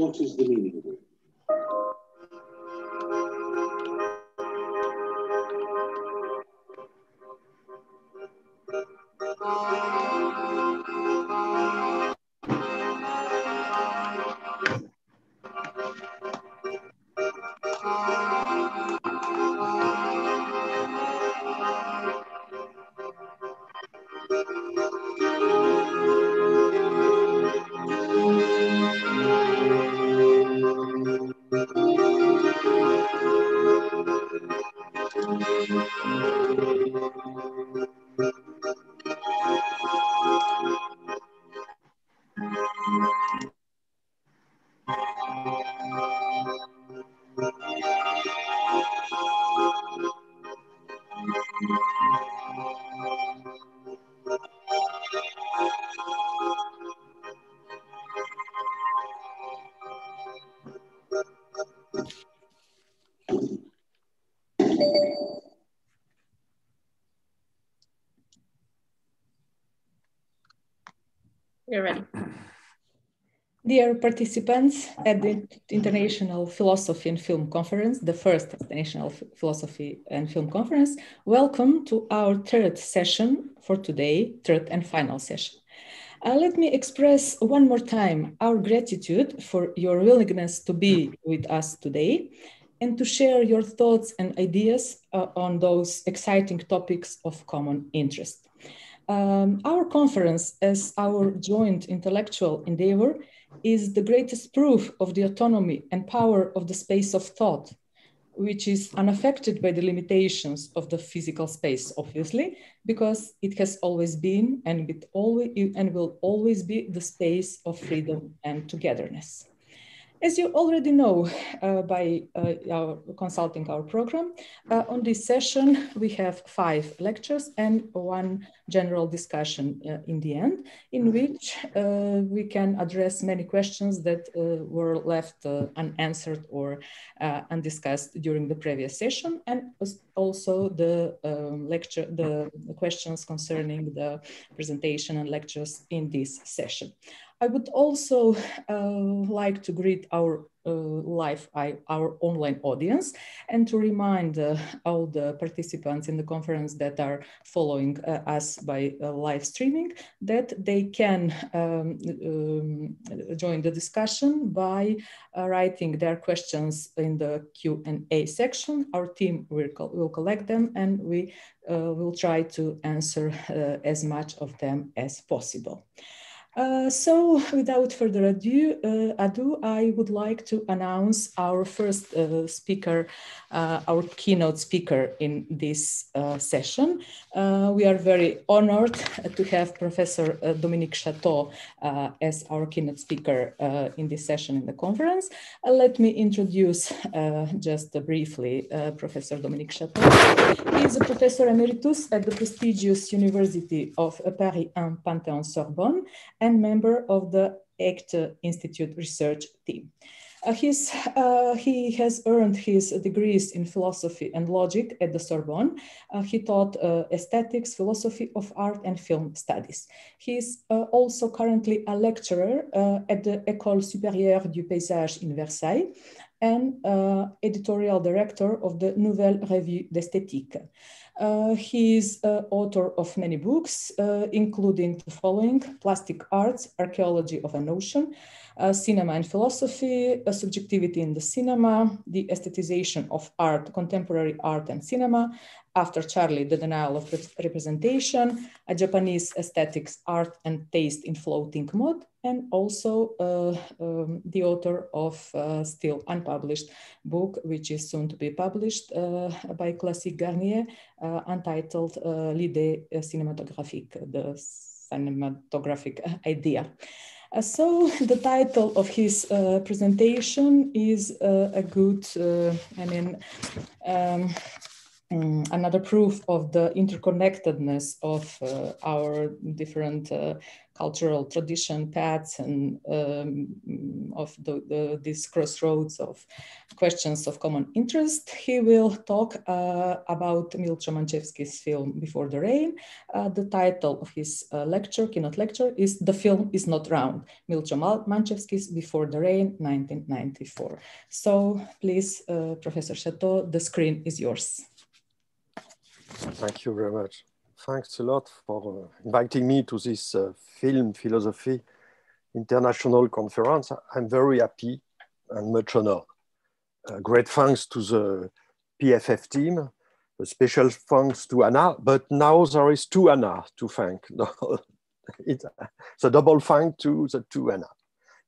What is the meaning of it? Dear participants at the International Philosophy and Film Conference, the first International Philosophy and Film Conference, welcome to our third session for today, third and final session. Uh, let me express one more time our gratitude for your willingness to be with us today and to share your thoughts and ideas uh, on those exciting topics of common interest. Um, our conference, as our joint intellectual endeavor, is the greatest proof of the autonomy and power of the space of thought, which is unaffected by the limitations of the physical space, obviously, because it has always been and, always, and will always be the space of freedom and togetherness. As you already know uh, by uh, our consulting our program, uh, on this session we have five lectures and one general discussion uh, in the end, in which uh, we can address many questions that uh, were left unanswered or undiscussed during the previous session, and also the um, lecture, the questions concerning the presentation and lectures in this session. I would also uh, like to greet our uh, live, our online audience and to remind uh, all the participants in the conference that are following uh, us by uh, live streaming that they can um, um, join the discussion by uh, writing their questions in the Q&A section. Our team will, will collect them and we will try to answer as much of them as possible. Uh, so without further ado, uh, ado, I would like to announce our first uh, speaker, uh, our keynote speaker in this uh, session. we are very honored to have Professor Dominique Chateau as our keynote speaker in this session in the conference. let me introduce just briefly Professor Dominique Chateau. He is a professor emeritus at the prestigious University of Paris 1 Panthéon-Sorbonne and member of the ECT Institute research team. Uh, uh, he has earned his degrees in philosophy and logic at the Sorbonne. Uh, he taught uh, aesthetics, philosophy of art, and film studies. He is uh, also currently a lecturer uh, at the École supérieure du paysage in Versailles and editorial director of the Nouvelle Revue d'Esthétique. Uh, he is uh, author of many books, uh, including the following Plastic Arts, Archaeology of a Notion, uh, Cinema and Philosophy, Subjectivity in the Cinema, The Aesthetization of Art, Contemporary Art and Cinema, after Charlie, The Denial of Representation, a Japanese aesthetics, art and taste in floating mode, and also uh, um, the author of uh, still unpublished book, which is soon to be published uh, by Classiques Garnier, uh, entitled uh, L'idée cinématographique, the cinematographic idea. Uh, so the title of his uh, presentation is uh, a good, uh, I mean, um, um, another proof of the interconnectedness of uh, our different uh, cultural tradition paths and um, of the, the, these crossroads of questions of common interest. He will talk uh, about Milcho Manchevski's film Before the Rain. Uh, the title of his uh, lecture, keynote lecture, is The Film is Not Round, Milcho Manchevski's Before the Rain, 1994. So please, uh, Professor Chateau, the screen is yours. Thank you very much. Thanks a lot for uh, inviting me to this uh, film philosophy international conference. I'm very happy and much honored. Uh, great thanks to the PFF team, a special thanks to Anna, but now there is two Anna to thank. it's a double thank to the two Anna.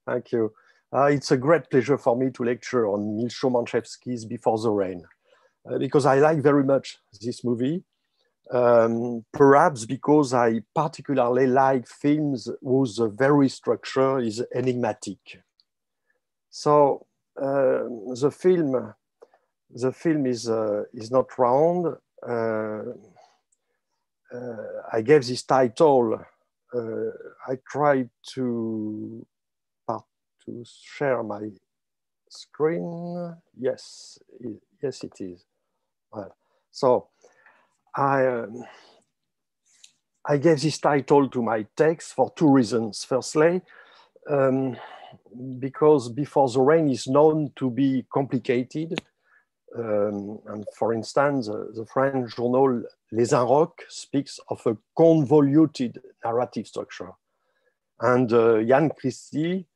Thank you. Uh, it's a great pleasure for me to lecture on Milcho Manchevski's Before the Rain. Uh, because I like very much this movie. Um, perhaps because I particularly like films whose very structure is enigmatic. So uh, the film, the film is uh, is not round. Uh, uh I gave this title. I tried to to share my screen. Yes, yes, it is. Well, so I, um, I gave this title to my text for two reasons. Firstly, um, because Before the Rain is known to be complicated. Um, and for instance, uh, the French journal Les Inrocks speaks of a convoluted narrative structure. And uh, Jan Christie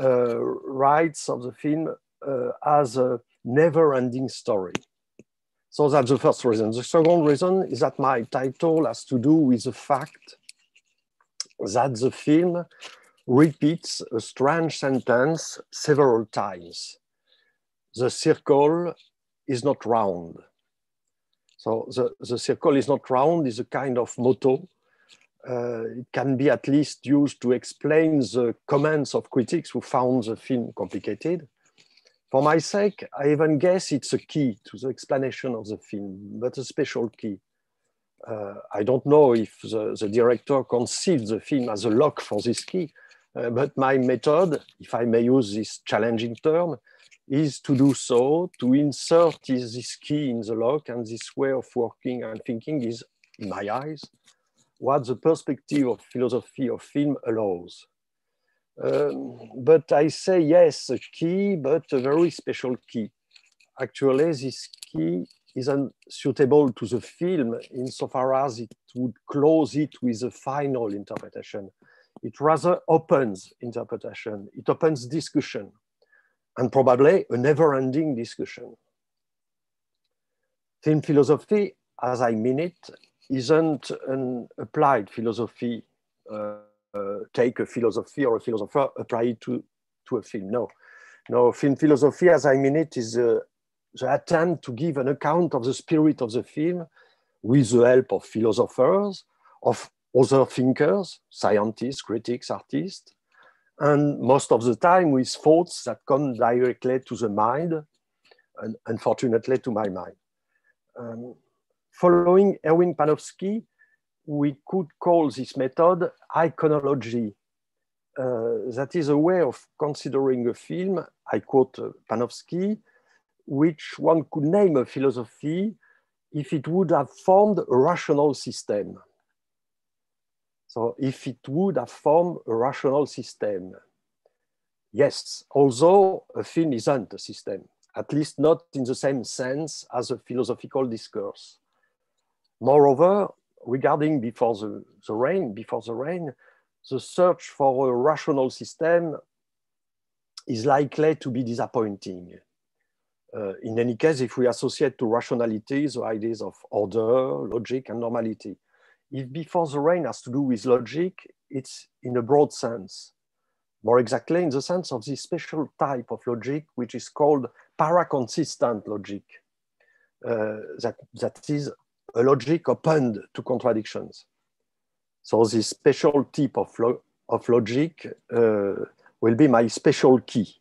uh, writes of the film uh, as a never-ending story. So that's the first reason. The second reason is that my title has to do with the fact that the film repeats a strange sentence several times. The circle is not round. So the, the circle is not round is a kind of motto. Uh, it can be at least used to explain the comments of critics who found the film complicated. For my sake, I even guess it's a key to the explanation of the film, but a special key. Uh, I don't know if the, the, director conceived the film as a lock for this key, uh, but my method, if I may use this challenging term, is to do so, to insert this key in the lock, and this way of working and thinking is, in my eyes, what the perspective of philosophy of film allows. Um, but I say yes, a key, but a very special key. Actually, this key isn't suitable to the film insofar as it would close it with a final interpretation. It rather opens interpretation, it opens discussion, and probably a never-ending discussion. Film philosophy, as I mean it, isn't an applied philosophy uh, take a philosophy or a philosopher, apply it to, to a film. No, no, film philosophy, as I mean it, is uh, the attempt to give an account of the spirit of the film with the help of philosophers, of other thinkers, scientists, critics, artists, and most of the time with thoughts that come directly to the mind, and unfortunately to my mind. Um, following Erwin Panofsky, we could call this method iconology. Uh, that is a way of considering a film, I quote uh, Panofsky, which one could name a philosophy if it would have formed a rational system. So if it would have formed a rational system. Yes, although a film isn't a system, at least not in the same sense as a philosophical discourse. Moreover, regarding before the, the rain, before the rain, the search for a rational system is likely to be disappointing. Uh, in any case, if we associate to rationality the ideas of order, logic, and normality. If before the rain has to do with logic, it's in a broad sense. More exactly, in the sense of this special type of logic, which is called paraconsistent logic. Uh, that, that is a logic opened to contradictions. So this special type of, lo of logic uh, will be my special key.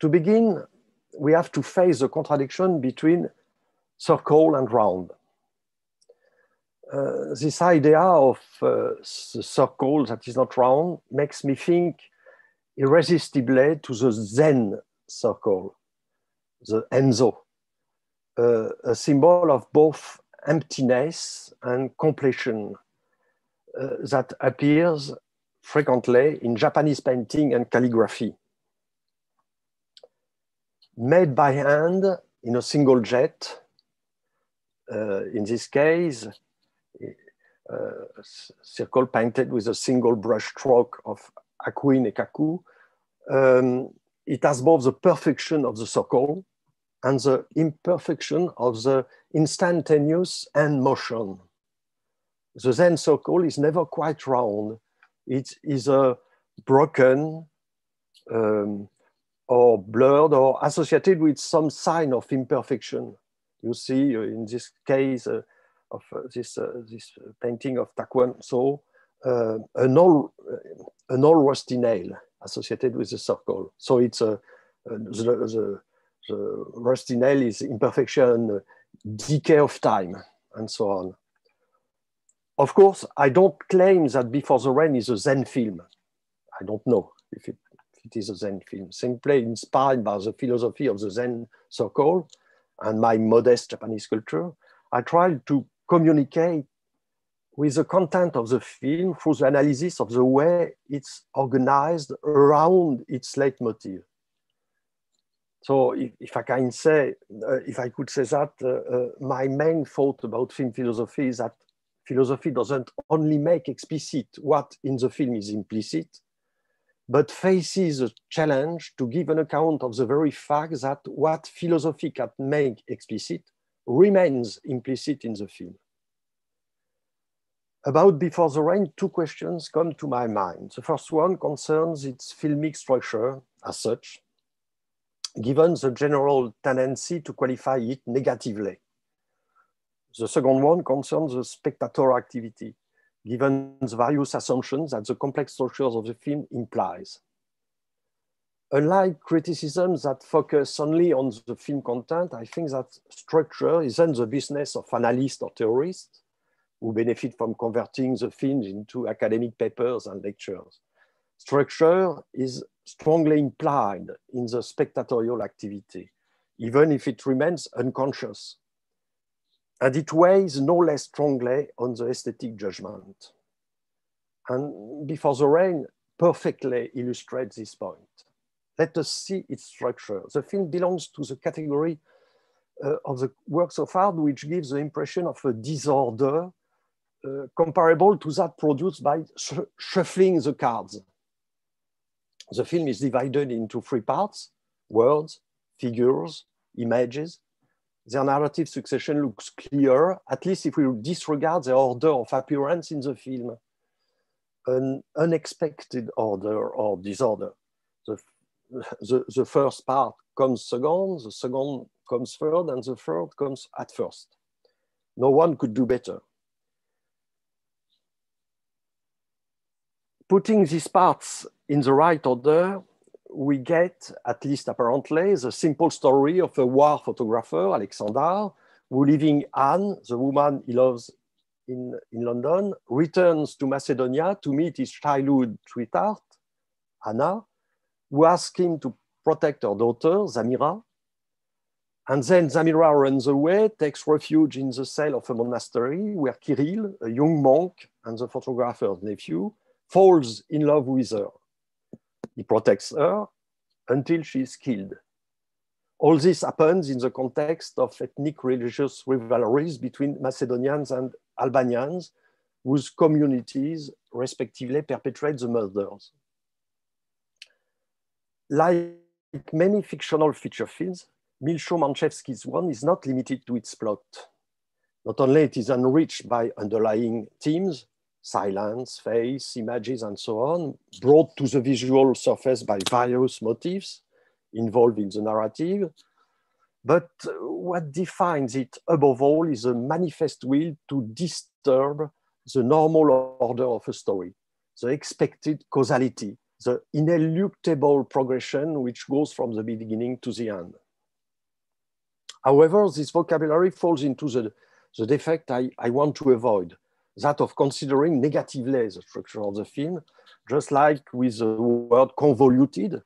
To begin, we have to face the contradiction between circle and round. Uh, this idea of uh, circle that is not round makes me think irresistibly to the Zen circle, the Enso, uh, a symbol of both emptiness and completion uh, that appears frequently in Japanese painting and calligraphy. Made by hand in a single jet, uh, in this case, uh, circle painted with a single brush stroke of Hakuin Ekaku, um, it has both the perfection of the circle and the imperfection of the instantaneous and motion. The Zen circle is never quite round. It is a broken um, or blurred or associated with some sign of imperfection. You see, uh, in this case uh, of uh, this, uh, this painting of Takuan So, uh, an, uh, an old rusty nail associated with the circle. So it's a, the, the, the rusty nail is imperfection, uh, decay of time, and so on. Of course, I don't claim that Before the Rain is a Zen film. I don't know if it, if it is a Zen film. Simply inspired by the philosophy of the Zen circle and my modest Japanese culture, I tried to communicate with the content of the film through the analysis of the way it's organized around its leitmotif. So if, if I can say, uh, if I could say that, uh, uh, my main thought about film philosophy is that philosophy doesn't only make explicit what in the film is implicit, but faces a challenge to give an account of the very fact that what philosophy can make explicit remains implicit in the film. About Before the Rain, two questions come to my mind. The first one concerns its filmic structure as such, given the general tendency to qualify it negatively. The second one concerns the spectator activity, given the various assumptions that the complex structures of the film implies. Unlike criticisms that focus only on the film content, I think that structure isn't the business of analysts or theorists who benefit from converting the film into academic papers and lectures. Structure is strongly implied in the spectatorial activity, even if it remains unconscious and it weighs no less strongly on the aesthetic judgment. And Before the Rain perfectly illustrates this point. Let us see its structure. The film belongs to the category uh, of the works of art which gives the impression of a disorder uh, comparable to that produced by sh shuffling the cards. The film is divided into three parts, words, figures, images, their narrative succession looks clear, at least if we disregard the order of appearance in the film, an unexpected order or disorder. The, the, the first part comes second, the second comes third, and the third comes at first. No one could do better. Putting these parts in the right order we get, at least apparently, the simple story of a war photographer, Alexander, who leaving Anne, the woman he loves in, in London, returns to Macedonia to meet his childhood sweetheart, Anna, who asks him to protect her daughter, Zamira. And then Zamira runs away, takes refuge in the cell of a monastery where Kirill, a young monk and the photographer's nephew, falls in love with her. He protects her until she is killed. All this happens in the context of ethnic religious rivalries between Macedonians and Albanians, whose communities respectively perpetrate the murders. Like many fictional feature films, Milcho Manchevski's one is not limited to its plot. Not only it is enriched by underlying themes, silence, face, images, and so on, brought to the visual surface by various motifs involved in the narrative. But what defines it above all is a manifest will to disturb the normal order of a story, the expected causality, the ineluctable progression which goes from the beginning to the end. However, this vocabulary falls into the, the defect I, I want to avoid, that of considering negatively the structure of the film, just like with the word convoluted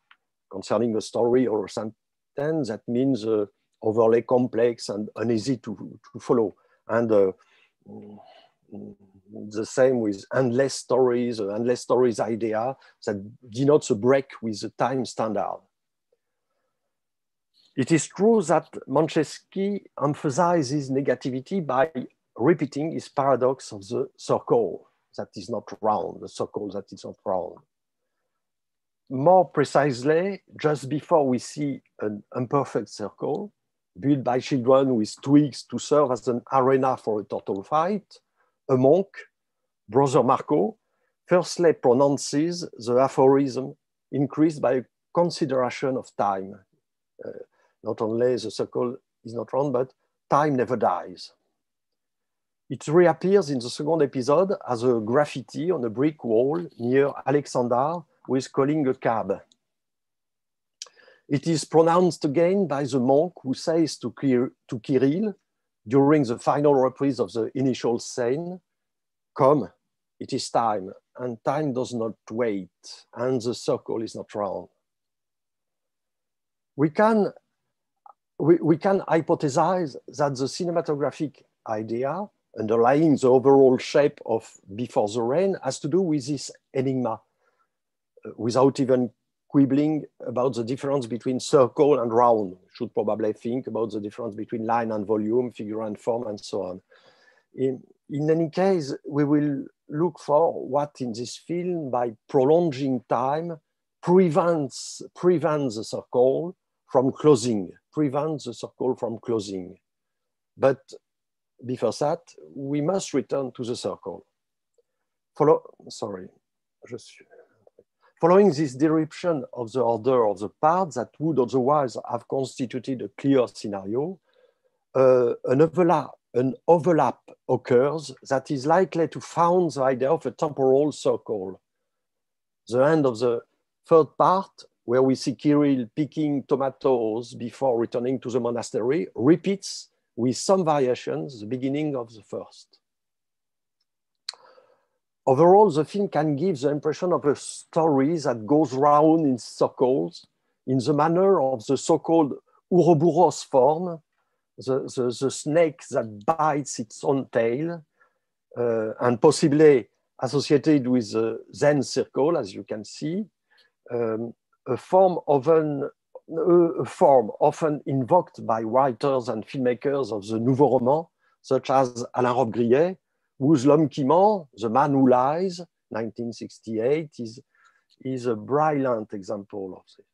concerning a story or a sentence, that means uh, overly complex and uneasy to, to follow. And uh, the same with endless stories, uh, endless stories idea that denotes a break with the time standard. It is true that Manchesky emphasizes negativity by repeating his paradox of the circle that is not round, the circle that is not round. More precisely, just before we see an imperfect circle built by children with twigs to serve as an arena for a turtle fight, a monk, Brother Marco, firstly pronounces the aphorism increased by a consideration of time. Uh, not only the circle is not round, but time never dies. It reappears in the second episode as a graffiti on a brick wall near Alexander who is calling a cab. It is pronounced again by the monk who says to, to Kirill during the final reprise of the initial scene, come, it is time, and time does not wait, and the circle is not round. We can we, we can hypothesize that the cinematographic idea underlying the overall shape of Before the Rain has to do with this enigma, uh, without even quibbling about the difference between circle and round. Should probably think about the difference between line and volume, figure and form, and so on. In, in any case, we will look for what in this film, by prolonging time, prevents, prevents the circle from closing, prevents the circle from closing. But before that, we must return to the circle. Follow, sorry, Following this description of the order of the parts that would otherwise have constituted a clear scenario, uh, an, overlap, an overlap occurs that is likely to found the idea of a temporal circle. The end of the third part where we see Kirill picking tomatoes before returning to the monastery, repeats with some variations the beginning of the first. Overall, the film can give the impression of a story that goes round in circles in the manner of the so-called Ouroboros form, the, the, the, snake that bites its own tail, uh, and possibly associated with the Zen circle, as you can see, um, a form often a form often invoked by writers and filmmakers of the Nouveau Roman, such as Alain Robbe-Grillet, whose L'Homme qui ment, The Man Who Lies, 1968, is, is a brilliant example of this.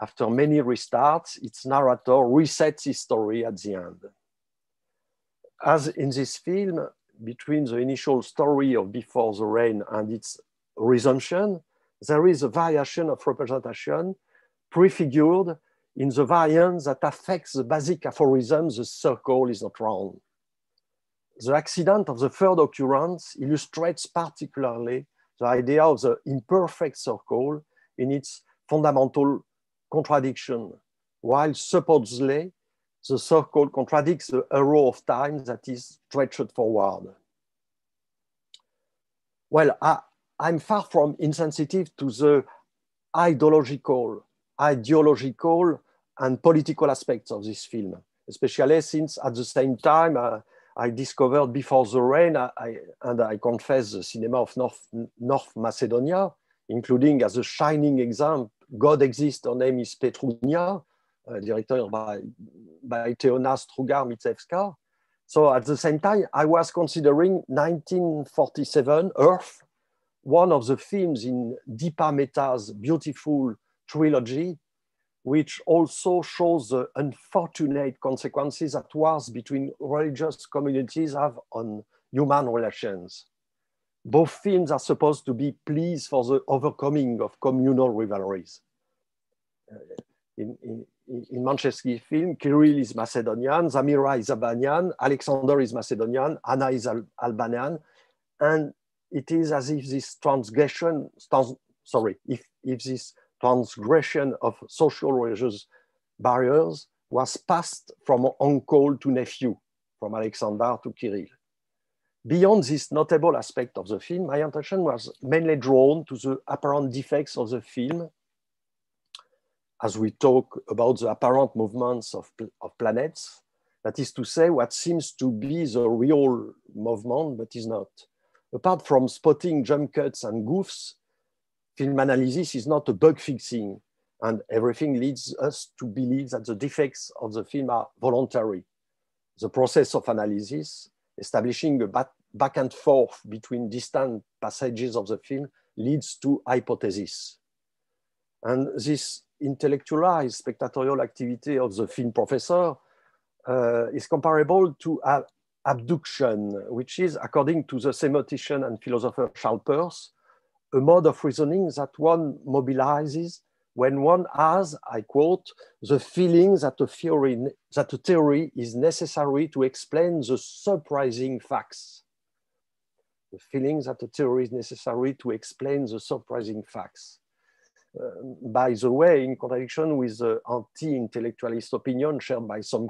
After many restarts, its narrator resets his story at the end. As in this film, between the initial story of Before the Rain and its resumption, there is a variation of representation prefigured in the variant that affects the basic aphorism, the circle is not round. The accident of the third occurrence illustrates particularly the idea of the imperfect circle in its fundamental contradiction, while supposedly the circle contradicts the arrow of time that is stretched forward. Well, I, I'm far from insensitive to the ideological, ideological and political aspects of this film, especially since at the same time uh, I discovered Before the Rain I, and I confess the cinema of North, North Macedonia, including as a shining example, God Exists, her name is Petrunya, uh, directed by, by Teona Strugar-Mitevska. So at the same time, I was considering 1947 Earth, one of the themes in Deepa Mehta's beautiful trilogy, which also shows the unfortunate consequences that wars between religious communities have on human relations. Both films are supposed to be pleas for the overcoming of communal rivalries. Uh, in, in, in Manchesky film, Kirill is Macedonian, Zamira is Albanian, Alexander is Macedonian, Anna is Al Albanian, and it is as if this transgression, trans, sorry, if, if this transgression of social religious barriers was passed from uncle to nephew, from Alexander to Kirill. Beyond this notable aspect of the film, my attention was mainly drawn to the apparent defects of the film as we talk about the apparent movements of, of planets, that is to say, what seems to be the real movement, but is not. Apart from spotting jump cuts and goofs, film analysis is not a bug fixing, and everything leads us to believe that the defects of the film are voluntary. The process of analysis, establishing a back, and forth between distant passages of the film, leads to hypothesis. And this intellectualized spectatorial activity of the film professor uh, is comparable to abduction, which is, according to the semioticien and philosopher Charles Peirce, a mode of reasoning that one mobilizes when one has, I quote, the feeling that a theory, that a theory is necessary to explain the surprising facts. The feeling that a theory is necessary to explain the surprising facts. Uh, by the way, in contradiction with the anti-intellectualist opinion shared by some,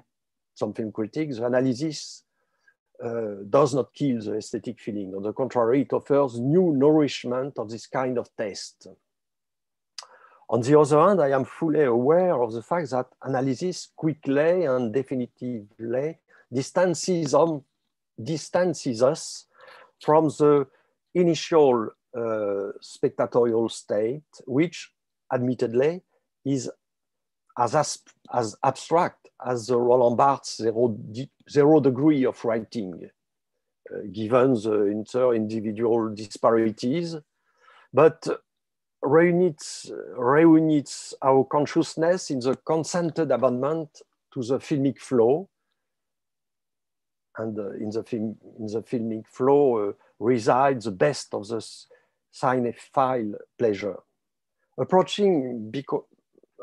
some film critics, the analysis uh, does not kill the aesthetic feeling. On the contrary, it offers new nourishment of this kind of taste. On the other hand, I am fully aware of the fact that analysis quickly and definitively distances, on, distances us from the initial uh, spectatorial state, which admittedly is as, as abstract as the Roland Barthes zero, zero degree of writing, uh, given the inter-individual disparities, but reunites, reunites our consciousness in the consented abandonment to the filmic flow. And uh, in, the film, in the filmic flow uh, resides the best of the cinephile pleasure. Approaching,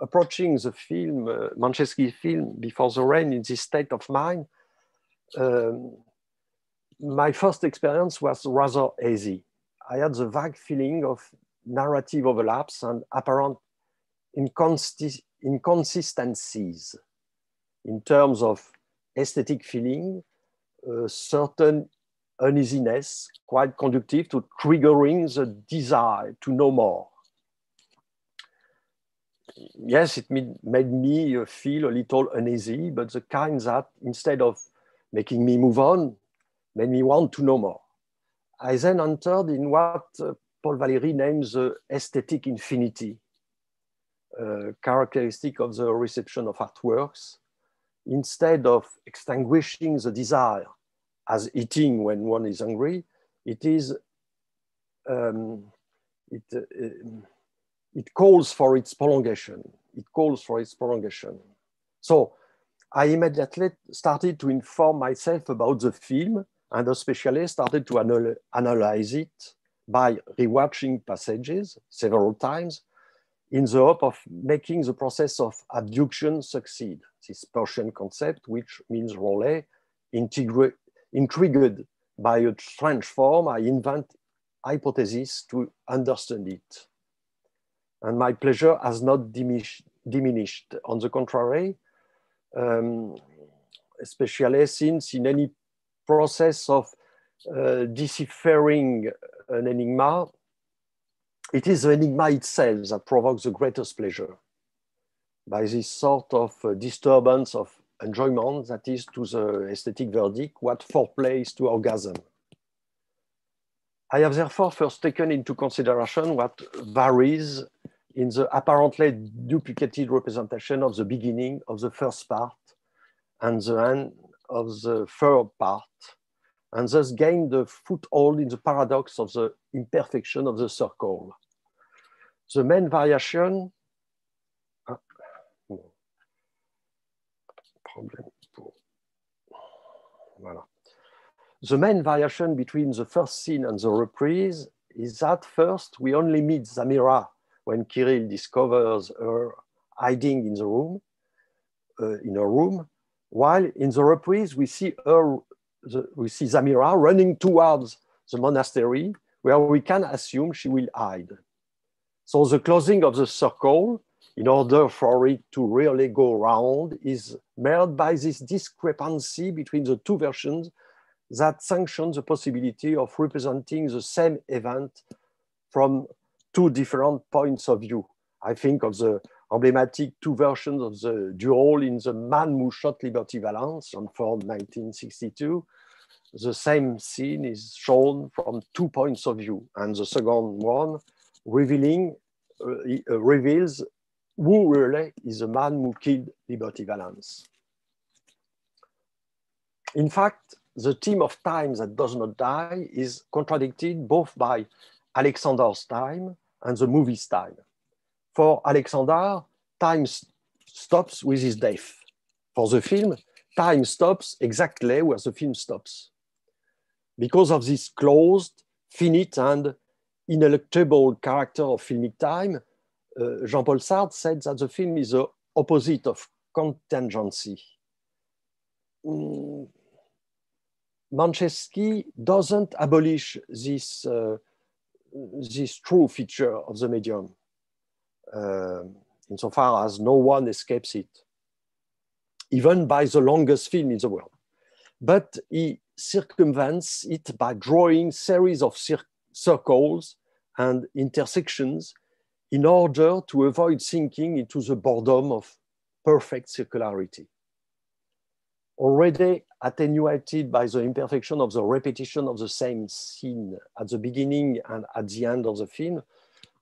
approaching the film, uh, Manchesky film, Before the Rain in this state of mind, um, my first experience was rather hazy. I had the vague feeling of narrative overlaps and apparent inconsistencies in terms of aesthetic feeling, a certain uneasiness, quite conducive to triggering the desire to know more. Yes, it made, made me feel a little uneasy, but the kind that instead of making me move on, made me want to know more. I then entered in what uh, Paul Valéry names the aesthetic infinity, uh, characteristic of the reception of artworks. Instead of extinguishing the desire as eating when one is hungry, it is um, it, uh, it calls for its prolongation. It calls for its prolongation. So I immediately started to inform myself about the film and especially started to anal analyze it by rewatching passages several times in the hope of making the process of abduction succeed. This Peircean concept, which means integrate intrigued by a strange form, I invent hypotheses to understand it. And my pleasure has not diminished. On the contrary, um, especially since in any process of uh, deciphering an enigma, it is the enigma itself that provokes the greatest pleasure by this sort of uh, disturbance of enjoyment that is to the aesthetic verdict what foreplay is to orgasm. I have therefore first taken into consideration what varies in the apparently duplicated representation of the beginning of the first part and the end of the third part, and thus gained a foothold in the paradox of the imperfection of the circle. The main variation uh, hmm. pour... Voilà. The main variation between the first scene and the reprise is that first we only meet Zamira when Kirill discovers her hiding in the room, uh, in her room, while in the reprise we see her, the, we see Zamira running towards the monastery, where we can assume she will hide. So the closing of the circle, in order for it to really go round, is made by this discrepancy between the two versions that sanction the possibility of representing the same event from two different points of view. I think of the emblematic two versions of the duel in The Man Who Shot Liberty Valance John Ford 1962. The same scene is shown from two points of view, and the second one revealing uh, uh, reveals who really is the man who killed Liberty Valance. In fact, the theme of time that does not die is contradicted both by Alexander's time and the movie's time. For Alexander, time stops with his death. For the film, time stops exactly where the film stops. Because of this closed, finite, and ineluctable character of filmic time, uh, Jean-Paul Sartre said that the film is the opposite of contingency. Mm. Doesn't abolish this, uh, this true feature of the medium uh, insofar as no one escapes it, even by the longest film in the world. But he circumvents it by drawing series of cir circles and intersections in order to avoid sinking into the boredom of perfect circularity. Already attenuated by the imperfection of the repetition of the same scene at the beginning and at the end of the film,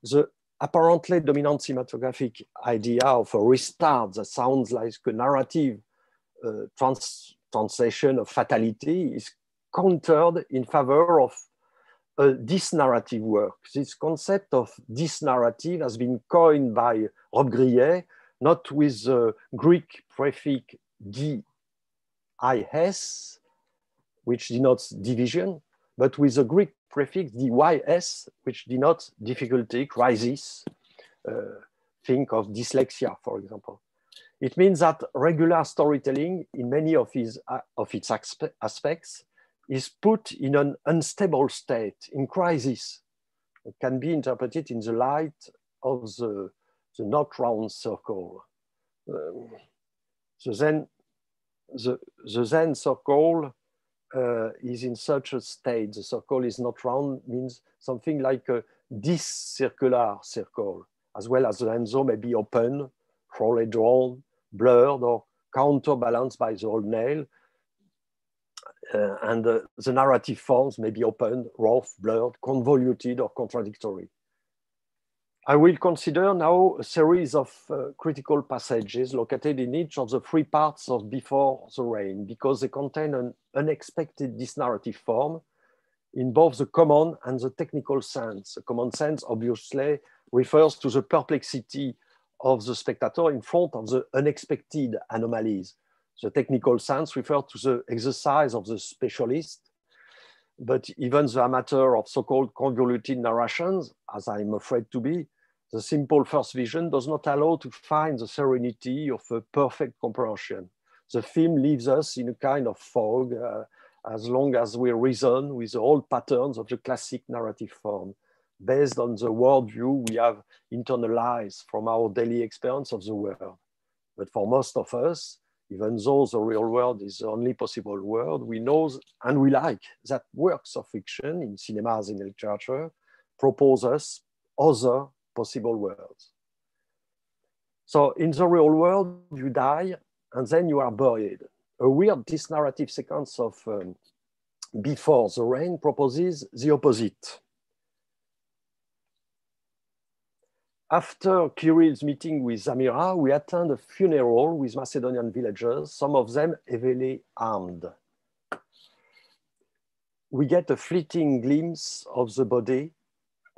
the apparently dominant cinematographic idea of a restart that sounds like a narrative uh, trans translation of fatality is countered in favor of a disnarrative work. This concept of disnarrative has been coined by Robbe-Grillet, not with the Greek prefix dis, which denotes division, but with a Greek prefix dys, which denotes difficulty, crisis. Uh, think of dyslexia, for example. It means that regular storytelling in many of, his, uh, of its aspects is put in an unstable state, in crisis. It can be interpreted in the light of the, the not round circle. Um, the, Zen, the, the Zen circle uh, is in such a state, the circle is not round, means something like a discircular circle, as well as the Enso may be open, fully drawn, blurred, or counterbalanced by the old nail. Uh, and uh, the narrative forms may be open, rough, blurred, convoluted, or contradictory. I will consider now a series of uh, critical passages located in each of the three parts of Before the Rain because they contain an unexpected disnarrative form in both the common and the technical sense. The common sense obviously refers to the perplexity of the spectator in front of the unexpected anomalies. The technical sense refers to the exercise of the specialist but even the amateur of so-called convoluted narrations, as I'm afraid to be, the simple first vision does not allow to find the serenity of a perfect comprehension. The film leaves us in a kind of fog uh, as long as we reason with the old patterns of the classic narrative form, based on the worldview we have internalized from our daily experience of the world. But for most of us, even though the real world is the only possible world, we know and we like that works of fiction in cinemas and literature propose us other possible worlds. So in the real world, you die and then you are buried. A weird this narrative sequence of um, Before the Rain proposes the opposite. After Kirill's meeting with Zamira, we attend a funeral with Macedonian villagers, some of them heavily armed. We get a fleeting glimpse of the body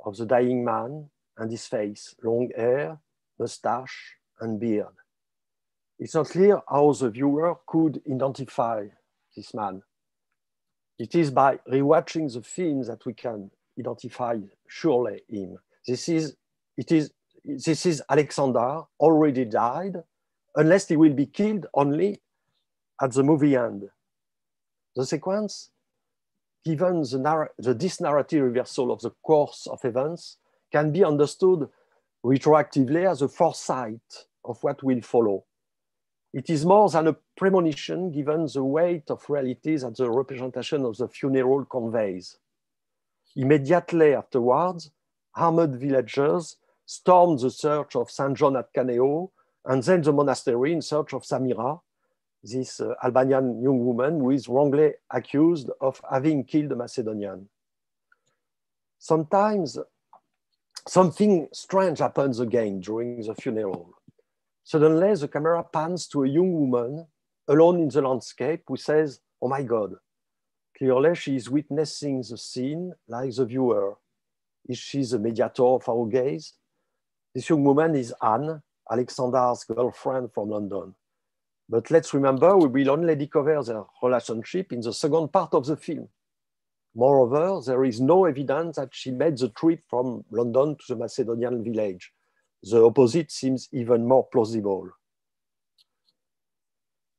of the dying man and his face, long hair, mustache, and beard. It's not clear how the viewer could identify this man. It is by rewatching the film that we can identify surely him. This is, it is, this is Alexander, already died, unless he will be killed only at the movie end. The sequence given the, the this narrative reversal of the course of events, can be understood retroactively as a foresight of what will follow. It is more than a premonition given the weight of realities that the representation of the funeral conveys. Immediately afterwards, armed villagers stormed the church of St. John at Kaneo and then the monastery in search of Zamira, this uh, Albanian young woman who is wrongly accused of having killed a Macedonian. Sometimes something strange happens again during the funeral. Suddenly, the camera pans to a young woman alone in the landscape who says, Oh my God. Clearly, she is witnessing the scene like the viewer. Is she the mediator of our gaze? This young woman is Anne, Alexander's girlfriend from London. But let's remember, we will only discover their relationship in the second part of the film. Moreover, there is no evidence that she made the trip from London to the Macedonian village. The opposite seems even more plausible.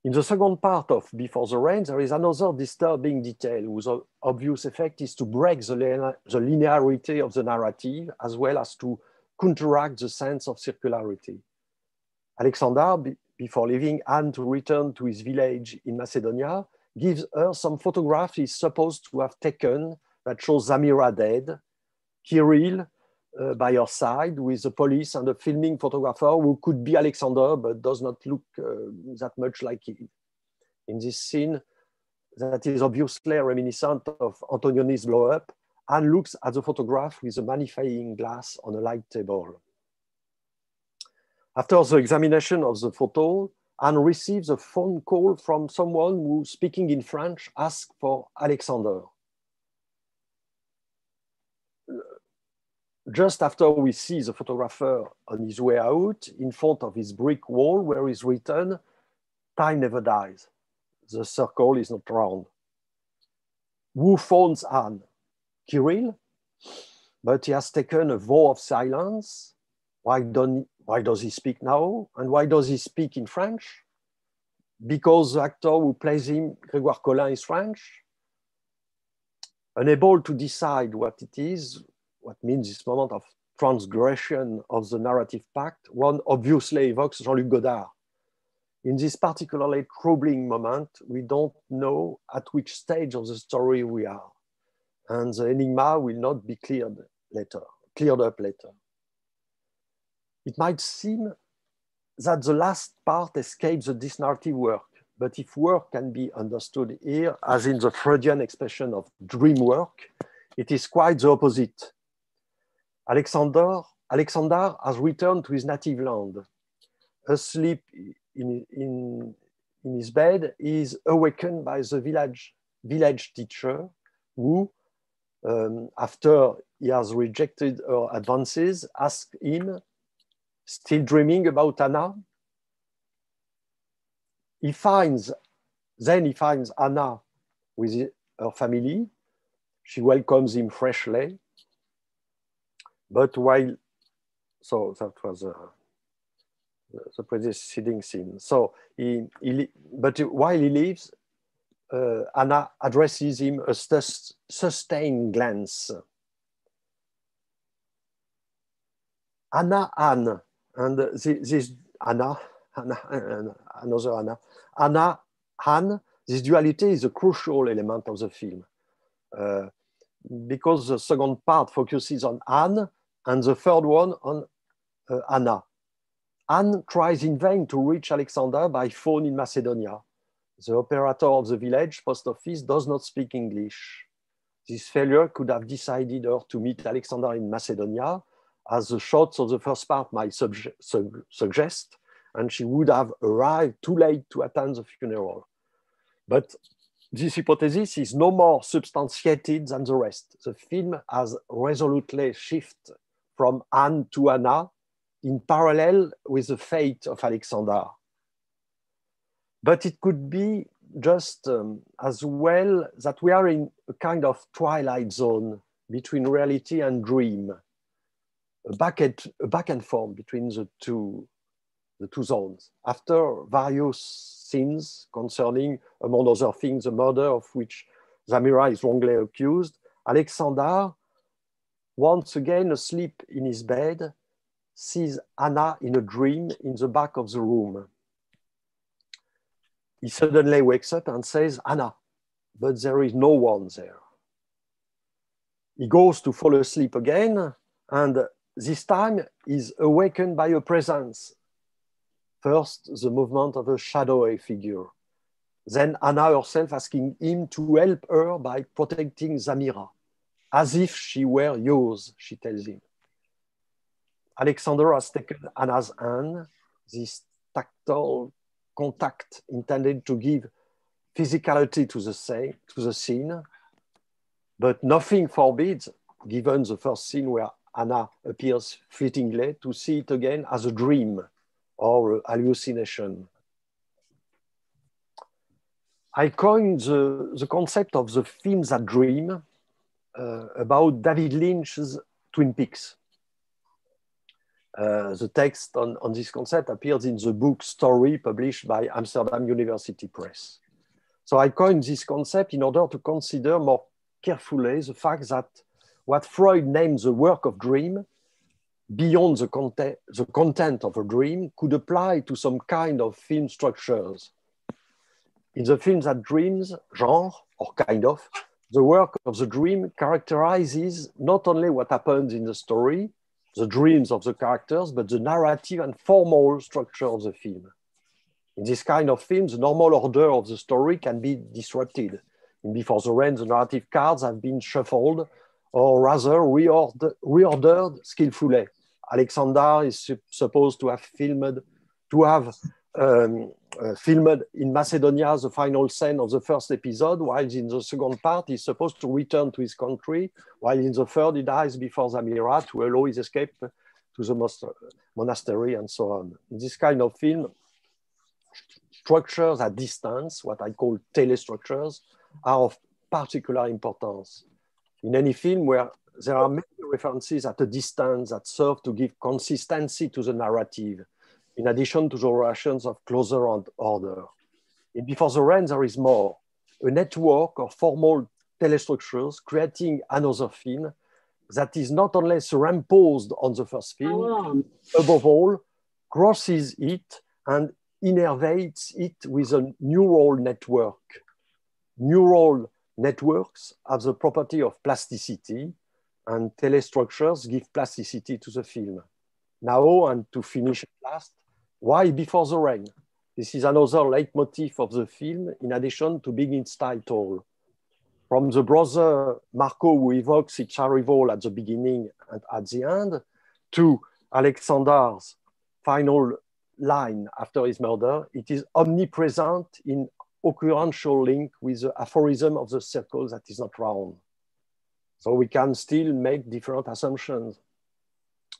In the second part of Before the Rain, there is another disturbing detail whose obvious effect is to break the, the linearity of the narrative as well as to counteract the sense of circularity. Alexander, before leaving Anne to return to his village in Macedonia, gives her some photographs he's supposed to have taken that shows Zamira dead, Kirill uh, by her side with the police and a filming photographer who could be Alexander but does not look uh, that much like him. In this scene, that is obviously reminiscent of Antonioni's blow up, Anne looks at the photograph with a magnifying glass on a light table. After the examination of the photo, Anne receives a phone call from someone who, speaking in French, asks for Alexander. Just after we see the photographer on his way out in front of his brick wall where is written, time never dies. The circle is not round. Who phones Anne? Kirill? But he has taken a vow of silence. Why don't, why does he speak now? And why does he speak in French? Because the actor who plays him, Grégoire Colin, is French. Unable to decide what it is, what means this moment of transgression of the narrative pact, one obviously evokes Jean-Luc Godard. In this particularly troubling moment, we don't know at which stage of the story we are. And the enigma will not be cleared later, cleared up later it might seem that the last part escapes the disnarrative work, but if work can be understood here, as in the Freudian expression of dream work, it is quite the opposite. Alexander, Alexander has returned to his native land. Asleep in, in, in his bed, he is awakened by the village, village teacher who, um, after he has rejected her advances, asks him still dreaming about Anna. He finds, then he finds Anna with her family. She welcomes him freshly. But while, so that was uh, the preceding scene. So he, he, but while he leaves, uh, Anna addresses him a sustained glance. Anna Anne and this Anna, Anna, another Anna, Anna, Han, this duality is a crucial element of the film. Uh, because the second part focuses on Anne and the third one on uh, Anna. Anne tries in vain to reach Alexander by phone in Macedonia. The operator of the village post office does not speak English. This failure could have decided her to meet Alexander in Macedonia, as the shots of the first part might suggest, and she would have arrived too late to attend the funeral. But this hypothesis is no more substantiated than the rest. The film has resolutely shifted from Anne to Anna in parallel with the fate of Alexander. But it could be just um, as well that we are in a kind of twilight zone between reality and dream back, and, a back and forth between the two, the two zones. After various scenes concerning, among other things, the murder of which Zamira is wrongly accused. Alexander, once again asleep in his bed, sees Anna in a dream in the back of the room. He suddenly wakes up and says, Anna, but there is no one there. He goes to fall asleep again, and this time is awakened by a presence. First, the movement of a shadowy figure. Then Anna herself asking him to help her by protecting Zamira, as if she were yours, she tells him. Alexander has taken Anna's hand, this tactile contact intended to give physicality to the, say, to the scene, but nothing forbids, given the first scene where Anna appears fleetingly, to see it again as a dream or hallucination. I coined the, the concept of the film that dream uh, about David Lynch's Twin Peaks. Uh, the text on, on this concept appears in the book Story published by Amsterdam University Press. So I coined this concept in order to consider more carefully the fact that what Freud named the work of dream beyond the content, the content of a dream could apply to some kind of film structures. In the film that dreams genre, or kind of, the work of the dream characterizes not only what happens in the story, the dreams of the characters, but the narrative and formal structure of the film. In this kind of films, the normal order of the story can be disrupted. In Before the Rain, the narrative cards have been shuffled or rather reordered, reordered skillfully. Alexander is supposed to have filmed, to have um, uh, filmed in Macedonia the final scene of the first episode, while in the second part he's supposed to return to his country, while in the third he dies before Zamira to allow his escape to the monastery and so on. In this kind of film, structures at distance, what I call telestructures, are of particular importance. In any film where there are many references at a distance that serve to give consistency to the narrative, in addition to the relations of closer and order. In Before the Rain, there is more, a network of formal telestructures creating another film that is not only superimposed on the first film, above all, crosses it and innervates it with a neural network. Neural networks have the property of plasticity, and telestructures give plasticity to the film. Now, and to finish last, why Before the Rain? This is another leitmotif of the film, in addition to being its title. From the brother Marco, who evokes its arrival at the beginning and at the end, to Alexander's final line after his murder, it is omnipresent in occurrential link with the aphorism of the circle that is not round. So we can still make different assumptions.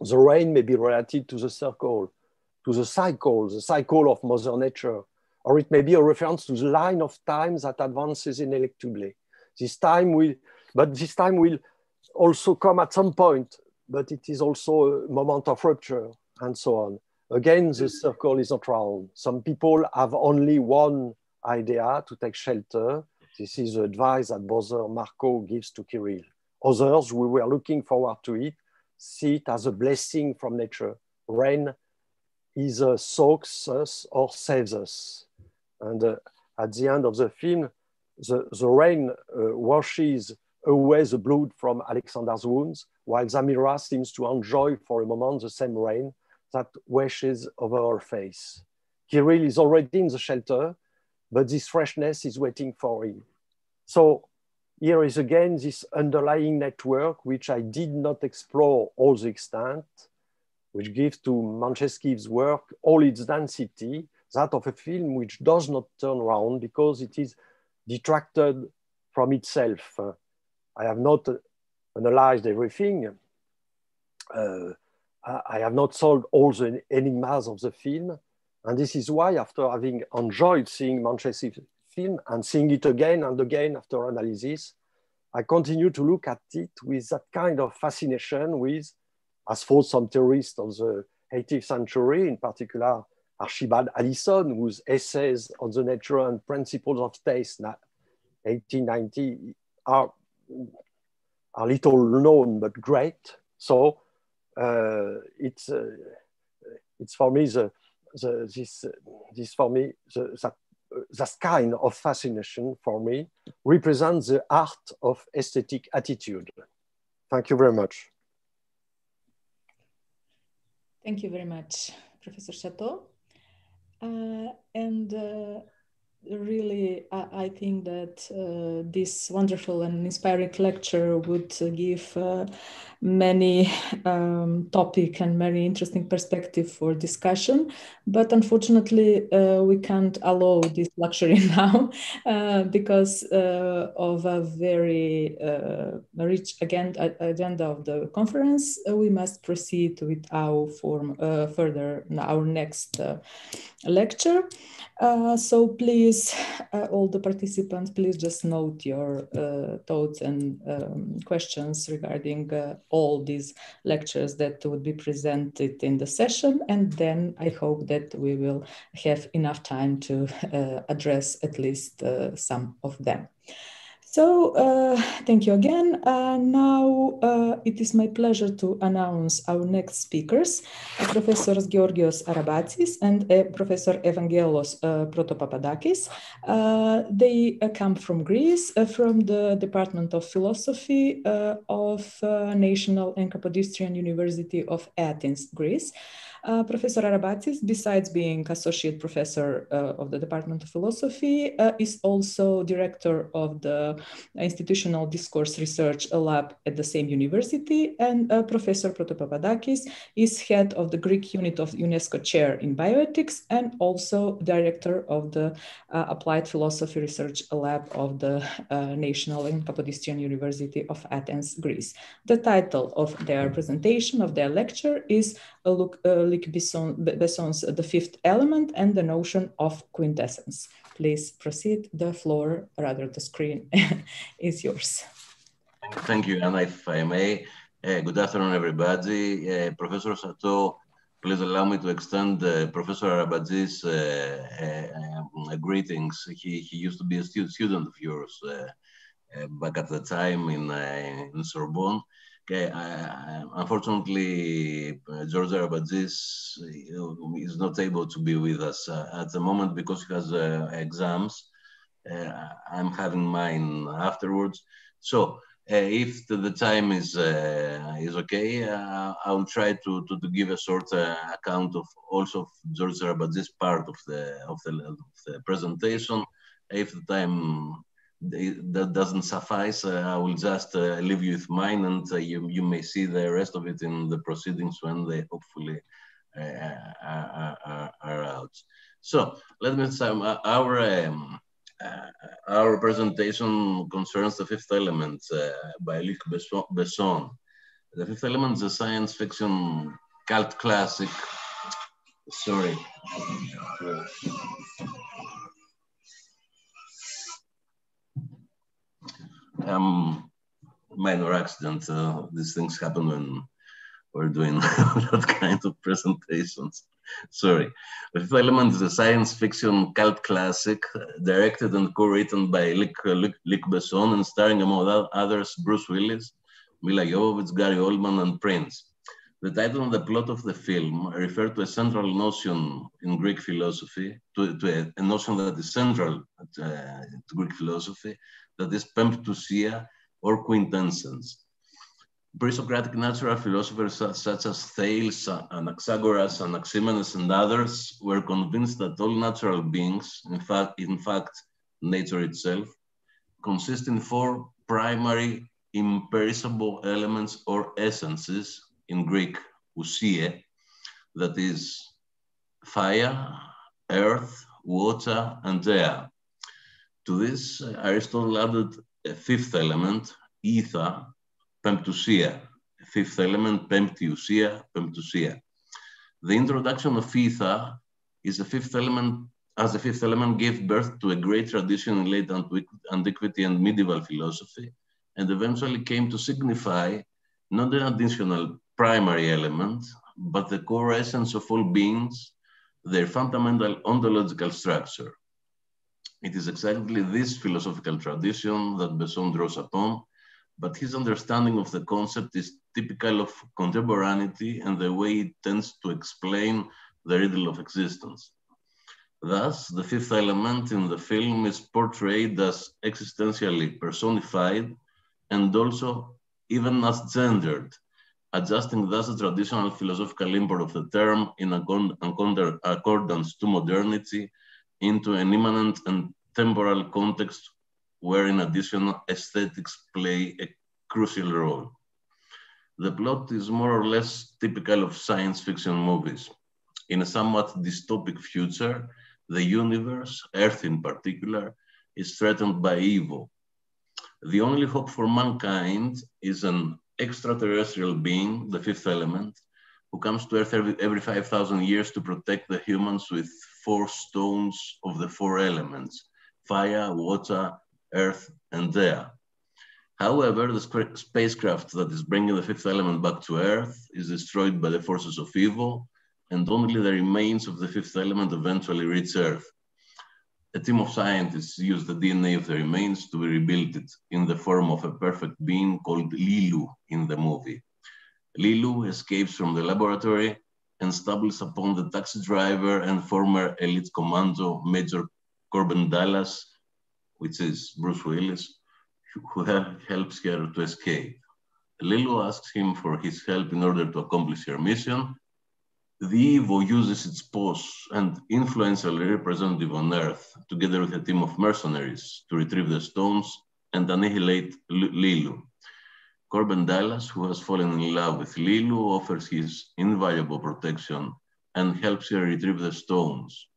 The rain may be related to the circle, to the cycle, the cycle of Mother Nature, or it may be a reference to the line of time that advances ineluctably. This time will, but this time will also come at some point, but it is also a moment of rupture and so on. Again, the circle is not round. Some people have only one idea to take shelter. This is the advice that Brother Marco gives to Kirill. Others, we were looking forward to it, see it as a blessing from nature. Rain either soaks us or saves us. And uh, at the end of the film, the, the rain uh, washes away the blood from Alexander's wounds, while Zamira seems to enjoy for a moment the same rain that washes over her face. Kirill is already in the shelter, but this freshness is waiting for him. So here is again this underlying network, which I did not explore all the extent, which gives to Manchevski's work all its density, that of a film which does not turn around because it is detracted from itself. Uh, I have not analyzed everything. Uh, I have not solved all the enigmas of the film. And this is why, after having enjoyed seeing Manchevski film and seeing it again and again after analysis, I continue to look at it with that kind of fascination with as for some theorists of the 18th century, in particular Archibald Alison, whose essays on the nature and principles of taste, 1890, are, are little known but great. So uh, it's, uh, it's for me the, the, this, this for me, the, that, that kind of fascination for me represents the art of aesthetic attitude. Thank you very much. Thank you very much, Professor Chateau. Uh, and uh, really, I, I, think that uh, this wonderful and inspiring lecture would give uh, many um, topic and very interesting perspective for discussion. But unfortunately, uh, we can't allow this luxury now uh, because uh, of a very rich agenda, agenda of the conference. we must proceed with our form further our next lecture. Uh, so please, uh, all the participants, please just note your uh, thoughts and um, questions regarding uh, all these lectures that would be presented in the session. And then I hope that we will have enough time to uh, address at least some of them. So uh, thank you again. Uh, now uh, it is my pleasure to announce our next speakers, uh, Professors Georgios Arabatzis and uh, Professor Evangelos uh, Protopapadakis. they come from Greece, from the Department of Philosophy of National and Kapodistrian University of Athens, Greece. Uh, professor Arabatzis, besides being associate professor uh, of the Department of Philosophy, uh, is also director of the Institutional Discourse Research Lab at the same university. And uh, Professor Protopapadakis is head of the Greek unit of UNESCO chair in bioethics and also director of the uh, Applied Philosophy Research Lab of the National and Kapodistrian University of Athens, Greece. The title of their presentation, of their lecture, is a look, Besson's The Fifth Element and the notion of quintessence. Please proceed. The floor, rather the screen, is yours. Thank you, Anna, if I may. Uh, good afternoon, everybody. Uh, Professor Chateau, please allow me to extend uh, Professor Arabatzis' uh, uh, greetings. He, he used to be a stu student of yours uh, back at the time in, in Sorbonne. Okay, I, unfortunately, uh, George Arabatzis is not able to be with us uh, at the moment because he has uh, exams. I'm having mine afterwards. So if the, time is is okay, I will try to, to, to, give a short account of also of George Arabatzis' part of the, of the of the presentation. If the time that doesn't suffice. Uh, I will just uh, leave you with mine, and uh, you you may see the rest of it in the proceedings when they hopefully are, are, are, out. So let me say our. Um, uh, our presentation concerns the fifth element uh, by Luc Besson. The fifth element is a science fiction cult classic. Sorry um, minor accident. Uh, these things happen when we're doing that kind of presentations. Sorry. The Fifth Element is a science fiction cult classic directed and co-written by Luc, Luc, Luc Besson and starring among others Bruce Willis, Milla Jovovich, Gary Oldman, and Prince. The title and the plot of the film refer to a central notion in Greek philosophy, to, to a, a, notion that is central uh, to Greek philosophy, that is pemptousia or quintessence. Pre-Socratic natural philosophers such as Thales, Anaxagoras, Anaximenes, and others were convinced that all natural beings, in fact, in fact, nature itself, consist in four primary imperishable elements or essences, in Greek, ousie, that is fire, earth, water, and air. To this, Aristotle added a fifth element, ether, pemptousia, a fifth element, pemptiousia, pemptousia. The introduction of ether is a fifth element, as the fifth element gave birth to a great tradition in late antiquity and medieval philosophy, and eventually came to signify not an additional primary element, but the core essence of all beings, their fundamental ontological structure. it is exactly this philosophical tradition that Besson draws upon, but his understanding of the concept is typical of contemporaneity and the way it tends to explain the riddle of existence. Thus, the fifth element in the film is portrayed as existentially personified and also even as gendered, adjusting thus the traditional philosophical import of the term in accordance to modernity into an immanent and temporal context where in addition aesthetics play a crucial role. The plot is more or less typical of science fiction movies. In a somewhat dystopic future, the universe, Earth in particular, is threatened by evil. The only hope for mankind is an extraterrestrial being, the fifth element, who comes to Earth every, every 5,000 years to protect the humans with four stones of the four elements, fire, water, earth, and air. However, the spacecraft that is bringing the fifth element back to Earth is destroyed by the forces of evil, and only the remains of the fifth element eventually reach Earth. A team of scientists use the DNA of the remains to rebuild it in the form of a perfect being called Leeloo in the movie. Leeloo escapes from the laboratory and stumbles upon the taxi driver and former elite commando Major Corbin Dallas, which is Bruce Willis, who helps her to escape. Leeloo asks him for his help in order to accomplish her mission. The Evo uses its pose and influential representative on Earth, together with a team of mercenaries, to retrieve the stones and annihilate Leeloo. Corbin Dallas, who has fallen in love with Leeloo, offers his invaluable protection and helps her retrieve the stones.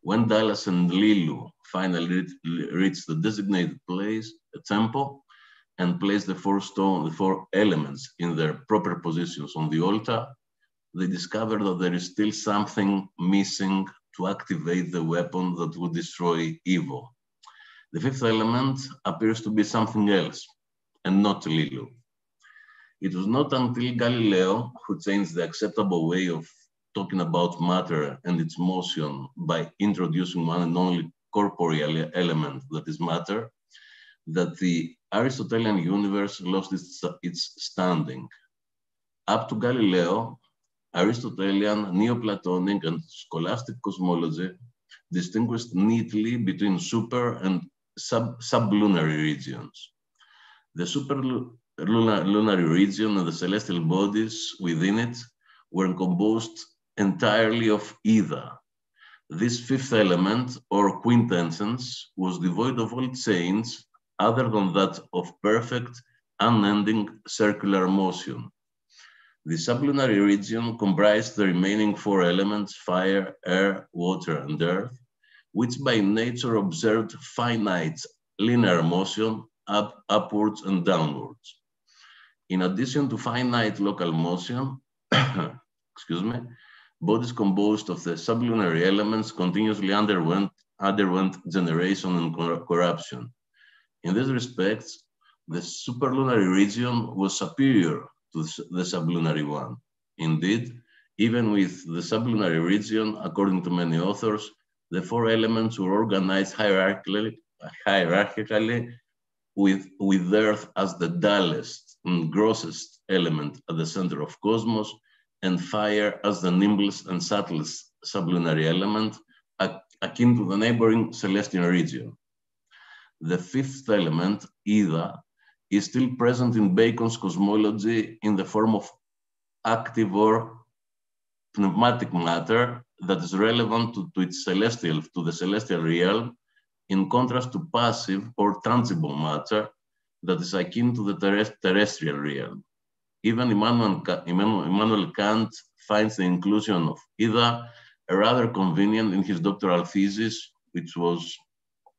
When Dallas and Leeloo finally reach the designated place, a temple, and place the four stone, the four elements in their proper positions on the altar, they discovered that there is still something missing to activate the weapon that would destroy evil. The fifth element appears to be something else, and not Leeloo. It was not until Galileo who changed the acceptable way of talking about matter and its motion by introducing one and only corporeal element that is matter, that the Aristotelian universe lost its, its standing. Up to Galileo, Aristotelian, Neoplatonic, and scholastic cosmology distinguished neatly between super and sub sublunary regions. The super lunar region and the celestial bodies within it were composed entirely of ether. This fifth element, or quintessence, was devoid of all chains other than that of perfect, unending circular motion. The sublunary region comprised the remaining four elements, fire, air, water, and earth, which by nature observed finite linear motion up, upwards and downwards. In addition to finite local motion, excuse me, bodies composed of the sublunary elements continuously underwent, underwent generation and corruption. In this respect, the superlunary region was superior to the sublunary one. Indeed, even with the sublunary region, according to many authors, the four elements were organized hierarchically, hierarchically with, with Earth as the dullest and grossest element at the center of cosmos, and fire as the nimblest and subtlest sublunary element, akin to the neighboring celestial region. The fifth element, ether, is still present in Bacon's cosmology in the form of active or pneumatic matter that is relevant to, to its celestial, to the celestial realm, in contrast to passive or tangible matter that is akin to the terrestrial realm. Even Immanuel, Immanuel Kant finds the inclusion of ether rather convenient in his doctoral thesis, which was,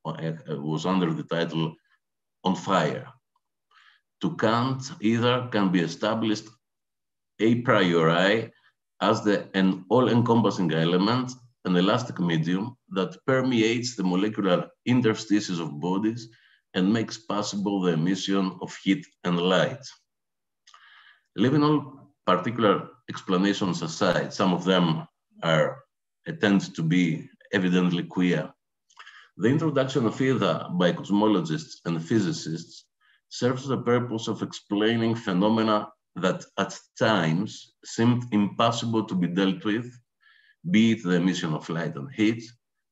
uh, was under the title On Fire. To Kant, ether can be established a priori as the, an all-encompassing element, an elastic medium that permeates the molecular interstices of bodies and makes possible the emission of heat and light. Leaving all particular explanations aside, some of them are tend to be evidently queer. The introduction of ether by cosmologists and physicists serves the purpose of explaining phenomena that at times seemed impossible to be dealt with, be it the emission of light and heat,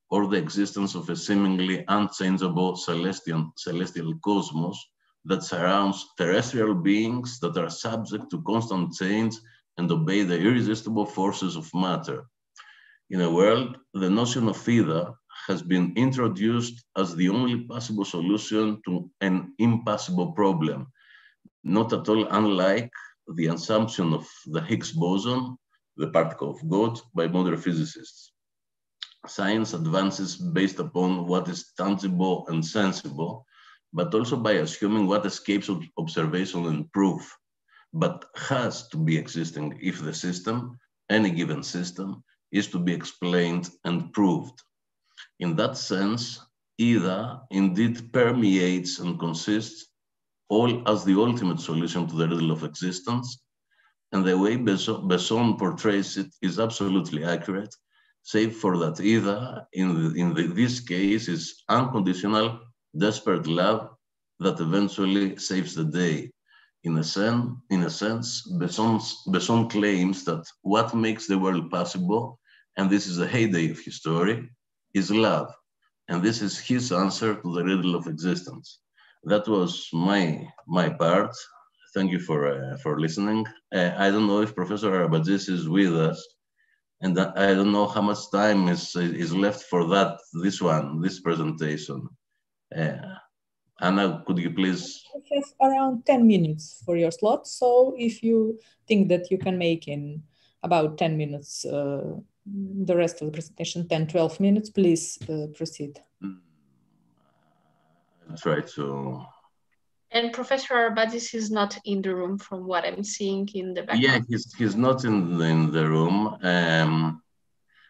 or the existence of a seemingly unchangeable celestial, celestial cosmos that surrounds terrestrial beings that are subject to constant change and obey the irresistible forces of matter. In a world, the notion of ether has been introduced as the only possible solution to an impossible problem, not at all unlike the assumption of the Higgs boson, the particle of God, by modern physicists. Science advances based upon what is tangible and sensible, but also by assuming what escapes observation and proof, but has to be existing if the system, any given system, is to be explained and proved. In that sense, ether indeed permeates and consists all as the ultimate solution to the riddle of existence. And the way Besson portrays it is absolutely accurate, save for that ether, in, the, in the, this case, is unconditional, desperate love that eventually saves the day. In a, sen, in a sense, Besson's, Besson claims that what makes the world possible, and this is the heyday of his story, is love. And this is his answer to the riddle of existence. That was my, my part. Thank you for, uh, for listening. Uh, I don't know if Professor Arabatzis is with us, and I don't know how much time is, is left for that, this one, this presentation. Uh, Anna, could you please? I have around 10 minutes for your slot. So if you think that you can make in about 10 minutes uh, the rest of the presentation, 10, 12 minutes, please uh, proceed. Mm, I'll try to. And Professor Arabatzis is not in the room from what I'm seeing in the background. Yeah, he's, he's not in, in the room. Um,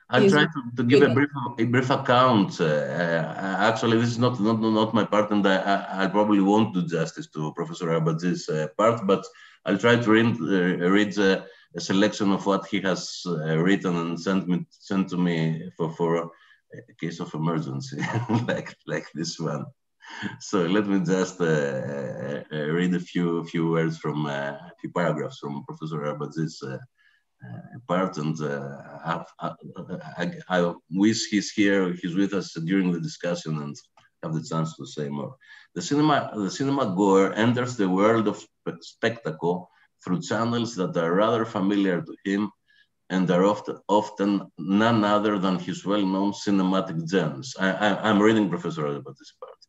I'll try to, to give a brief, a brief account. Uh, uh, actually, this is not, not, not my part, and I, I probably won't do justice to Professor Arabatzis' uh, part, but I'll try to read, uh, read uh, a selection of what he has uh, written and sent me sent to me for for a case of emergency like like this one. So let me just uh, uh, uh read a few few words from uh, a few paragraphs from Professor Arabatzis' uh, part, and I, I, I, wish he's here, he's with us during the discussion, and have the chance to say more. The cinema, the cinema goer enters the world of spectacle through channels that are rather familiar to him and are often, often none other than his well-known cinematic genres. I, am reading Professor Arabatzis' part.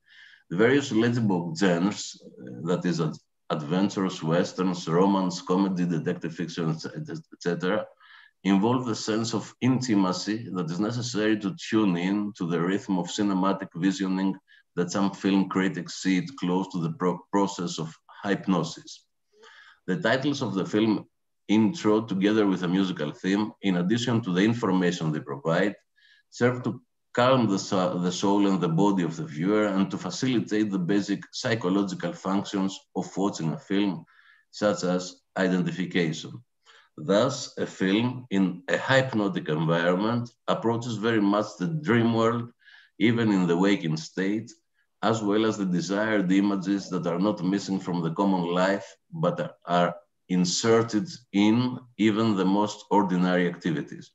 The various legible genres, uh, that is ad adventures, westerns, romance, comedy, detective fiction, etc., involve the sense of intimacy that is necessary to tune in to the rhythm of cinematic visioning that some film critics see it close to the pro process of hypnosis. The titles of the film intro, together with a musical theme, in addition to the information they provide, serve to calm the, the soul and the body of the viewer and to facilitate the basic psychological functions of watching a film, such as identification. Thus, a film in a hypnotic environment approaches very much the dream world, even in the waking state, as well as the desired images that are not missing from the common life, but are inserted in even the most ordinary activities.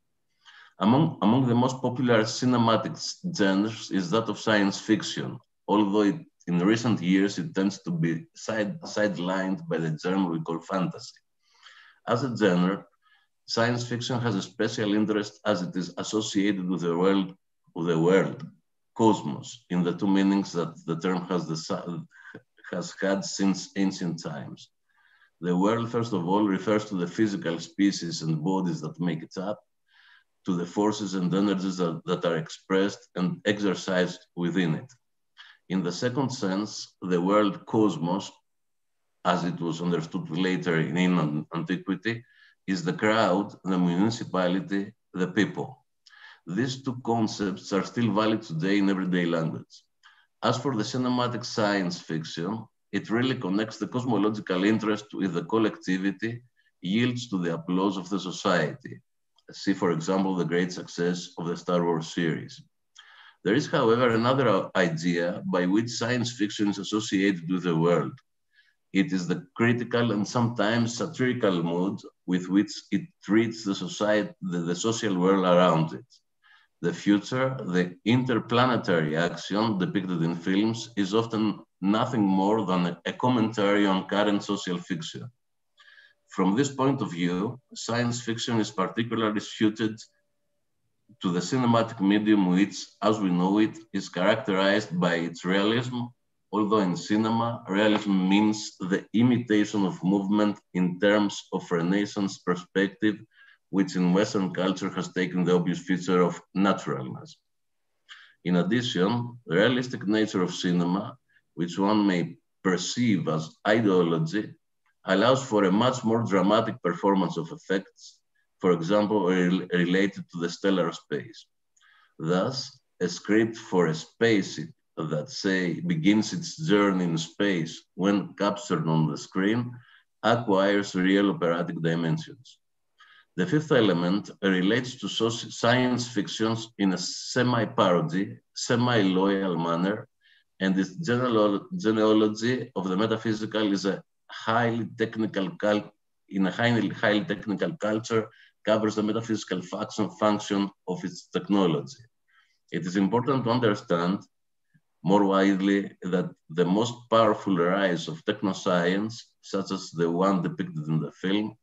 Among, among the most popular cinematic genres is that of science fiction, although it, in recent years it tends to be side, sidelined by the genre we call fantasy. As a genre, science fiction has a special interest as it is associated with the world, with the world cosmos in the two meanings that the term has, the, has had since ancient times. The world, first of all, refers to the physical species and bodies that make it up, to the forces and energies that, that are expressed and exercised within it. In the second sense, the world cosmos, as it was understood later in antiquity, is the crowd, the municipality, the people. These two concepts are still valid today in everyday language. As for the cinematic science fiction, it really connects the cosmological interest with the collectivity, yields to the applause of the society. See, for example, the great success of the Star Wars series. There is, however, another idea by which science fiction is associated with the world. It is the critical and sometimes satirical mood with which it treats the society, the, the social world around it. The future, the interplanetary action depicted in films is often nothing more than a, commentary on current social fiction. From this point of view, science fiction is particularly suited to the cinematic medium which, as we know it, is characterized by its realism, although in cinema, realism means the imitation of movement in terms of Renaissance perspective which in Western culture has taken the obvious feature of naturalness. In addition, the realistic nature of cinema, which one may perceive as ideology, allows for a much more dramatic performance of effects, for example, related to the stellar space. Thus, a script for a spaceship that, say, begins its journey in space when captured on the screen acquires real operatic dimensions. The fifth element relates to science fictions in a semi-parody, semi-loyal manner, and its genealogy of the metaphysical is a highly technical cult, in a highly, highly technical culture covers the metaphysical function, function of its technology. It is important to understand more widely that the most powerful rise of technoscience, such as the one depicted in the film,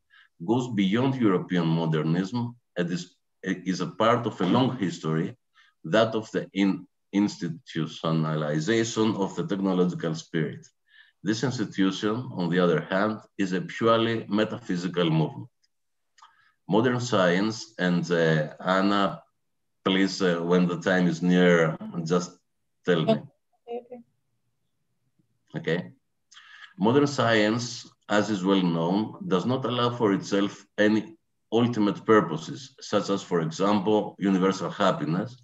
goes beyond European modernism and is, is a part of a long history, that of the in institutionalization of the technological spirit. This institution, on the other hand, is a purely metaphysical movement. Modern science, and uh, Anna, please, uh, when the time is near, just tell me. Okay. okay. Modern science as is well known, does not allow for itself any ultimate purposes, such as, for example, universal happiness,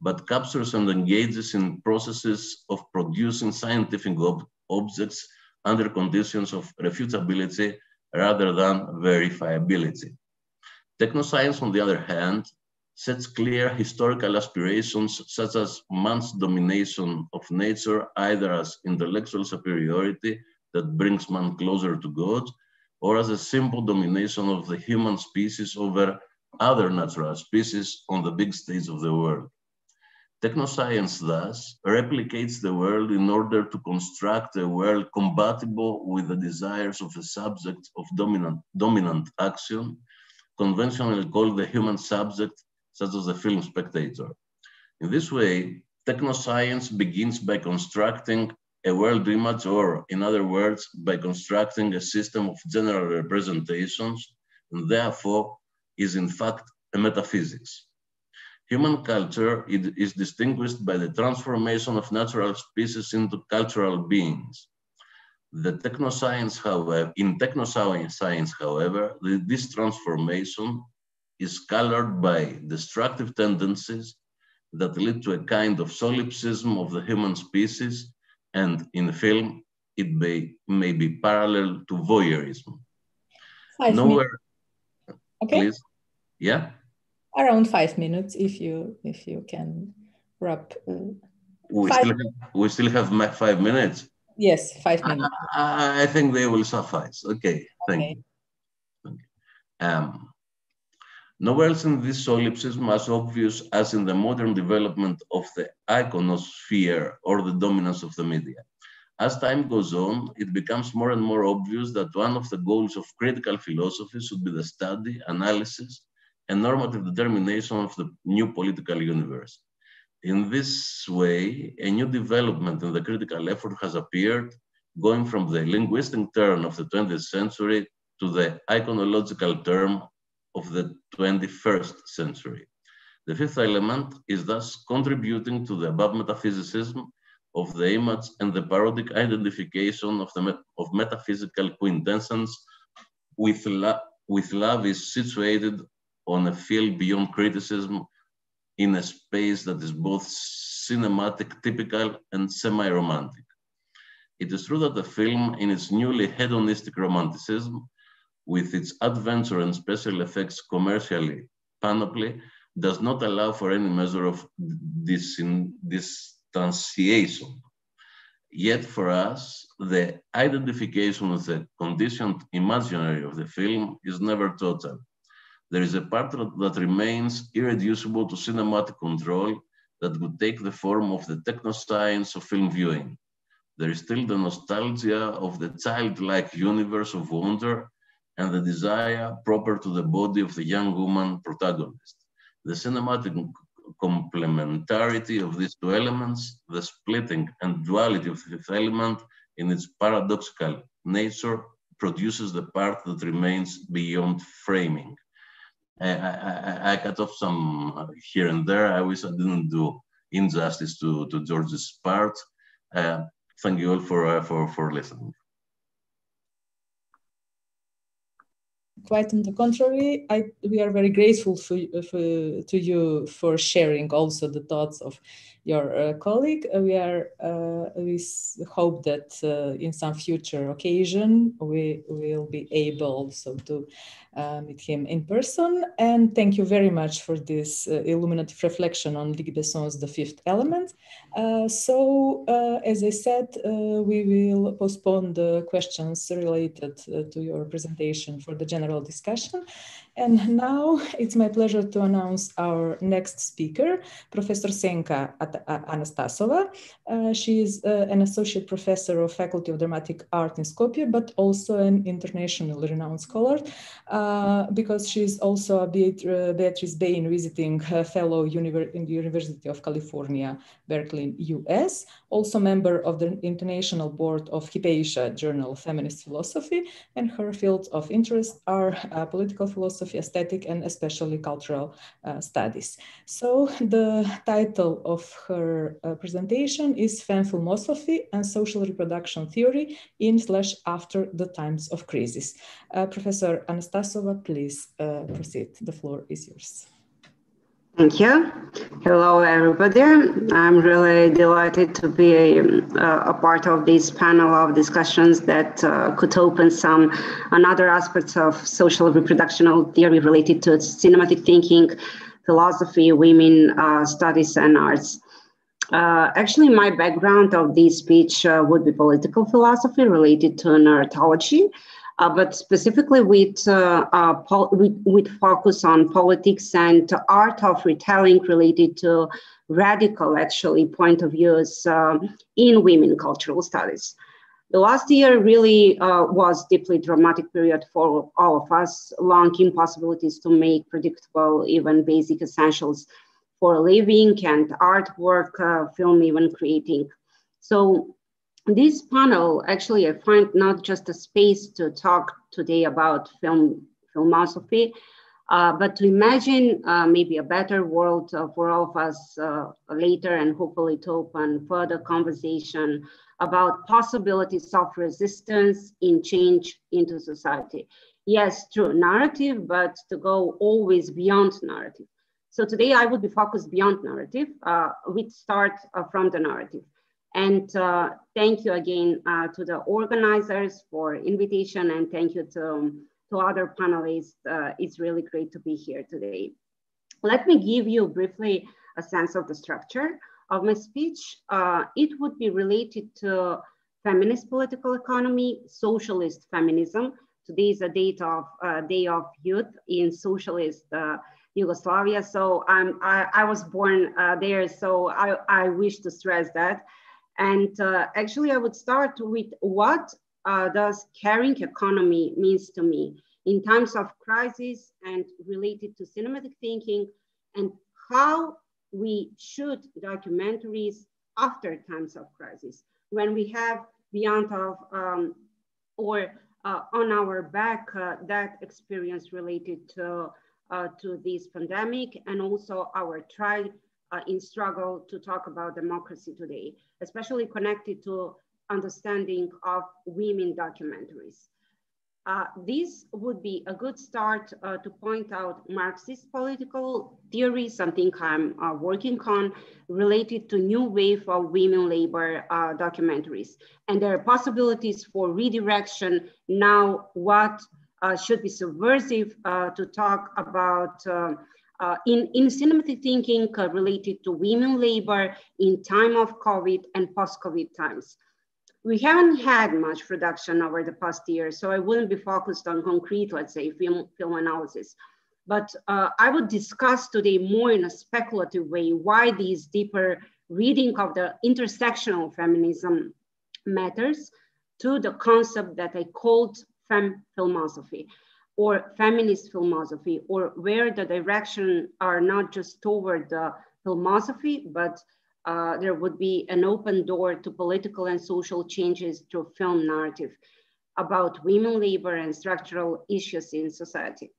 but captures and engages in processes of producing scientific ob objects under conditions of refutability rather than verifiability. Technoscience, on the other hand, sets clear historical aspirations such as man's domination of nature either as intellectual superiority that brings man closer to God, or as a simple domination of the human species over other natural species on the big stage of the world. Technoscience thus replicates the world in order to construct a world compatible with the desires of the subject of dominant, dominant action, conventionally called the human subject, such as the film spectator. In this way, technoscience begins by constructing a world image, or in other words, by constructing a system of general representations, and therefore is in fact a metaphysics. Human culture is distinguished by the transformation of natural species into cultural beings. The technoscience, however, in technoscience, however, this transformation is colored by destructive tendencies that lead to a kind of solipsism of the human species and in the film, it may, may be parallel to voyeurism. Five Nowhere, minutes. okay. please. Yeah. Around five minutes, if you if you can wrap. Uh, we five. still have, we still have five minutes. Yes, five minutes. I, I think they will suffice. Okay, thank okay. you. Thank you. Um, Nowhere else in this solipsism as obvious as in the modern development of the iconosphere or the dominance of the media. As time goes on, it becomes more and more obvious that one of the goals of critical philosophy should be the study, analysis, and normative determination of the new political universe. In this way, a new development in the critical effort has appeared, going from the linguistic turn of the 20th century to the iconological term of the 21st century. The fifth element is thus contributing to the above metaphysicism of the image and the parodic identification of, the met of metaphysical quintessence with, lo with love is situated on a field beyond criticism in a space that is both cinematic, typical, and semi-romantic. It is true that the film, in its newly hedonistic romanticism, with its adventure and special effects commercially panoply, does not allow for any measure of distanciation. Yet for us, the identification with the conditioned imaginary of the film is never total. There is a part that remains irreducible to cinematic control that would take the form of the technoscience of film viewing. There is still the nostalgia of the childlike universe of wonder and the desire proper to the body of the young woman protagonist. The cinematic complementarity of these two elements, the splitting and duality of the element in its paradoxical nature produces the part that remains beyond framing. I, I, I, cut off some here and there. I wish I didn't do injustice to, to George's part. Uh, thank you all for, uh, for, for listening. Quite on the contrary, I, we are very grateful for, for, to you for sharing also the thoughts of your uh, colleague. Uh, we are uh, we hope that uh, in some future occasion we will be able so to uh, meet him in person. And thank you very much for this uh, illuminative reflection on Luc Besson's The Fifth Element. so as I said, we will postpone the questions related to your presentation for the general discussion. And now it's my pleasure to announce our next speaker, Professor Senka Anastasova. Uh, she is uh, an associate professor of Faculty of Dramatic Art in Skopje, but also an internationally renowned scholar uh, because she's also a Beat uh, Beatrice Bain visiting fellow in the University of California, Berkeley, US, also member of the International Board of Hypatia Journal of Feminist Philosophy, and her fields of interest are uh, political philosophy philosophy, aesthetic, and especially cultural uh, studies. So the title of her uh, presentation is Femme Philosophy and Social Reproduction Theory in slash after the times of crisis. Uh, Professor Anastasova, please proceed. The floor is yours. Thank you. Hello, everybody. I'm really delighted to be a, uh, a part of this panel of discussions that uh, could open some another aspects of social reproductional theory related to cinematic thinking, philosophy, women uh, studies, and arts. Uh, actually, my background of this speech uh, would be political philosophy related to narratology uh, but specifically with, uh, uh, with, with, focus on politics and art of retelling related to radical, actually, point of views um, in women cultural studies. The last year really uh, was deeply dramatic period for all of us, long impossibilities to make predictable, even basic essentials for living and artwork, uh, film even creating. So this panel actually I find not just a space to talk today about film philosophy, uh, but to imagine uh, maybe a better world uh, for all of us uh, later and hopefully to open further conversation about possibilities of resistance in change into society. Yes, true narrative, but to go always beyond narrative. So today I would be focused beyond narrative. Uh, we start uh, from the narrative. And uh, thank you again uh, to the organizers for invitation and thank you to, to other panelists. Uh, it's really great to be here today. Let me give you briefly a sense of the structure of my speech. Uh, it would be related to feminist political economy, socialist feminism. Today is a date of, uh, day of youth in socialist uh, Yugoslavia. So I'm, I, I was born there, so I, I wish to stress that. And uh, actually, I would start with what uh, does caring economy means to me in times of crisis and related to cinematic thinking and how we shoot documentaries after times of crisis when we have beyond of um, or uh, on our back uh, that experience related to uh, to this pandemic and also our try uh, in struggle to talk about democracy today, especially connected to understanding of women documentaries. Uh, this would be a good start uh, to point out Marxist political theory, something I'm uh, working on related to new wave of women labor uh, documentaries. And there are possibilities for redirection now what uh, should be subversive uh, to talk about uh, in, in cinematic thinking uh, related to women labor in time of COVID and post-COVID times. We haven't had much production over the past year, so I wouldn't be focused on concrete, let's say, film, film analysis. But uh, I would discuss today more in a speculative way why these deeper reading of the intersectional feminism matters to the concept that I called fem philosophy or feminist philosophy, or where the direction are not just toward the philosophy, but uh, there would be an open door to political and social changes through film narrative about women labor and structural issues in society.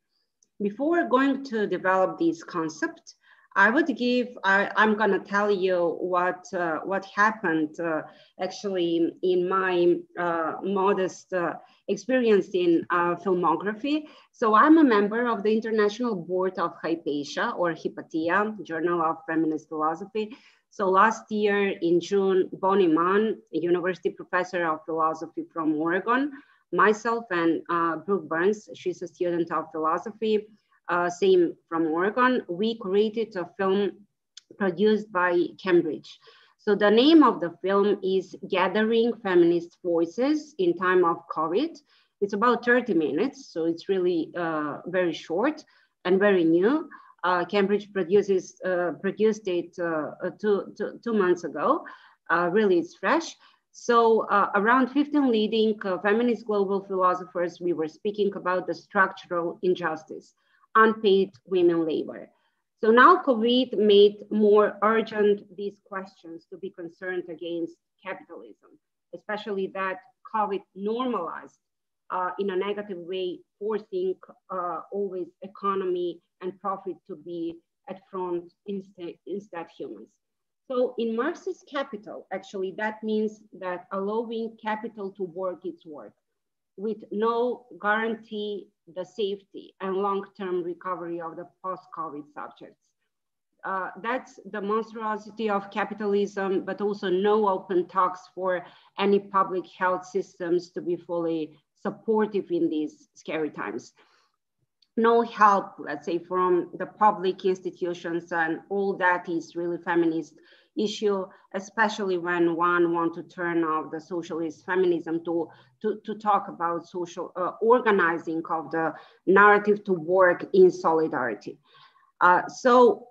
Before going to develop these concepts, I would give, I, am gonna tell you what, uh, what happened uh, actually in my uh, modest uh, experience in uh, filmography. So I'm a member of the International Board of Hypatia or Hypatia, Journal of Feminist Philosophy. So last year in June, Bonnie Mann, a university professor of philosophy from Oregon, myself and uh, Brooke Burns, she's a student of philosophy, uh, same from Oregon, we created a film produced by Cambridge. So the name of the film is Gathering Feminist Voices in Time of COVID. It's about 30 minutes, so it's really uh, very short and very new. Uh, Cambridge produces, uh, produced it uh, uh, two, two, two, months ago. Uh, really, it's fresh. So around 15 leading feminist global philosophers, we were speaking about the structural injustice unpaid women labor. So now COVID made more urgent these questions to be concerned against capitalism, especially that COVID normalized uh, in a negative way, forcing uh, always economy and profit to be at front instead, instead humans. So in Marxist capital, actually, that means that allowing capital to work its work with no guarantee the safety and long-term recovery of the post-COVID subjects. Uh, that's the monstrosity of capitalism, but also no open talks for any public health systems to be fully supportive in these scary times. No help, let's say, from the public institutions and all that is really feminist issue, especially when one want to turn off the socialist feminism to, to, to talk about social uh, organizing of the narrative to work in solidarity. Uh, so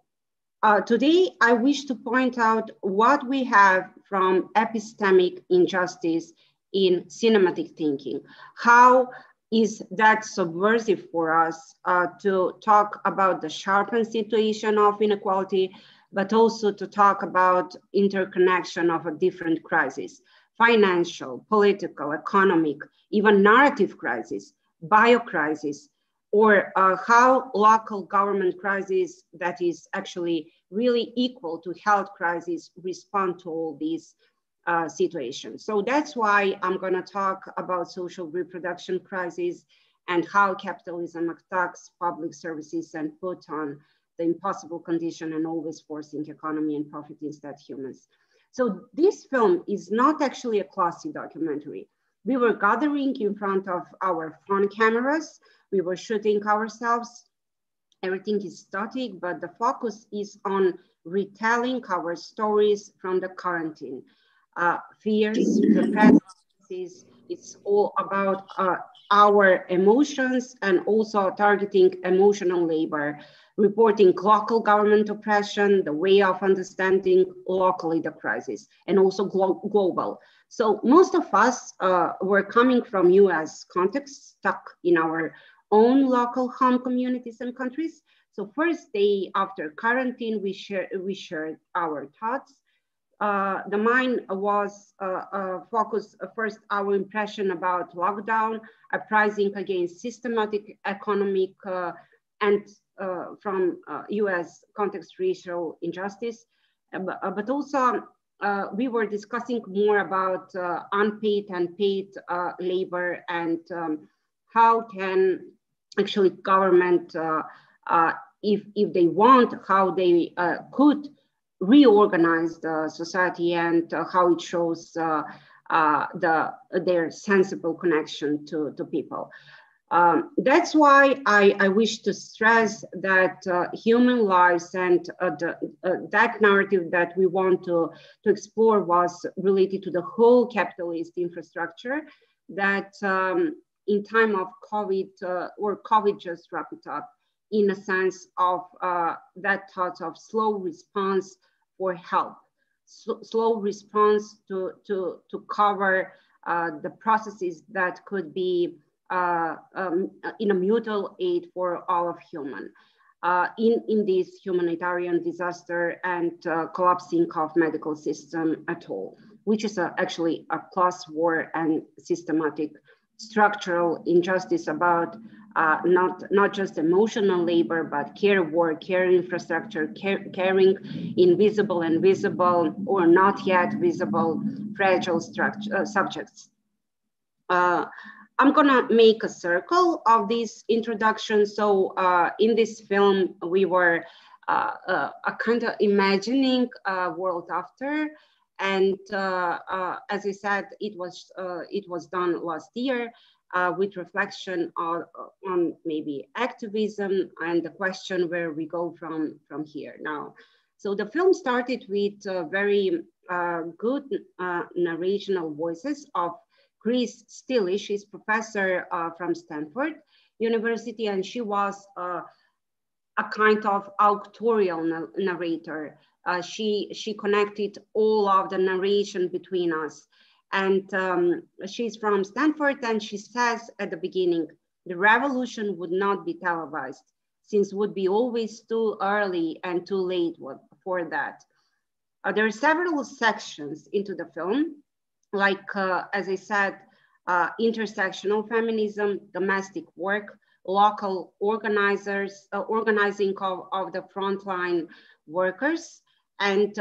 uh, today, I wish to point out what we have from epistemic injustice in cinematic thinking. How is that subversive for us uh, to talk about the sharpened situation of inequality, but also to talk about interconnection of a different crisis, financial, political, economic, even narrative crisis, bio crisis, or uh, how local government crisis that is actually really equal to health crisis respond to all these uh, situations. So that's why I'm gonna talk about social reproduction crisis and how capitalism attacks public services and put on the impossible condition and always forcing economy and profit instead humans. So this film is not actually a classy documentary. We were gathering in front of our phone cameras. We were shooting ourselves. Everything is static, but the focus is on retelling our stories from the quarantine. Uh, fears, repressive it's all about uh, our emotions and also targeting emotional labor reporting local government oppression, the way of understanding locally the crisis, and also glo global. So most of us uh, were coming from US context, stuck in our own local home communities and countries. So first day after quarantine, we, share, we shared our thoughts. Uh, the mind was uh, uh, focused uh, first our impression about lockdown, uprising against systematic economic uh, and from US context racial injustice, but, but also we were discussing more about unpaid and paid labor and um, how can actually government, if, if they want, how they could reorganize the society and uh, how it shows uh, uh, the, their sensible connection to, to people. Um, that's why I, I, wish to stress that uh, human lives and uh, the, uh, that narrative that we want to, to explore was related to the whole capitalist infrastructure that um, in time of COVID uh, or COVID just wrapped up in a sense of uh, that thought of slow response for help, so, slow response to, to, to cover uh, the processes that could be uh, um, in a mutual aid for all of human. Uh, in, in this humanitarian disaster and uh, collapsing of medical system at all, which is a, actually a class war and systematic structural injustice about uh, not, not just emotional labor, but care work, care infrastructure, care, caring invisible and visible or not yet visible fragile structure, uh, subjects. Uh, I'm gonna make a circle of this introduction. So uh, in this film, we were uh, uh, kind of imagining a world after, and uh, uh, as I said, it was uh, it was done last year with reflection on, on maybe activism and the question where we go from from here now. So the film started with very good narrational voices of Chris Stilley. She's professor uh, from Stanford University, and she was uh, a kind of auctorial narrator. Uh, she, she connected all of the narration between us. And um, she's from Stanford, and she says at the beginning, the revolution would not be televised since would be always too early and too late for that. Uh, there are several sections into the film like, uh, as I said, uh, intersectional feminism, domestic work, local organizers, uh, organizing of, of the frontline workers, and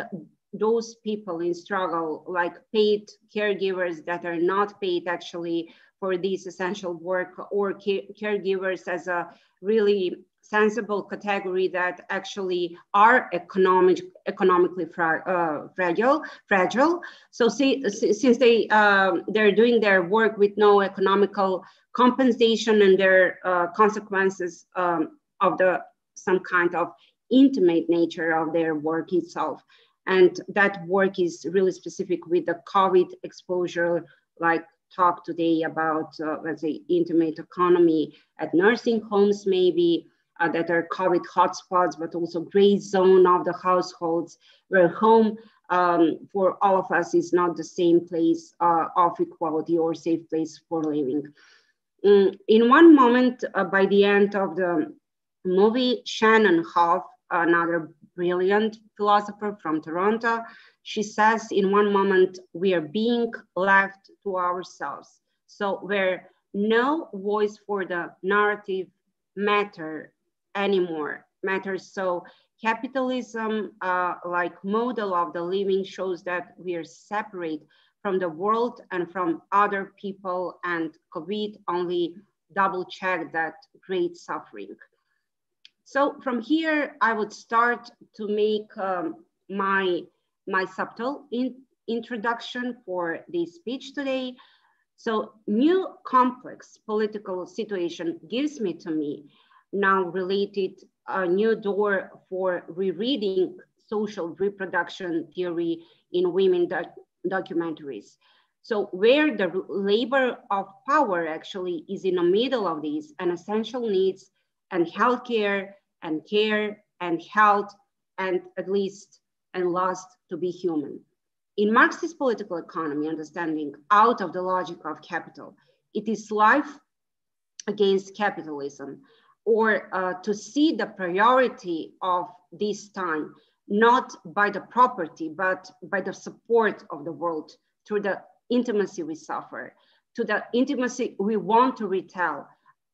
those people in struggle, like paid caregivers that are not paid actually for this essential work, or caregivers as a really sensible category that actually are economic, economically fra uh, fragile. Fragile. So see, since they um, they're doing their work with no economical compensation and their uh, consequences um, of the some kind of intimate nature of their work itself, and that work is really specific with the COVID exposure, like talk today about uh, let's say intimate economy at nursing homes maybe uh, that are COVID hotspots, but also gray zone of the households where home um, for all of us is not the same place uh, of equality or safe place for living. Mm, in one moment, uh, by the end of the movie, Shannon Hoff, another brilliant philosopher from Toronto, she says in one moment, we are being left to ourselves. So where no voice for the narrative matter anymore matters. So capitalism, uh, like model of the living shows that we are separate from the world and from other people and COVID only double check that great suffering. So from here, I would start to make um, my, my subtle in, introduction for this speech today. So new complex political situation gives me to me now related a new door for rereading social reproduction theory in women doc documentaries. So where the labor of power actually is in the middle of these and essential needs and healthcare and care and health and at least and last to be human. In Marxist political economy, understanding out of the logic of capital, it is life against capitalism or uh, to see the priority of this time, not by the property, but by the support of the world through the intimacy we suffer, to the intimacy we want to retell.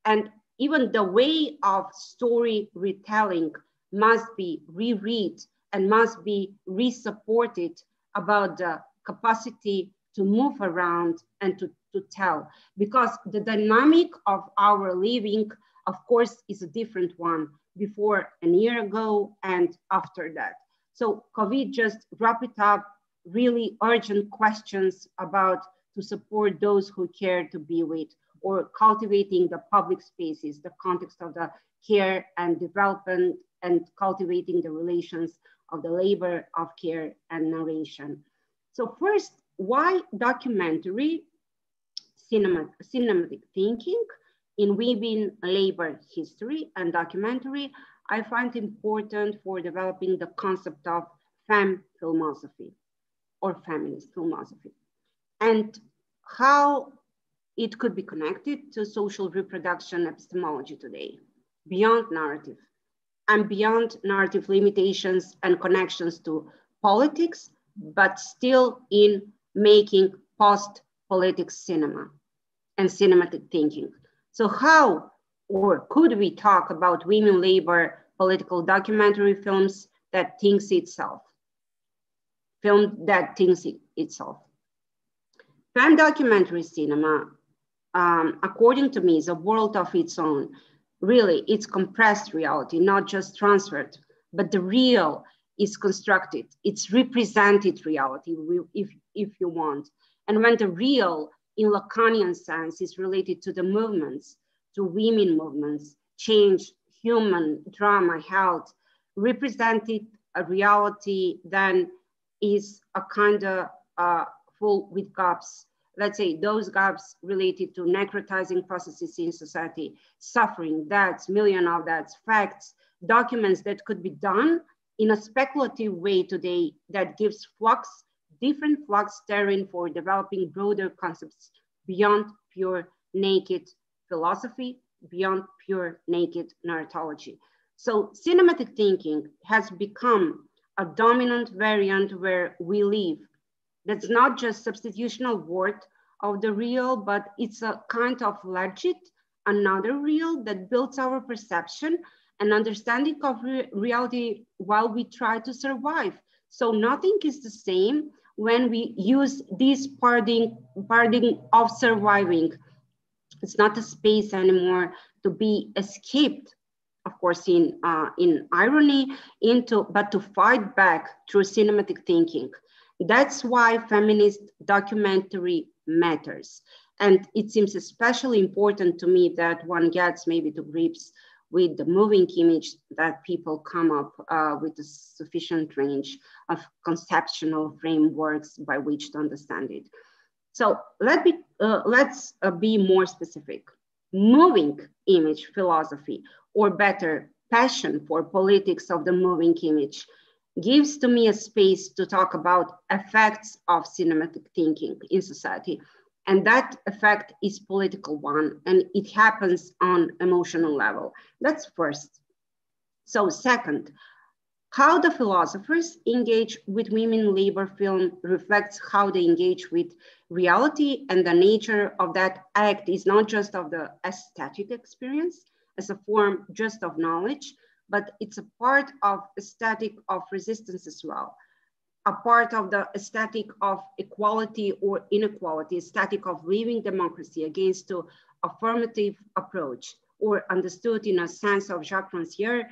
And even the way of story retelling must be reread and must be resupported about the capacity to move around and to, to tell because the dynamic of our living of course, is a different one before a year ago and after that. So COVID just wrap it up, really urgent questions about to support those who care to be with or cultivating the public spaces, the context of the care and development and cultivating the relations of the labor of care and narration. So first, why documentary cinema, cinematic thinking in women labor history and documentary, I find important for developing the concept of fem philosophy or feminist philosophy and how it could be connected to social reproduction epistemology today, beyond narrative and beyond narrative limitations and connections to politics, but still in making post-politics cinema and cinematic thinking. So how or could we talk about women labor political documentary films that thinks itself? Film that thinks it, itself. Fan documentary cinema, um, according to me, is a world of its own really it's compressed reality, not just transferred, but the real is constructed. It's represented reality, if, if you want. And when the real in Lacanian sense is related to the movements, to women movements, change, human, drama, health, represented a reality then is a kind of uh, full with gaps let's say those gaps related to necrotizing processes in society, suffering, deaths, million of deaths, facts, documents that could be done in a speculative way today that gives flux, different flux terrain for developing broader concepts beyond pure naked philosophy, beyond pure naked narratology. So cinematic thinking has become a dominant variant where we live that's not just substitutional word of the real, but it's a kind of legit, another real that builds our perception and understanding of re reality while we try to survive. So nothing is the same when we use this parting, paradigm of surviving. It's not a space anymore to be escaped, of course, in, uh, in irony, into, but to fight back through cinematic thinking. That's why feminist documentary matters. And it seems especially important to me that one gets maybe to grips with the moving image that people come up uh, with a sufficient range of conceptual frameworks by which to understand it. So let me, uh, let's uh, be more specific. Moving image philosophy, or better, passion for politics of the moving image, gives to me a space to talk about effects of cinematic thinking in society. And that effect is political one, and it happens on emotional level. That's first. So second, how the philosophers engage with women labor film reflects how they engage with reality and the nature of that act is not just of the aesthetic experience as a form just of knowledge, but it's a part of aesthetic of resistance as well. A part of the aesthetic of equality or inequality, aesthetic of living democracy against to affirmative approach, or understood in a sense of Jacques Rancière,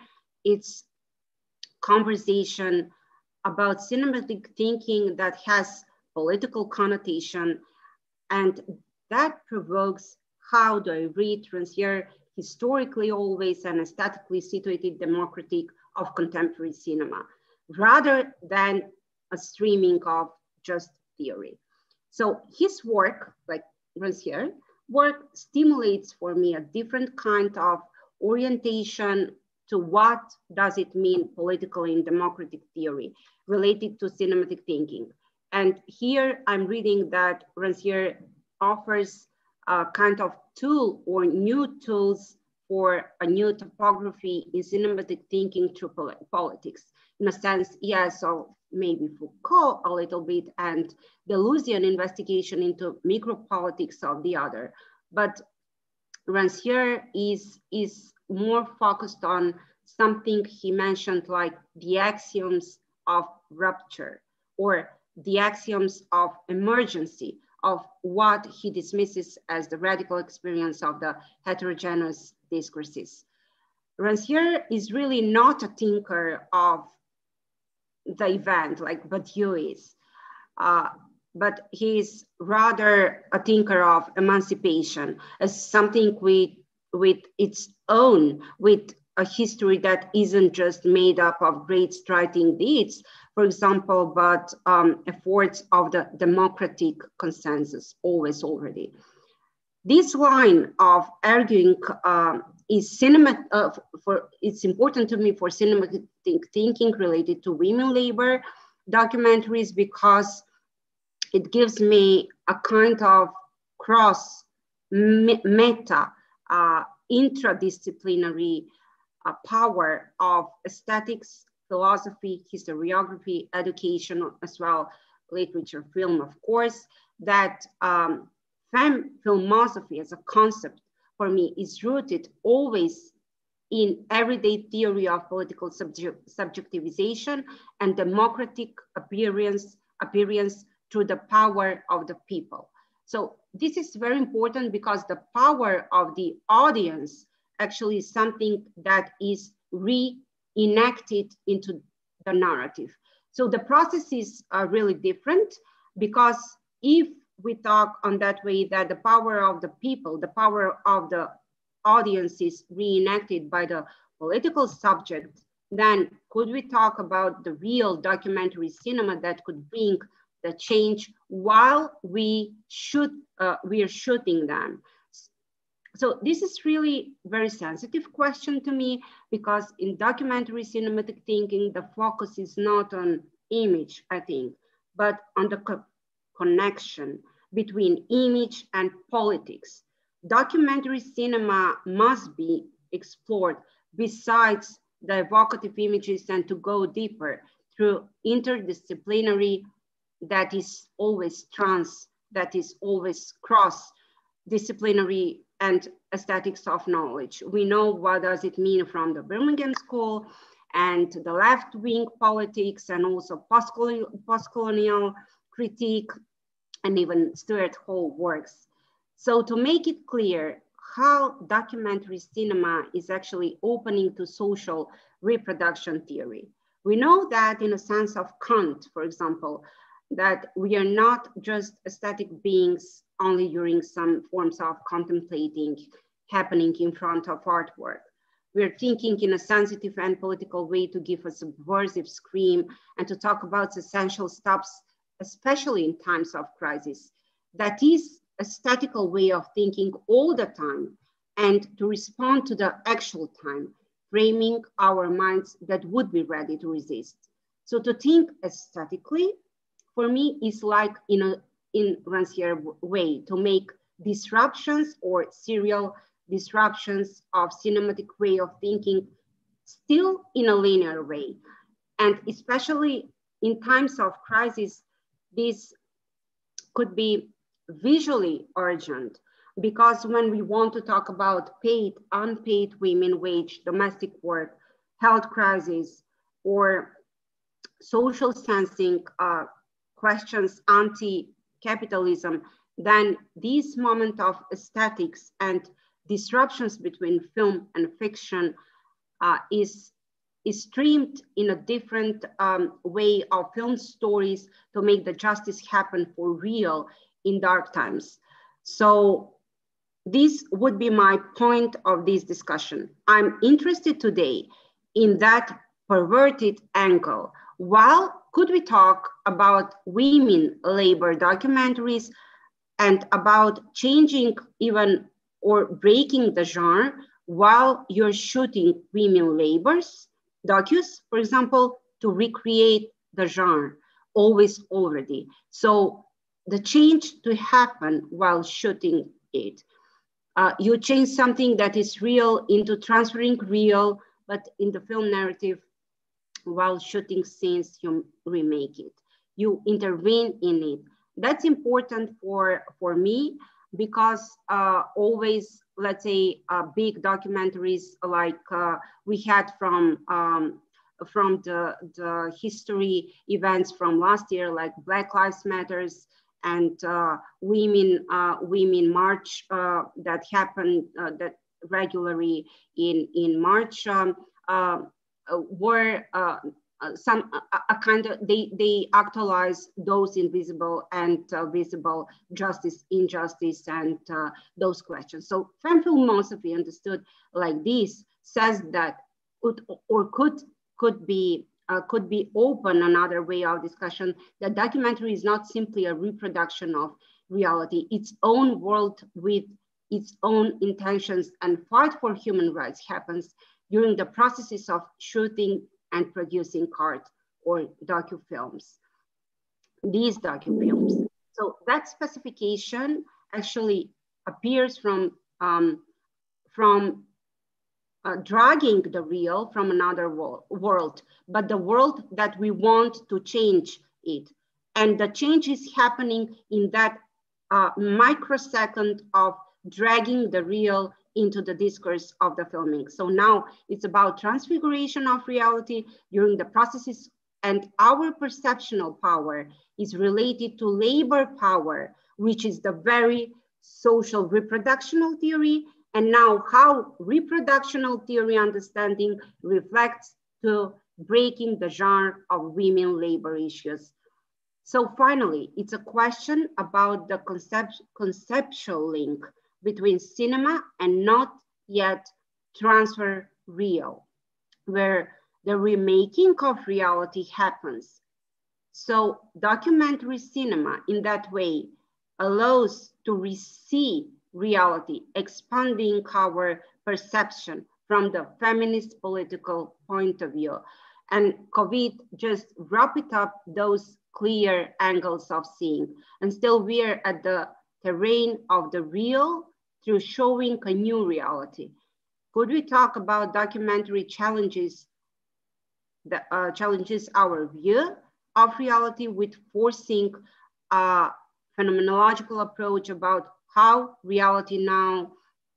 it's conversation about cinematic thinking that has political connotation and that provokes how do I read Rancière historically always an aesthetically situated democratic of contemporary cinema, rather than a streaming of just theory. So his work, like Rancière, work stimulates for me a different kind of orientation to what does it mean politically in democratic theory related to cinematic thinking. And here I'm reading that Rancière offers a kind of tool or new tools for a new topography in cinematic thinking through politics. In a sense, yes, or maybe Foucault a little bit and Deleuzian investigation into micropolitics of the other. But Rancière is, is more focused on something he mentioned like the axioms of rupture or the axioms of emergency of what he dismisses as the radical experience of the heterogeneous discourses. Rancière is really not a thinker of the event like Badiou is. Uh, but he's rather a thinker of emancipation as something with, with its own, with a history that isn't just made up of great striking deeds, for example, but um, efforts of the democratic consensus always already. This line of arguing uh, is cinema uh, for it's important to me for cinematic thinking related to women labor documentaries because it gives me a kind of cross meta uh, intradisciplinary power of aesthetics, philosophy, historiography, education, as well literature, film, of course, that um, fem filmosophy as a concept for me is rooted always in everyday theory of political subject, subjectivization and democratic appearance, appearance through the power of the people. So this is very important because the power of the audience actually something that is reenacted into the narrative. So the processes are really different because if we talk on that way that the power of the people, the power of the audience is reenacted by the political subject, then could we talk about the real documentary cinema that could bring the change while we shoot, uh, we are shooting them? So this is really very sensitive question to me because in documentary cinematic thinking, the focus is not on image, I think, but on the co connection between image and politics. Documentary cinema must be explored besides the evocative images and to go deeper through interdisciplinary that is always trans, that is always cross disciplinary and aesthetics of knowledge. We know what does it mean from the Birmingham School and the left-wing politics and also post-colonial critique and even Stuart Hall works. So to make it clear how documentary cinema is actually opening to social reproduction theory. We know that in a sense of Kant, for example, that we are not just aesthetic beings only during some forms of contemplating happening in front of artwork. We're thinking in a sensitive and political way to give a subversive scream and to talk about essential stops, especially in times of crisis. That is a statical way of thinking all the time and to respond to the actual time, framing our minds that would be ready to resist. So to think aesthetically, for me, is like in a in Rancière way to make disruptions or serial disruptions of cinematic way of thinking still in a linear way. And especially in times of crisis, this could be visually urgent because when we want to talk about paid, unpaid women wage, domestic work, health crisis, or social sensing uh, questions, anti capitalism, then this moment of aesthetics and disruptions between film and fiction uh, is, is streamed in a different um, way of film stories to make the justice happen for real in dark times. So this would be my point of this discussion. I'm interested today in that perverted angle. While could we talk about women labor documentaries and about changing even or breaking the genre while you're shooting women labors docus, for example, to recreate the genre always already. So the change to happen while shooting it. Uh, you change something that is real into transferring real, but in the film narrative, while shooting scenes, you remake it. You intervene in it. That's important for, for me because uh, always, let's say, uh, big documentaries like uh, we had from um, from the, the history events from last year, like Black Lives Matters and uh, Women uh, Women March uh, that happened that regularly in in March. Um, were uh, uh, some a, kind of they they actualize those invisible and uh, visible justice injustice and uh, those questions. So femme philosophy understood like this says that could or could could be uh, could be open another way of discussion. That documentary is not simply a reproduction of reality. Its own world with its own intentions and fight for human rights happens during the processes of shooting and producing art or docufilms. These docufilms. So that specification actually appears from, um, from uh, dragging the real from another wo world, but the world that we want to change it. And the change is happening in that uh, microsecond of dragging the real into the discourse of the filming. So now it's about transfiguration of reality during the processes and our perceptual power is related to labor power, which is the very social reproductional theory. And now how reproductional theory understanding reflects to breaking the genre of women labor issues. So finally, it's a question about the concept, conceptual link between cinema and not yet transfer real, where the remaking of reality happens. So documentary cinema in that way allows to receive reality, expanding our perception from the feminist political point of view. And COVID just wrap it up those clear angles of seeing. And still we're at the terrain of the real through showing a new reality. Could we talk about documentary challenges that uh, challenges our view of reality with forcing a phenomenological approach about how reality now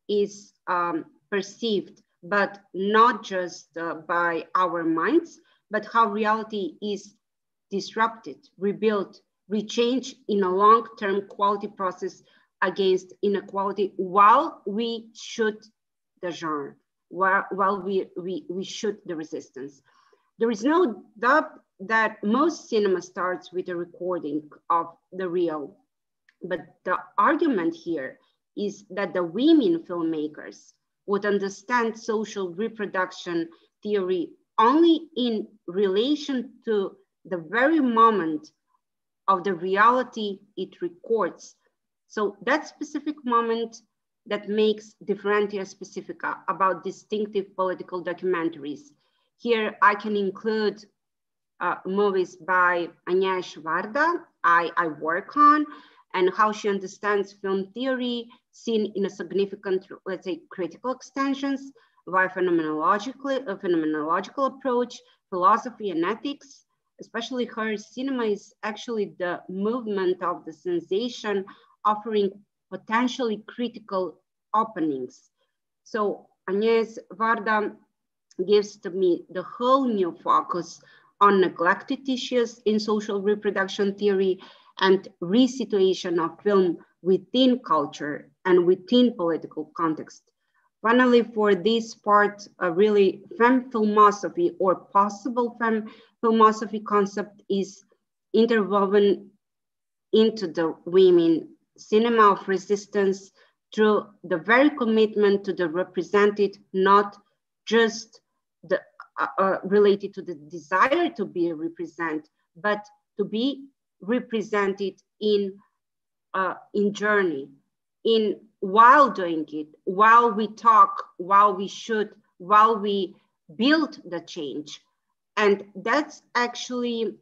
is um, perceived, but not just uh, by our minds, but how reality is disrupted, rebuilt, rechanged in a long-term quality process against inequality while we shoot the genre, while, while we, we, we shoot the resistance. There is no doubt that most cinema starts with a recording of the real, but the argument here is that the women filmmakers would understand social reproduction theory only in relation to the very moment of the reality it records so that specific moment that makes Differentia Specifica about distinctive political documentaries. Here I can include uh, movies by Agnieszka Varda I, I work on and how she understands film theory seen in a significant, let's say, critical extensions by phenomenological, a phenomenological approach, philosophy and ethics, especially her cinema is actually the movement of the sensation offering potentially critical openings. So Agnes Varda gives to me the whole new focus on neglected issues in social reproduction theory and resituation of film within culture and within political context. Finally, for this part, a really fem philosophy or possible fem philosophy concept is interwoven into the women cinema of resistance through the very commitment to the represented, not just the uh, uh, related to the desire to be represented, but to be represented in uh, in journey, in while doing it, while we talk, while we shoot, while we build the change, and that's actually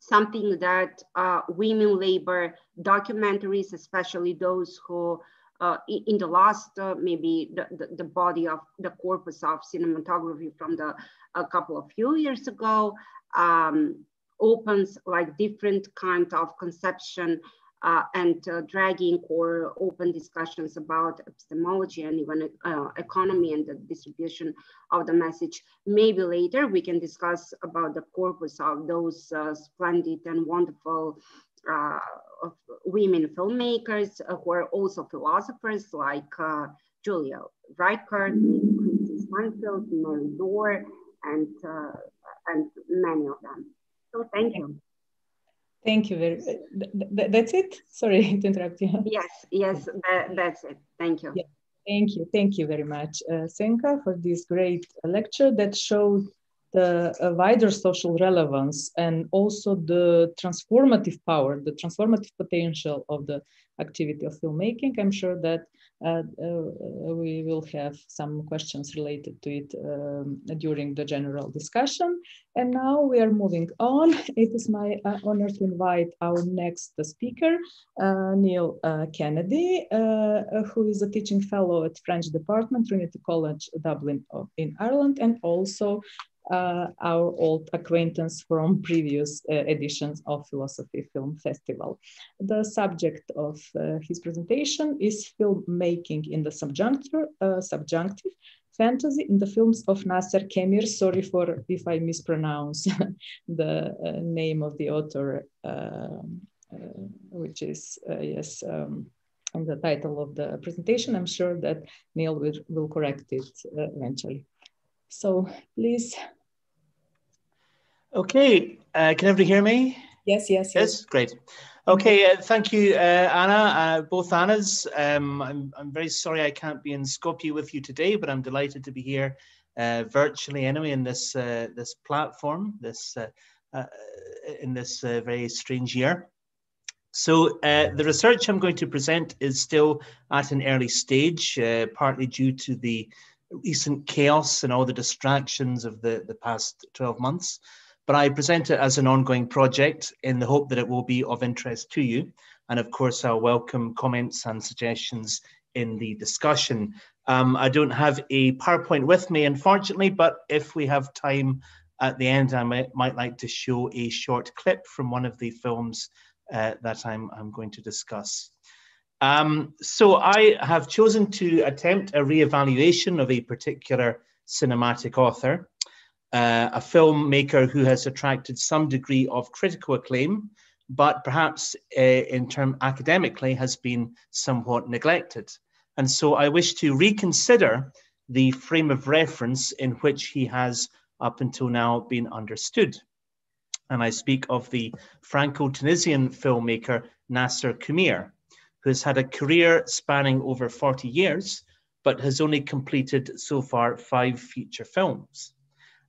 something that uh, women labor documentaries, especially those who uh, in the last uh, maybe the, the, the, body of the corpus of cinematography from the a couple of few years ago um, opens like different kind of conception uh, and uh, dragging or open discussions about epistemology and even uh, economy and the distribution of the message. Maybe later we can discuss about the corpus of those uh, splendid and wonderful uh, women filmmakers who are also philosophers like uh, Julia Reichert, Christy Swanfield, Mary Dore, and and many of them. So thank you. Thank you very th That's it? Sorry to interrupt you. Yes, yes, that, that's it. Thank you. Yeah. Thank you. Thank you very much, uh, Senka, for this great lecture that showed the uh, wider social relevance and also the transformative power, the transformative potential of the activity of filmmaking. I'm sure that we will have some questions related to it um, during the general discussion. And now we are moving on. It is my uh, honor to invite our next speaker, uh, Neil uh, Kennedy, who is a teaching fellow at French Department, Trinity College, Dublin in Ireland, and also uh, our old acquaintance from previous uh, editions of Philosophy Film Festival. The subject of uh, his presentation is filmmaking in the subjunctive, uh, subjunctive fantasy in the films of Nacer Khemir. Sorry for if I mispronounce the uh, name of the author, uh, which is, yes, um, the title of the presentation. I'm sure that Neil will, will correct it eventually. So please. Okay, uh, can everybody hear me? Yes, yes, yes. Yes, great. Okay, uh, thank you, uh, Anna, uh, both Annas. Um, I'm, I'm very sorry I can't be in Skopje with you today, but I'm delighted to be here uh, virtually anyway in this uh, this platform, this in this very strange year. So the research I'm going to present is still at an early stage, partly due to the recent chaos and all the distractions of the, the past 12 months. But I present it as an ongoing project in the hope that it will be of interest to you. And of course, I'll welcome comments and suggestions in the discussion. Um, I don't have a PowerPoint with me, unfortunately, but if we have time at the end, I might, might like to show a short clip from one of the films uh, that I'm, I'm going to discuss. Um, so I have chosen to attempt a re-evaluation of a particular cinematic author, uh, a filmmaker who has attracted some degree of critical acclaim, but perhaps uh, in term academically has been somewhat neglected. And so I wish to reconsider the frame of reference in which he has up until now been understood. And I speak of the Franco-Tunisian filmmaker Nacer Khemir, who has had a career spanning over 40 years, but has only completed so far five feature films.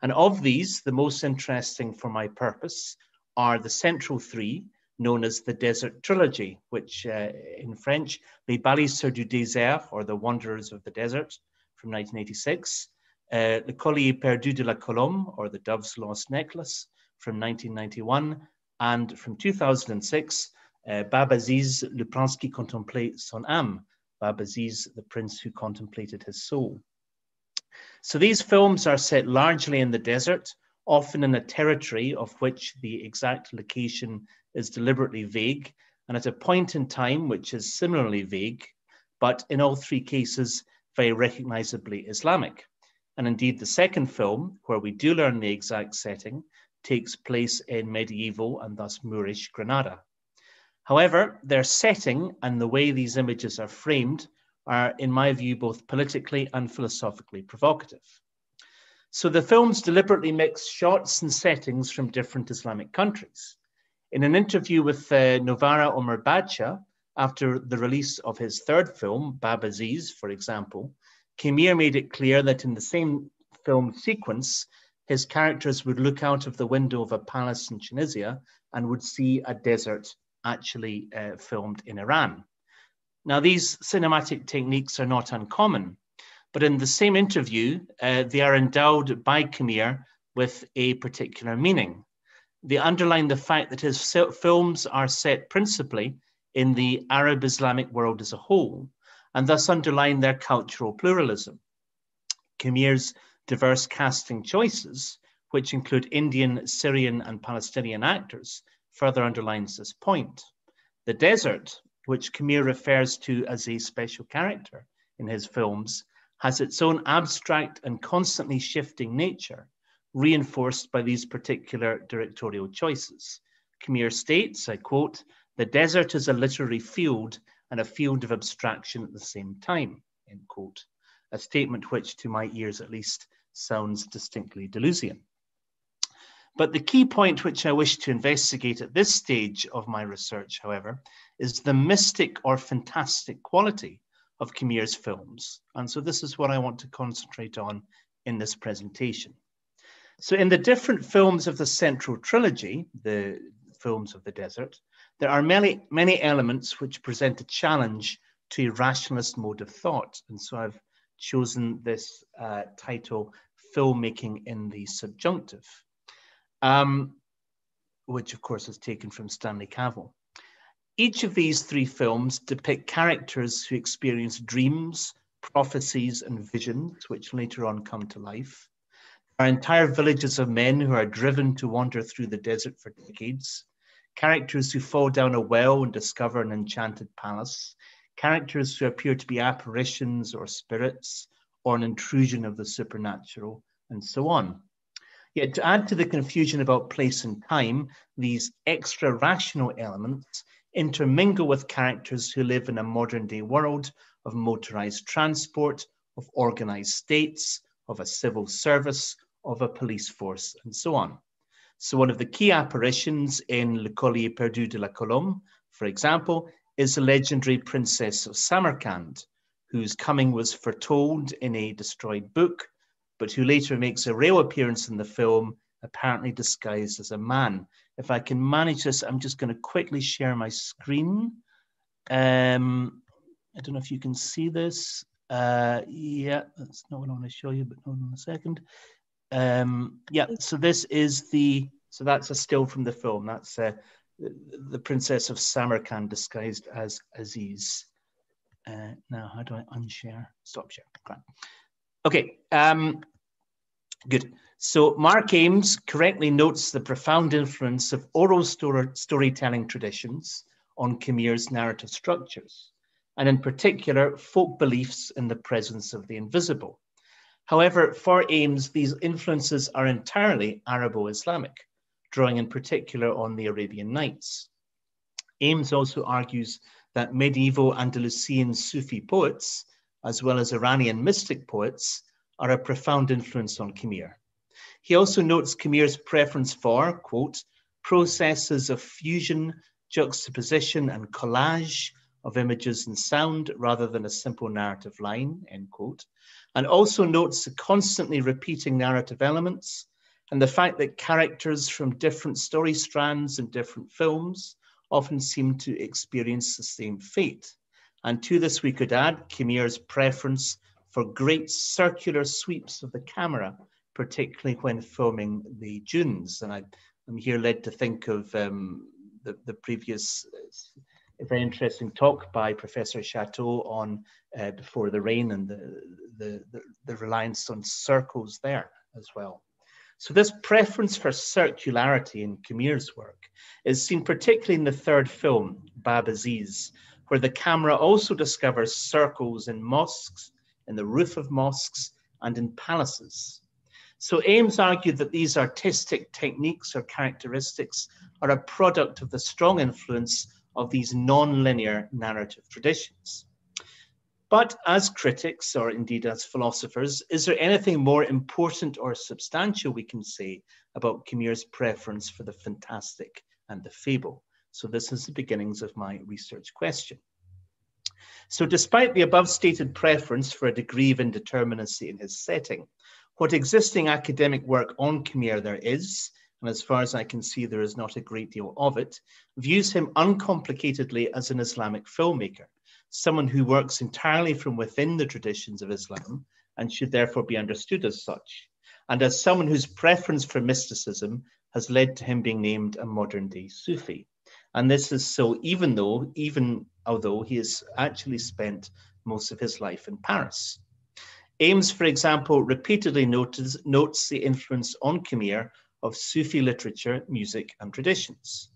And of these, the most interesting for my purpose are the central three, known as the Desert Trilogy, which uh, in French, Les Baliseurs du Désert, or The Wanderers of the Desert, from 1986, uh, Le Collier Perdu de la Colombe, or The Dove's Lost Necklace, from 1991, and from 2006, uh, Babaziz, Le Prince qui contemplait son âme, Babaziz, the prince who contemplated his soul. So these films are set largely in the desert, often in a territory of which the exact location is deliberately vague, and at a point in time which is similarly vague, but in all three cases, very recognizably Islamic. And indeed, the second film, where we do learn the exact setting, takes place in medieval and thus Moorish Granada. However, their setting and the way these images are framed are, in my view, both politically and philosophically provocative. So the films deliberately mix shots and settings from different Islamic countries. In an interview with uh, Novara Omar Badshah, after the release of his third film, Bab Aziz, for example, Khemir made it clear that in the same film sequence, his characters would look out of the window of a palace in Tunisia and would see a desert actually uh, filmed in Iran. Now, these cinematic techniques are not uncommon, but in the same interview, uh, they are endowed by Khemir with a particular meaning. They underline the fact that his films are set principally in the Arab Islamic world as a whole, and thus underline their cultural pluralism. Khemir's diverse casting choices, which include Indian, Syrian, and Palestinian actors, further underlines this point. The desert, which Khemir refers to as a special character in his films, has its own abstract and constantly shifting nature, reinforced by these particular directorial choices. Khemir states, I quote, the desert is a literary field and a field of abstraction at the same time, end quote. A statement which, to my ears at least, sounds distinctly Deleuzian. But the key point which I wish to investigate at this stage of my research, however, is the mystic or fantastic quality of Khemir's films. And so this is what I want to concentrate on in this presentation. So in the different films of the central trilogy, the films of the desert, there are many, many elements which present a challenge to a rationalist mode of thought. And so I've chosen this uh, title, Filmmaking in the Subjunctive um, which of course is taken from Stanley Cavell. Each of these three films depict characters who experience dreams, prophecies, and visions, which later on come to life. There are entire villages of men who are driven to wander through the desert for decades, characters who fall down a well and discover an enchanted palace, characters who appear to be apparitions or spirits, or an intrusion of the supernatural, and so on. Yet to add to the confusion about place and time, these extra rational elements intermingle with characters who live in a modern day world of motorized transport, of organized states, of a civil service, of a police force, and so on. So one of the key apparitions in Le Collier Perdu de la Colombe, for example, is the legendary Princess of Samarkand, whose coming was foretold in a destroyed book but who later makes a real appearance in the film, apparently disguised as a man. If I can manage this, I'm just going to quickly share my screen. Um, I don't know if you can see this. Uh, yeah, that's not what I want to show you, but hold on a second. Um, yeah, so this is the, so that's a still from the film. That's uh, the, Princess of Samarkand disguised as Aziz. Uh, now, how do I unshare? Stop share. Okay, um, good. So Mark Ames correctly notes the profound influence of oral story, storytelling traditions on Khemir's narrative structures, and in particular, folk beliefs in the presence of the invisible. However, for Ames, these influences are entirely Arabo-Islamic, drawing in particular on the Arabian Nights. Ames also argues that medieval Andalusian Sufi poets as well as Iranian mystic poets, are a profound influence on Khemir. He also notes Khemir's preference for, quote, processes of fusion, juxtaposition, and collage of images and sound rather than a simple narrative line, end quote, and also notes the constantly repeating narrative elements and the fact that characters from different story strands in different films often seem to experience the same fate. And to this, we could add Khemir's preference for great circular sweeps of the camera, particularly when filming the dunes. And I, am here led to think of um, the, the previous uh, very interesting talk by Professor Chateau on uh, Before the Rain and the, the, the, the reliance on circles there as well. So this preference for circularity in Khemir's work is seen particularly in the third film, Bab Aziz, where the camera also discovers circles in mosques, in the roof of mosques, and in palaces. So Ames argued that these artistic techniques or characteristics are a product of the strong influence of these non-linear narrative traditions. But as critics, or indeed as philosophers, is there anything more important or substantial we can say about Khemir's preference for the fantastic and the fable? So this is the beginnings of my research question. So despite the above stated preference for a degree of indeterminacy in his setting, what existing academic work on Khemir there is, and as far as I can see, there is not a great deal of it, views him uncomplicatedly as an Islamic filmmaker, someone who works entirely from within the traditions of Islam and should therefore be understood as such, and as someone whose preference for mysticism has led to him being named a modern day Sufi. And this is so even though, even although he has actually spent most of his life in Paris. Ames, for example, repeatedly notes the influence on Khemir of Sufi literature, music, and traditions.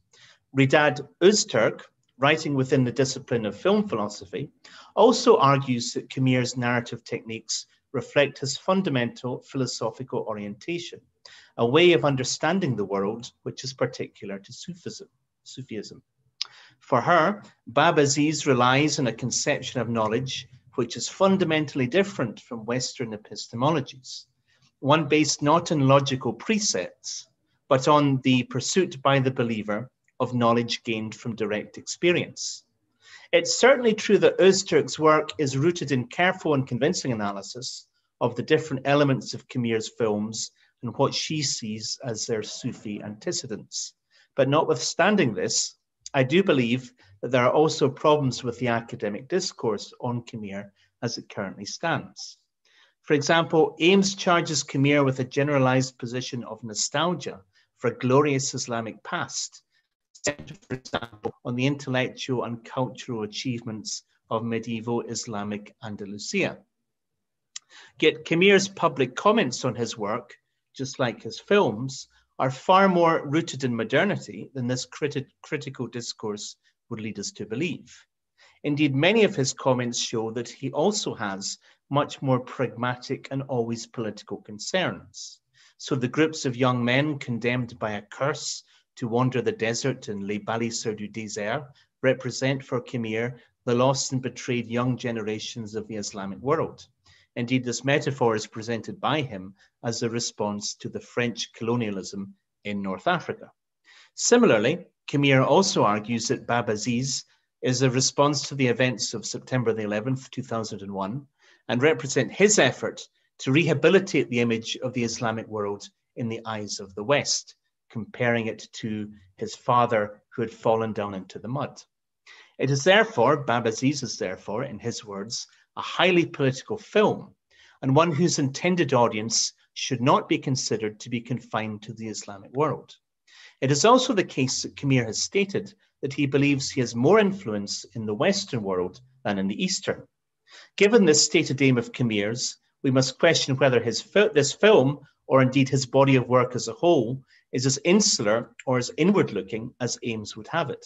Ridad Öztürk, writing within the discipline of film philosophy, also argues that Khemir's narrative techniques reflect his fundamental philosophical orientation, a way of understanding the world which is particular to Sufism. Sufism. For her, Bab Aziz relies on a conception of knowledge which is fundamentally different from Western epistemologies, one based not on logical precepts, but on the pursuit by the believer of knowledge gained from direct experience. It's certainly true that Öztürk's work is rooted in careful and convincing analysis of the different elements of Khemir's films and what she sees as their Sufi antecedents. But notwithstanding this, I do believe that there are also problems with the academic discourse on Khemir as it currently stands. For example, Ames charges Khemir with a generalized position of nostalgia for a glorious Islamic past, centered, for example, on the intellectual and cultural achievements of medieval Islamic Andalusia. Yet Khemir's public comments on his work, just like his films, are far more rooted in modernity than this criti critical discourse would lead us to believe. Indeed, many of his comments show that he also has much more pragmatic and always political concerns. So the groups of young men condemned by a curse to wander the desert in Les Baliseurs du Désert represent for Khemir the lost and betrayed young generations of the Islamic world. Indeed, this metaphor is presented by him as a response to the French colonialism in North Africa. Similarly, Khemir also argues that Bab Aziz is a response to the events of September the 11th, 2001, and represent his effort to rehabilitate the image of the Islamic world in the eyes of the West, comparing it to his father who had fallen down into the mud. It is therefore, Bab Aziz is therefore, in his words, a highly political film, and one whose intended audience should not be considered to be confined to the Islamic world. It is also the case that Khemir has stated that he believes he has more influence in the Western world than in the Eastern. Given this stated aim of Khemir's, we must question whether his this film, or indeed his body of work as a whole, is as insular or as inward looking as Ames would have it.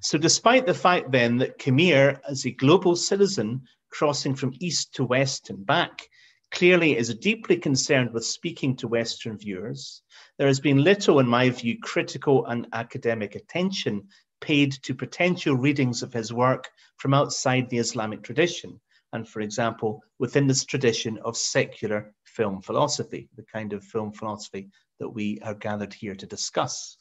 So, despite the fact then that Khemir, as a global citizen crossing from east to west and back, clearly is deeply concerned with speaking to Western viewers, there has been little, in my view, critical and academic attention paid to potential readings of his work from outside the Islamic tradition, and for example, within this tradition of secular film philosophy, the kind of film philosophy that we are gathered here to discuss.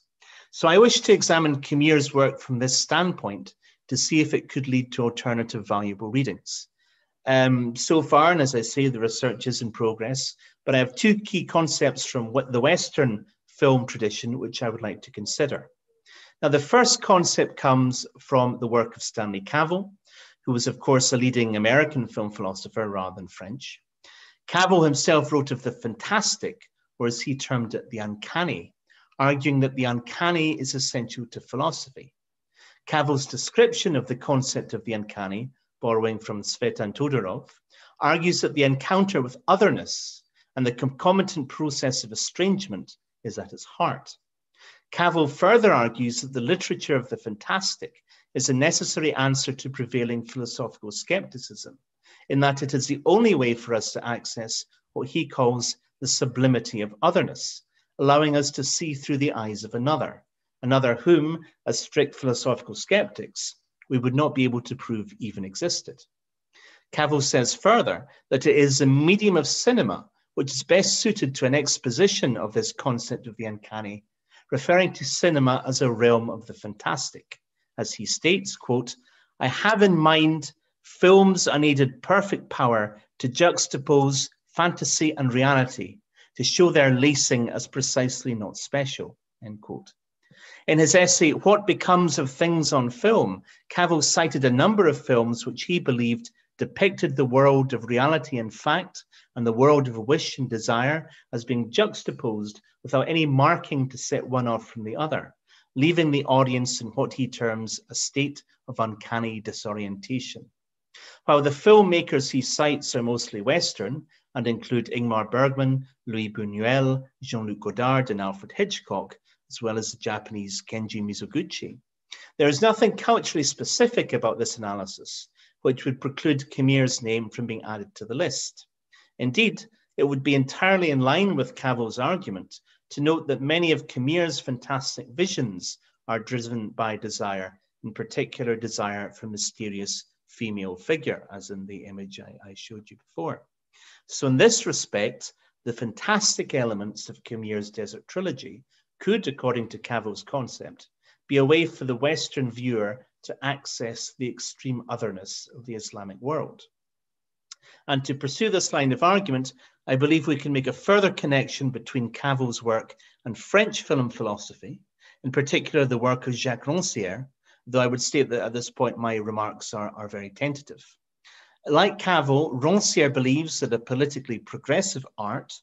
So I wish to examine Khemir's work from this standpoint to see if it could lead to alternative valuable readings. Um, so far, and as I say, the research is in progress, but I have two key concepts from what the Western film tradition, which I would like to consider. Now, the first concept comes from the work of Stanley Cavell, who was, of course, a leading American film philosopher rather than French. Cavell himself wrote of the fantastic, or as he termed it, the uncanny, arguing that the uncanny is essential to philosophy. Cavell's description of the concept of the uncanny, borrowing from Tzvetan Todorov, argues that the encounter with otherness and the concomitant process of estrangement is at its heart. Cavell further argues that the literature of the fantastic is a necessary answer to prevailing philosophical skepticism, in that it is the only way for us to access what he calls the sublimity of otherness, allowing us to see through the eyes of another, another whom, as strict philosophical skeptics, we would not be able to prove even existed. Cavell says further that it is a medium of cinema which is best suited to an exposition of this concept of the uncanny, referring to cinema as a realm of the fantastic. As he states, quote, I have in mind film's unaided perfect power to juxtapose fantasy and reality, to show their lacing as precisely not special, end quote. In his essay, What Becomes of Things on Film, Cavell cited a number of films which he believed depicted the world of reality and fact and the world of wish and desire as being juxtaposed without any marking to set one off from the other, leaving the audience in what he terms a state of uncanny disorientation. While the filmmakers he cites are mostly Western, and include Ingmar Bergman, Louis Buñuel, Jean-Luc Godard, and Alfred Hitchcock, as well as the Japanese Kenji Mizoguchi. There is nothing culturally specific about this analysis, which would preclude Khemir's name from being added to the list. Indeed, it would be entirely in line with Cavell's argument to note that many of Khemir's fantastic visions are driven by desire, in particular desire for mysterious female figure, as in the image I, I showed you before. So in this respect, the fantastic elements of Khemir's Desert Trilogy could, according to Cavell's concept, be a way for the Western viewer to access the extreme otherness of the Islamic world. And to pursue this line of argument, I believe we can make a further connection between Cavell's work and French film philosophy, in particular the work of Jacques Rancière, though I would state that at this point my remarks are, are very tentative. Like Cavell, Rancière believes that a politically progressive art,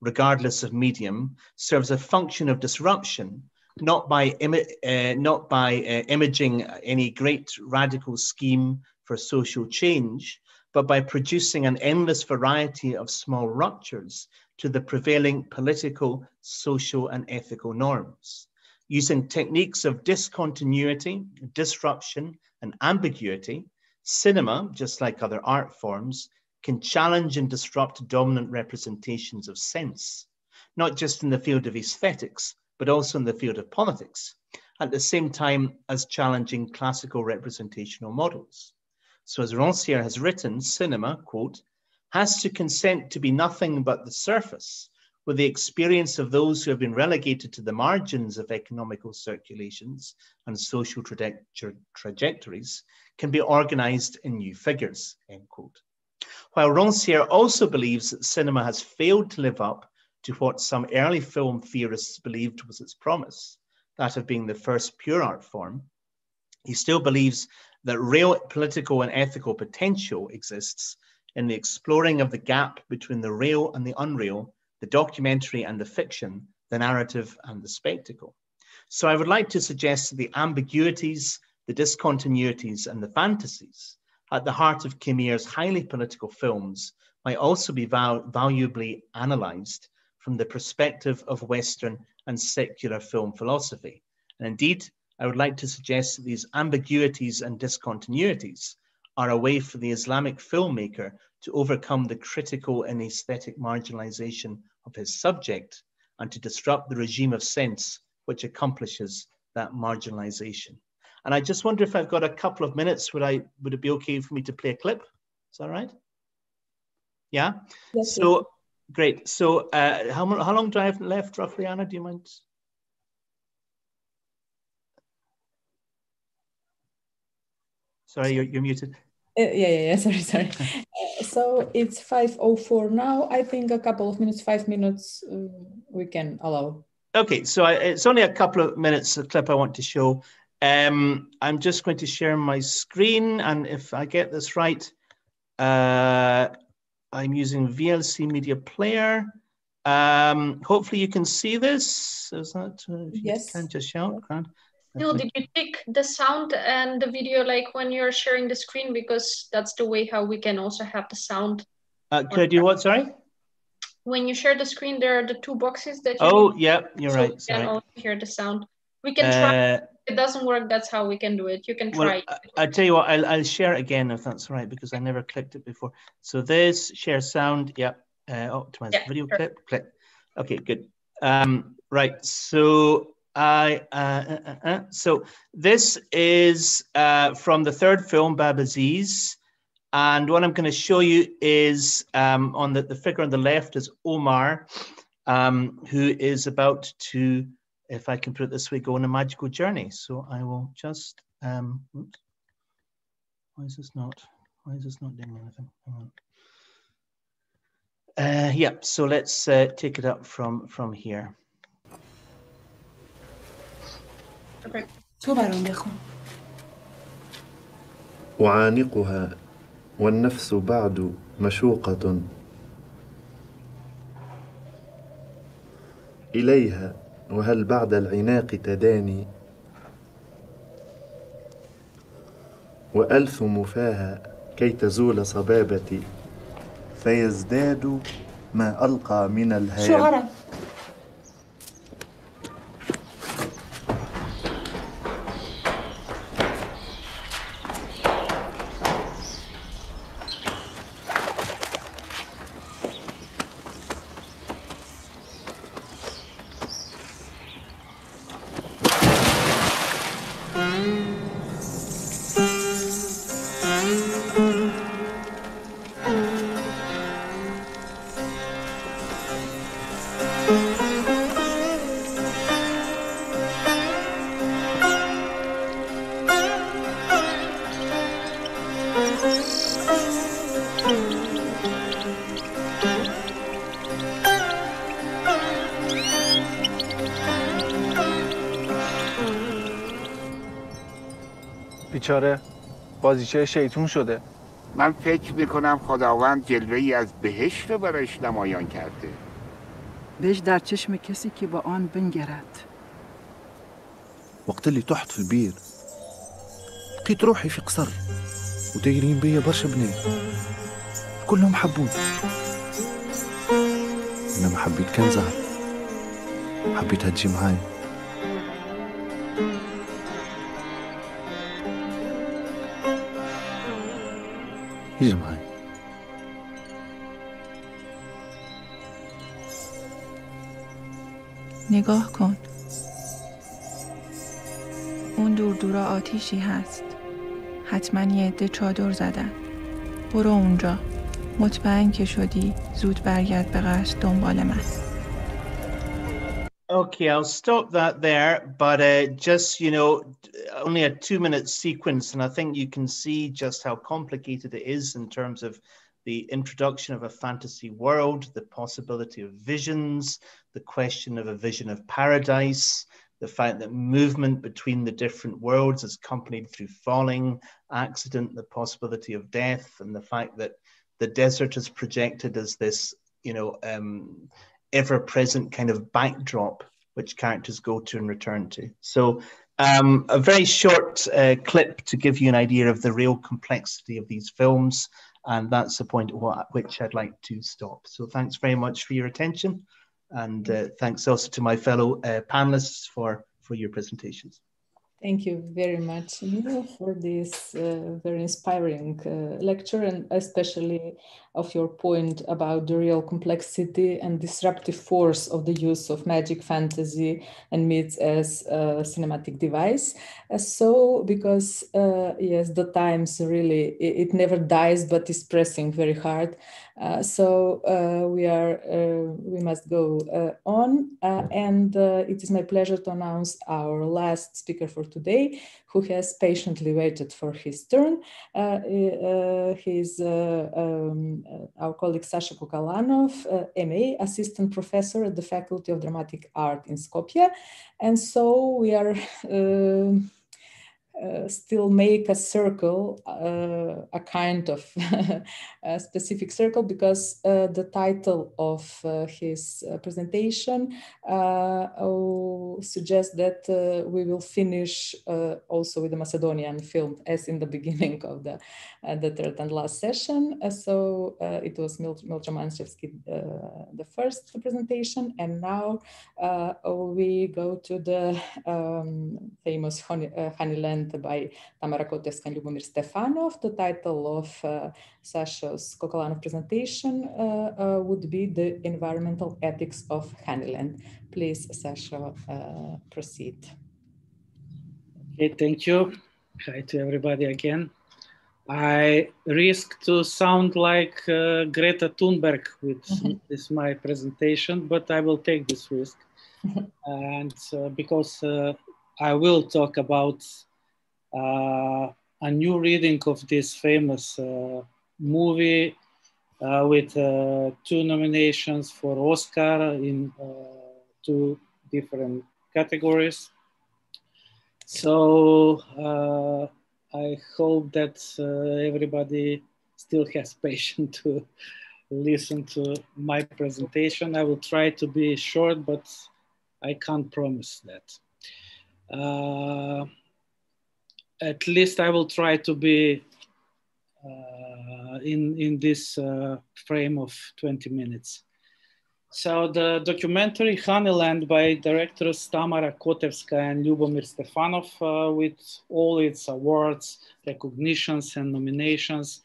regardless of medium, serves a function of disruption, not by, uh, not by uh, imaging any great radical scheme for social change, but by producing an endless variety of small ruptures to the prevailing political, social, and ethical norms. Using techniques of discontinuity, disruption, and ambiguity, cinema, just like other art forms, can challenge and disrupt dominant representations of sense, not just in the field of aesthetics, but also in the field of politics, at the same time as challenging classical representational models. So as Rancière has written, cinema, quote, has to consent to be nothing but the surface, with the experience of those who have been relegated to the margins of economical circulations and social traje trajectories can be organized in new figures, end quote. While Rancière also believes that cinema has failed to live up to what some early film theorists believed was its promise, that of being the first pure art form, he still believes that real political and ethical potential exists in the exploring of the gap between the real and the unreal the documentary and the fiction, the narrative and the spectacle. So I would like to suggest that the ambiguities, the discontinuities, and the fantasies at the heart of Khemir's highly political films might also be val valuably analysed from the perspective of Western and secular film philosophy. And indeed, I would like to suggest that these ambiguities and discontinuities are a way for the Islamic filmmaker to overcome the critical and aesthetic marginalization of his subject and to disrupt the regime of sense which accomplishes that marginalization. And I just wonder if I've got a couple of minutes, would I would it be okay for me to play a clip? Is that right? Yeah. Yes, so great. So uh, how how long do I have left roughly, Anna? Do you mind? Sorry, you're, you're muted. Uh, yeah, yeah, yeah. Sorry, sorry. uh, so it's five oh four now. I think a couple of minutes, five minutes, uh, we can allow. Okay, so I, it's only a couple of minutes. A clip I want to show. Um, I'm just going to share my screen, and if I get this right, uh, I'm using VLC Media Player. Um, hopefully, you can see this. Is that? Uh, yes. can just shout. Neil, did you take the sound and the video like when you're sharing the screen? Because that's the way how we can also have the sound. Uh, could I do what, sorry? When you share the screen, there are the two boxes that you Oh, yeah, you're so right. We can also hear the sound. We can try. Uh, if it doesn't work, that's how we can do it. You can try. Well, I, will tell you what, I'll, I'll share it again if that's right, because I never clicked it before. So this, share sound, yeah, uh, optimize yeah, video sure. clip, click. Okay, good. Um, right, so I, uh, uh, uh, uh, so this is uh, from the third film, Bab Aziz. And what I'm going to show you is um, on the, the figure on the left is Omar, um, who is about to, if I can put it this way, go on a magical journey. So I will just, um, oops. why is this not, why is this not doing anything? Uh, yeah, so let's uh, take it up from, from here. أعانقها والنفس بعد مشوقة. إليها وهل بعد العناق تداني؟ وألثم فاها كي تزول صبابتي. فيزداد ما ألقى من الهيام بیچاره بازیچه شیطون شده. من فکر می‌کنم خداوند جلوه ای از بهشت رو برایش نمایان کرده. بهش در چشم کسی که با آن بنگرد. وقت اللي تحت في البير. لقيت روحي في قصر ودايرين بيا برشا بنات. كلهم حبوني انما حبيت كان زهر. حبيتها تجي معاي يجي معاي نگاه کن. اون دور دورا آتیشی هست. حتما یه عده چادر زدن. برو اونجا. مطمئن که شدی زود برگرد به قصد دنبال من. Okay, I'll stop that there, but uh, just, you know, only a two minute sequence, and I think you can see just how complicated it is in terms of the introduction of a fantasy world, the possibility of visions, the question of a vision of paradise, the fact that movement between the different worlds is accompanied through falling, accident, the possibility of death, and the fact that the desert is projected as this, you know, um, ever present kind of backdrop which characters go to and return to. So, um, a very short uh, clip to give you an idea of the real complexity of these films. And that's the point at which I'd like to stop. So, thanks very much for your attention. And uh, thanks also to my fellow uh, panelists for, for your presentations. Thank you very much, for this uh, very inspiring uh, lecture, and especially of your point about the real complexity and disruptive force of the use of magic, fantasy, and myths as a cinematic device. Uh, so, because uh, yes, the times really it, it, never dies, but is pressing very hard. Uh, so uh, we are we must go on, and it is my pleasure to announce our last speaker for today, who has patiently waited for his turn. Uh, uh, he's uh, um, our colleague Sasha Kokalanov, MA, assistant professor at the Faculty of Dramatic Art in Skopje. And so we are uh, still make a circle, uh, a kind of a specific circle, because uh, the title of uh, his uh, presentation oh, suggests that we will finish also with the Macedonian film, as in the beginning of the, the third and last session. so it was Mil Milja Manchevski, the first presentation, and now we go to the um, famous Honey, By Tamara Kotevska and Ljubomir Stefanov. The title of uh, Sasha's Kokalanov presentation uh, uh, would be The Environmental Ethics of Honeyland. Please, Sasha, uh, proceed. Okay, thank you. Hi to everybody again. I risk to sound like uh, Greta Thunberg with mm -hmm. this my presentation, but I will take this risk. and uh, because uh, I will talk about a new reading of this famous uh, movie uh, with two nominations for Oscar in two different categories. So I hope that everybody still has patience to listen to my presentation. I will try to be short, but I can't promise that. Uh, at least I will try to be uh, in, in this uh, frame of 20 minutes. So the documentary Honeyland by directors Tamara Kotevska and Ljubomir Stefanov uh, with all its awards, recognitions and nominations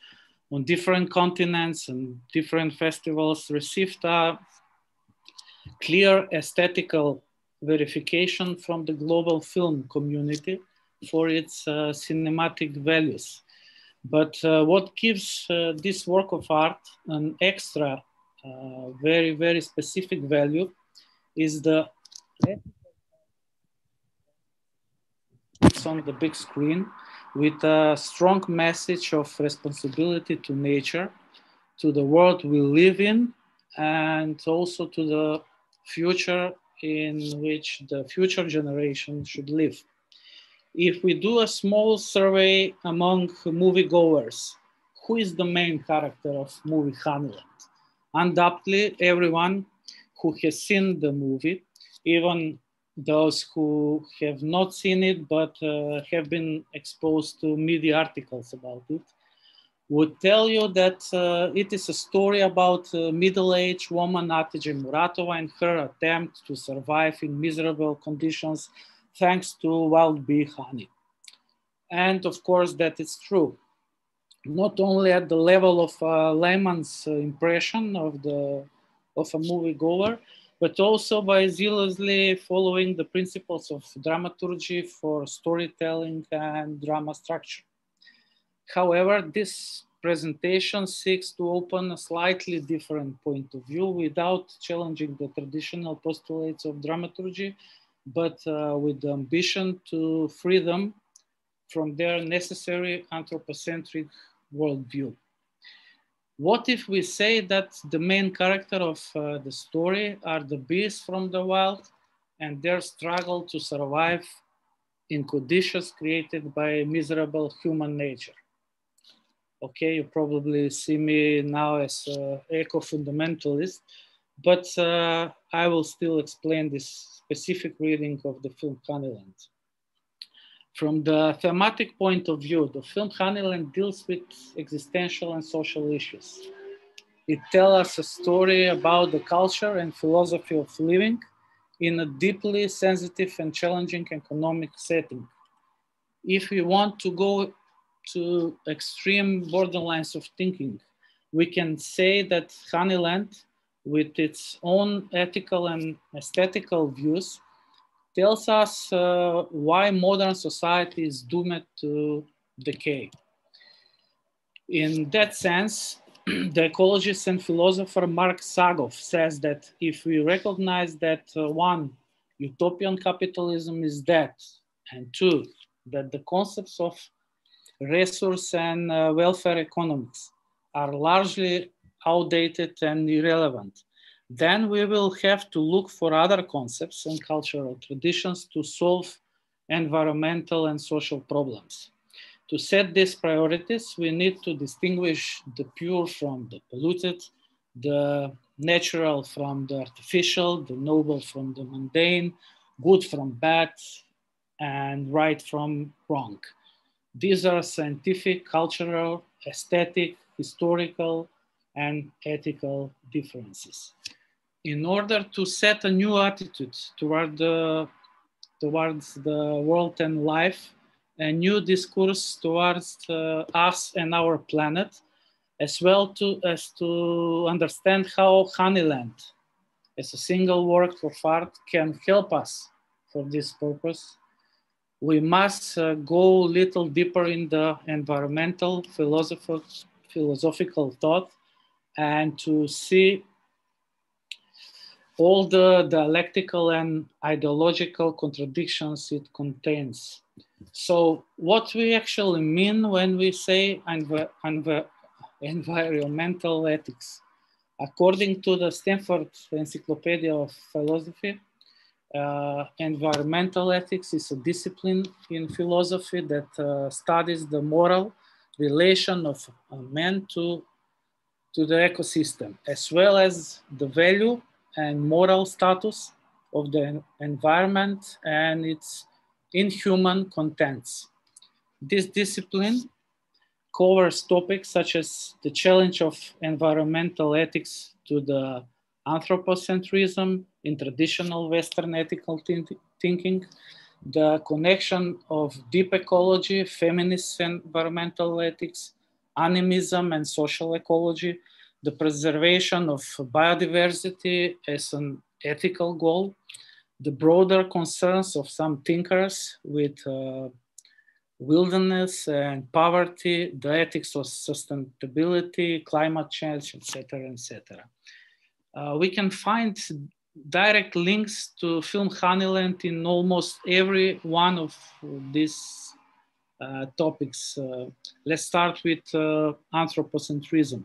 on different continents and different festivals received a clear aesthetical verification from the global film community for its uh, cinematic values. But uh, what gives uh, this work of art an extra, very, very specific value is the it's on the big screen with a strong message of responsibility to nature, to the world we live in, and also to the future in which the future generation should live. If we do a small survey among moviegoers, who is the main character of movie Honeyland? Undoubtedly, everyone who has seen the movie, even those who have not seen it but uh, have been exposed to media articles about it, would tell you that uh, it is a story about a middle-aged woman, Hatidze Muratova, and her attempt to survive in miserable conditions thanks to wild bee honey. And of course, that is true. Not only at the level of uh, a layman's uh, impression of, the, of a moviegoer, but also by zealously following the principles of dramaturgy for storytelling and drama structure. However, this presentation seeks to open a slightly different point of view without challenging the traditional postulates of dramaturgy, but uh, with the ambition to free them from their necessary anthropocentric worldview. What if we say that the main character of uh, the story are the bees from the wild and their struggle to survive in conditions created by miserable human nature? Okay, you probably see me now as an eco-fundamentalist, but uh, I will still explain this specific reading of the film Honeyland. From the thematic point of view, the film Honeyland deals with existential and social issues. It tells us a story about the culture and philosophy of living in a deeply sensitive and challenging economic setting. If we want to go to extreme borderlines of thinking, we can say that Honeyland, with its own ethical and aesthetical views, tells us uh, why modern society is doomed to decay. In that sense, the ecologist and philosopher Mark Sagoff says that if we recognize that uh, one, utopian capitalism is dead, and two, that the concepts of resource and uh, welfare economics are largely outdated and irrelevant, then we will have to look for other concepts and cultural traditions to solve environmental and social problems. To set these priorities, we need to distinguish the pure from the polluted, the natural from the artificial, the noble from the mundane, good from bad, and right from wrong. These are scientific, cultural, aesthetic, historical, and ethical differences. In order to set a new attitude toward the, towards the world and life, a new discourse towards uh, us and our planet, as well to, as to understand how Honeyland, as a single work of art, can help us for this purpose, we must uh, go a little deeper in the environmental philosophical, philosophical thought and to see all the dialectical and ideological contradictions it contains. So what we actually mean when we say env env environmental ethics, according to the Stanford Encyclopedia of Philosophy, uh, environmental ethics is a discipline in philosophy that uh, studies the moral relation of man to, to the ecosystem, as well as the value and moral status of the environment and its inhuman contents. This discipline covers topics such as the challenge of environmental ethics to the anthropocentrism in traditional Western ethical thinking, the connection of deep ecology, feminist environmental ethics, animism and social ecology, the preservation of biodiversity as an ethical goal, the broader concerns of some thinkers with uh, wilderness and poverty, the ethics of sustainability, climate change, etc., etc. Uh, we can find direct links to film Honeyland in almost every one of these uh, topics. Uh, let's start with uh, anthropocentrism.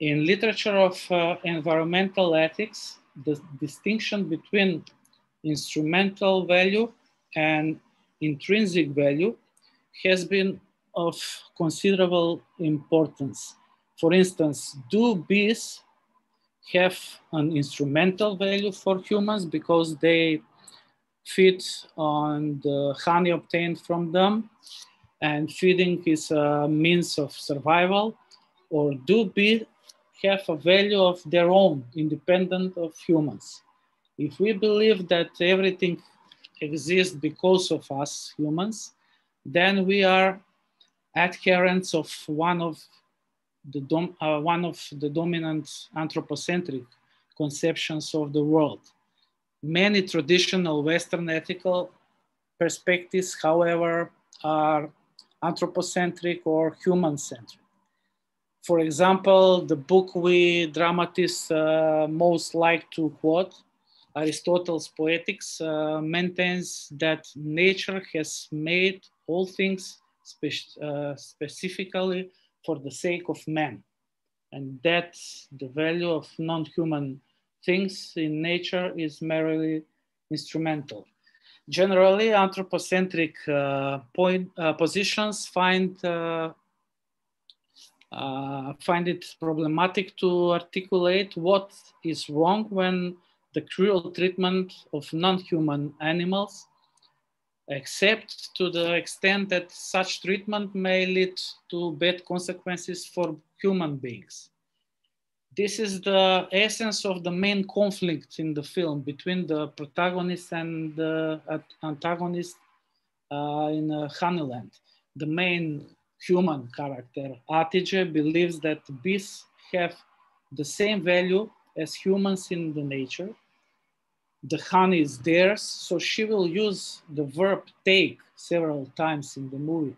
In literature of uh, environmental ethics, the distinction between instrumental value and intrinsic value has been of considerable importance. For instance, do bees have an instrumental value for humans because they feed on the honey obtained from them and feeding is a means of survival or do bees have a value of their own independent of humans if we believe that everything exists because of us humans then we are adherents of one of the dom- uh, one of the dominant anthropocentric conceptions of the world. Many traditional Western ethical perspectives, however, are anthropocentric or human-centric. For example, the book we dramatists uh, most like to quote, Aristotle's Poetics, uh, maintains that nature has made all things spe- uh, specifically for the sake of man. And that the value of non-human things in nature is merely instrumental. Generally, anthropocentric uh, point, uh, positions find, uh, uh, find it problematic to articulate what is wrong when the cruel treatment of non-human animals except to the extent that such treatment may lead to bad consequences for human beings. This is the essence of the main conflict in the film between the protagonist and the antagonist uh, in uh, Honeyland. The main human character, Atije, believes that bees have the same value as humans in the nature, the honey is theirs. So she will use the verb take several times in the movie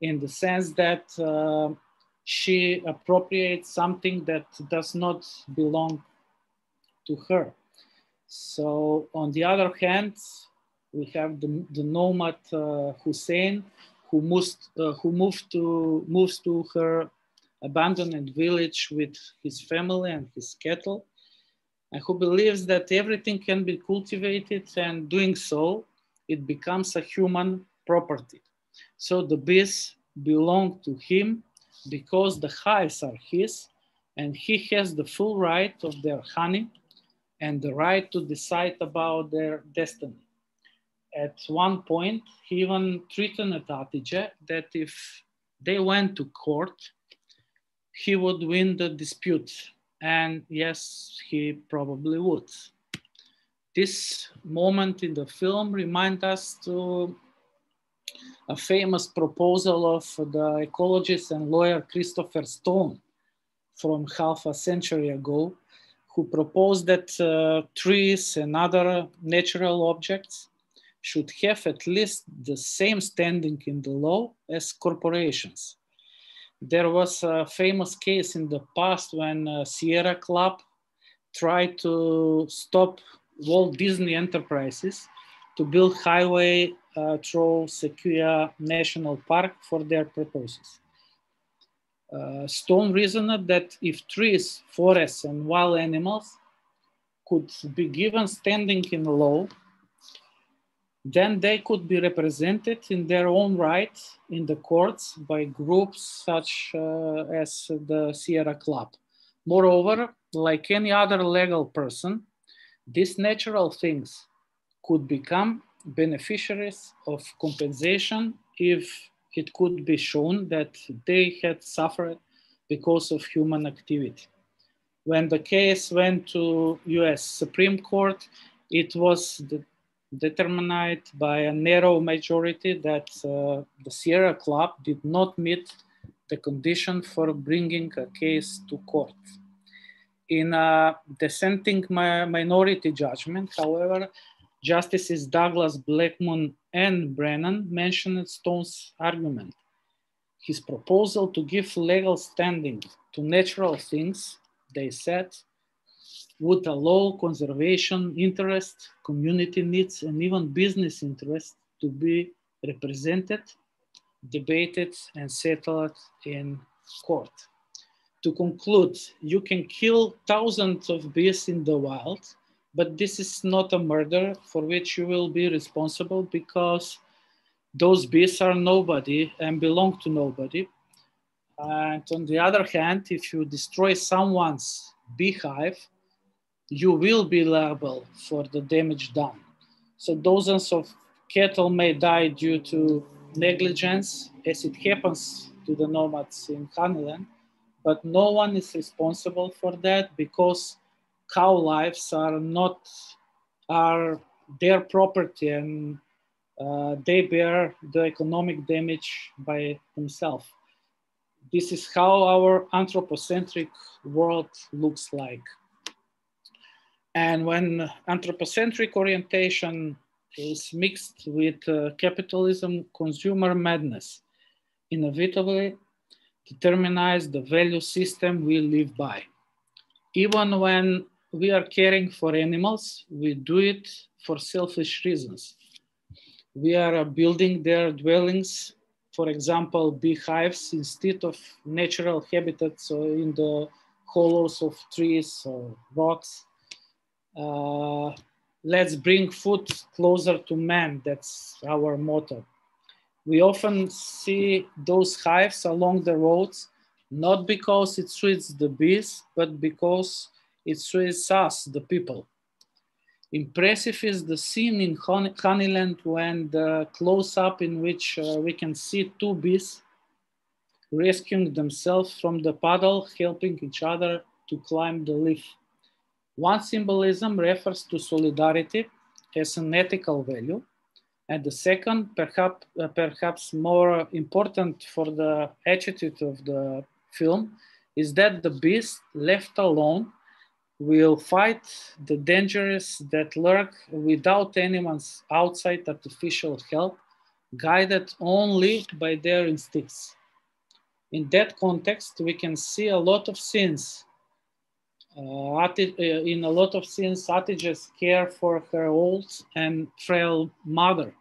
in the sense that uh, she appropriates something that does not belong to her. So on the other hand, we have the, the nomad uh, Hussein who, moves, uh, who moved to, moves to her abandoned village with his family and his cattle and who believes that everything can be cultivated and doing so, it becomes a human property. So the bees belong to him because the hives are his and he has the full right of their honey and the right to decide about their destiny. At one point, he even threatened Atije that if they went to court, he would win the dispute and yes, he probably would. This moment in the film reminds us to a famous proposal of the ecologist and lawyer Christopher Stone from half a century ago, who proposed that uh, trees and other natural objects should have at least the same standing in the law as corporations. There was a famous case in the past when uh, Sierra Club tried to stop Walt Disney Enterprises to build highway uh, through Sequoia National Park for their purposes. Uh, Stone reasoned that if trees, forests, and wild animals could be given standing in law, then they could be represented in their own right in the courts by groups such uh, as the Sierra Club. Moreover, like any other legal person, these natural things could become beneficiaries of compensation if it could be shown that they had suffered because of human activity. When the case went to US Supreme Court, it was the determined by a narrow majority that uh, the Sierra Club did not meet the condition for bringing a case to court. In a dissenting mi minority judgment, however, Justices Douglas Blackmun and Brennan mentioned Stone's argument. His proposal to give legal standing to natural things, they said, would allow conservation interests, community needs, and even business interests to be represented, debated, and settled in court. To conclude, you can kill thousands of bees in the wild, but this is not a murder for which you will be responsible because those bees are nobody and belong to nobody. And on the other hand, if you destroy someone's beehive, you will be liable for the damage done. So dozens of cattle may die due to negligence, as it happens to the nomads in Honeyland, but no one is responsible for that because cow lives are not are their property and uh, they bear the economic damage by themselves. This is how our anthropocentric world looks like. And when anthropocentric orientation is mixed with uh, capitalism, consumer madness inevitably determines the value system we live by. Even when we are caring for animals, we do it for selfish reasons. We are building their dwellings, for example, beehives instead of natural habitats or in the hollows of trees or rocks. Uh, let's bring food closer to man. That's our motto. We often see those hives along the roads, not because it suits the bees, but because it suits us, the people. Impressive is the scene in Honeyland when the close-up in which uh, we can see two bees rescuing themselves from the puddle, helping each other to climb the leaf. One symbolism refers to solidarity as an ethical value, and the second, perhaps, uh, perhaps more important for the attitude of the film, is that the beast left alone will fight the dangers that lurk without anyone's outside artificial help, guided only by their instincts. In that context, we can see a lot of scenes. Uh, uh in a lot of scenes, Hatidze's care for her old and frail mother.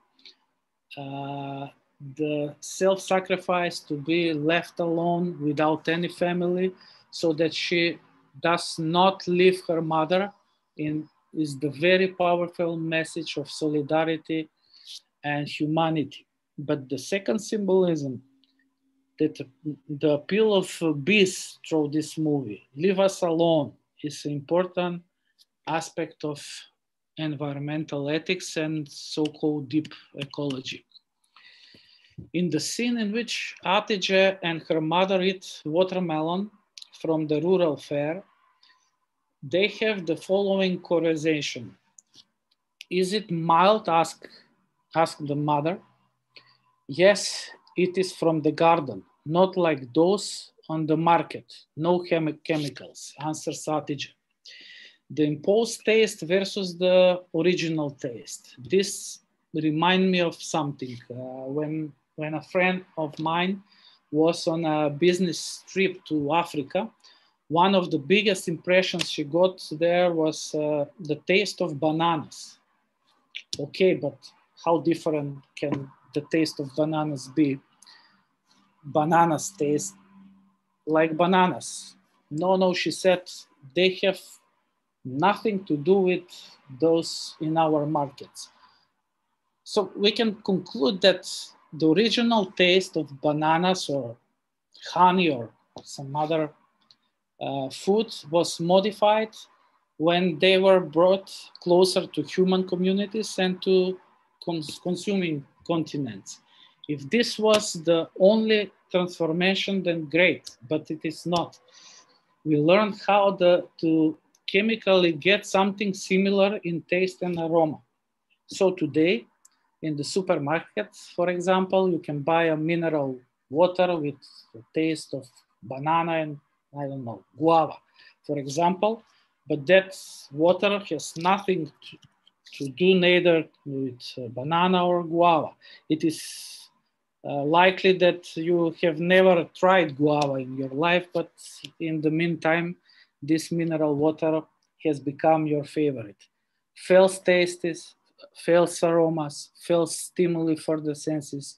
Uh, the self-sacrifice to be left alone without any family so that she does not leave her mother in, is the very powerful message of solidarity and humanity. But the second symbolism that the appeal of bees through this movie, leave us alone, is an important aspect of environmental ethics and so-called deep ecology. In the scene in which Hatidze and her mother eat watermelon from the rural fair, they have the following conversation. Is it mild? Ask, ask the mother. Yes, it is from the garden, not like those on the market. No chem chemicals, answers Hatidze. The imposed taste versus the original taste. This remind me of something. Uh, when, when a friend of mine was on a business trip to Africa, one of the biggest impressions she got there was uh, the taste of bananas. Okay, but how different can the taste of bananas be? Bananas taste like bananas. No, no, she said they have nothing to do with those in our markets. So we can conclude that the original taste of bananas or honey or some other uh, food was modified when they were brought closer to human communities and to cons consuming continents. If this was the only transformation, then great, but it is not. We learned how the, to chemically get something similar in taste and aroma. So today, in the supermarkets, for example, you can buy a mineral water with the taste of banana and I don't know, guava, for example, but that water has nothing to, to do neither with uh, banana or guava. It is uh, likely that you have never tried guava in your life, but in the meantime, this mineral water has become your favorite. False tastes, false aromas, false stimuli for the senses,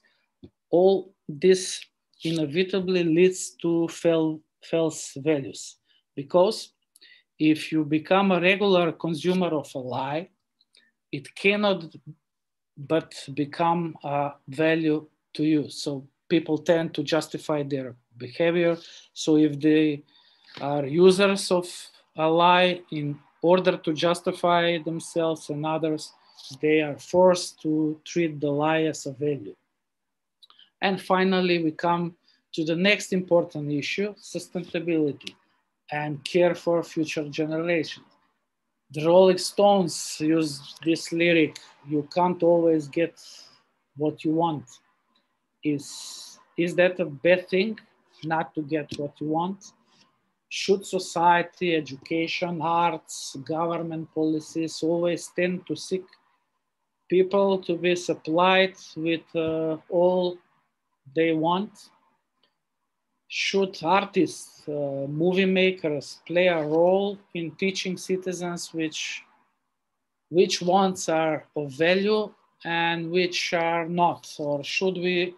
all this inevitably leads to fail false values. Because if you become a regular consumer of a lie, it cannot but become a value to you. So people tend to justify their behavior. So if they are users of a lie in order to justify themselves and others, they are forced to treat the lie as a value. And finally, we come to the next important issue, sustainability and care for future generations. The Rolling Stones use this lyric, you can't always get what you want. Is, is that a bad thing, not to get what you want? Should society, education, arts, government policies always tend to seek people to be supplied with uh, all they want? Should artists, uh, movie makers play a role in teaching citizens which, which wants are of value and which are not? Or should we,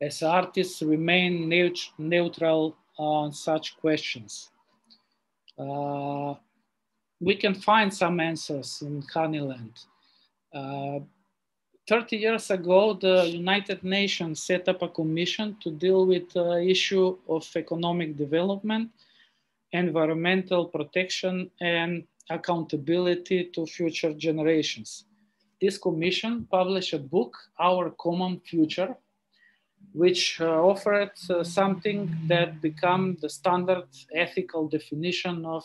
as artists, remain neut neutral on such questions? Uh, we can find some answers in Honeyland. Uh, 30 years ago, the United Nations set up a commission to deal with the issue of economic development, environmental protection, and accountability to future generations. This commission published a book, Our Common Future, which uh, offered uh, something that became the standard ethical definition of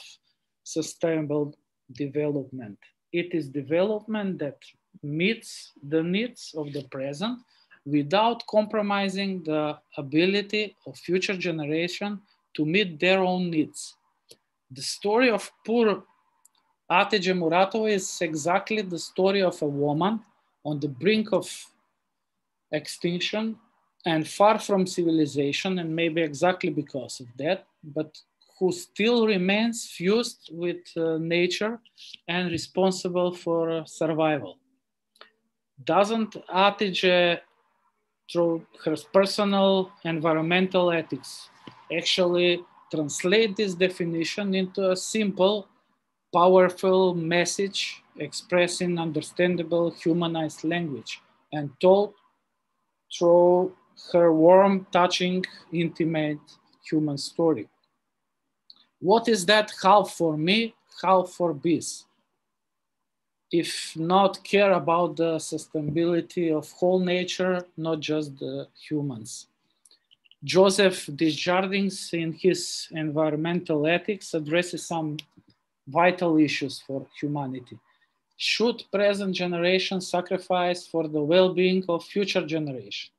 sustainable development. It is development that meets the needs of the present without compromising the ability of future generation to meet their own needs. The story of poor Hatidze Muratova is exactly the story of a woman on the brink of extinction and far from civilization, and maybe exactly because of that, but who still remains fused with uh, nature and responsible for uh, survival doesn't Hatidze, through her personal environmental ethics, actually translate this definition into a simple, powerful message expressing understandable humanized language and told through her warm, touching, intimate human story. What is that half for me, half for bees? If not care about the sustainability of whole nature, not just the humans. Joseph Desjardins in his environmental ethics addresses some vital issues for humanity. Should present generation sacrifice for the well-being of future generation?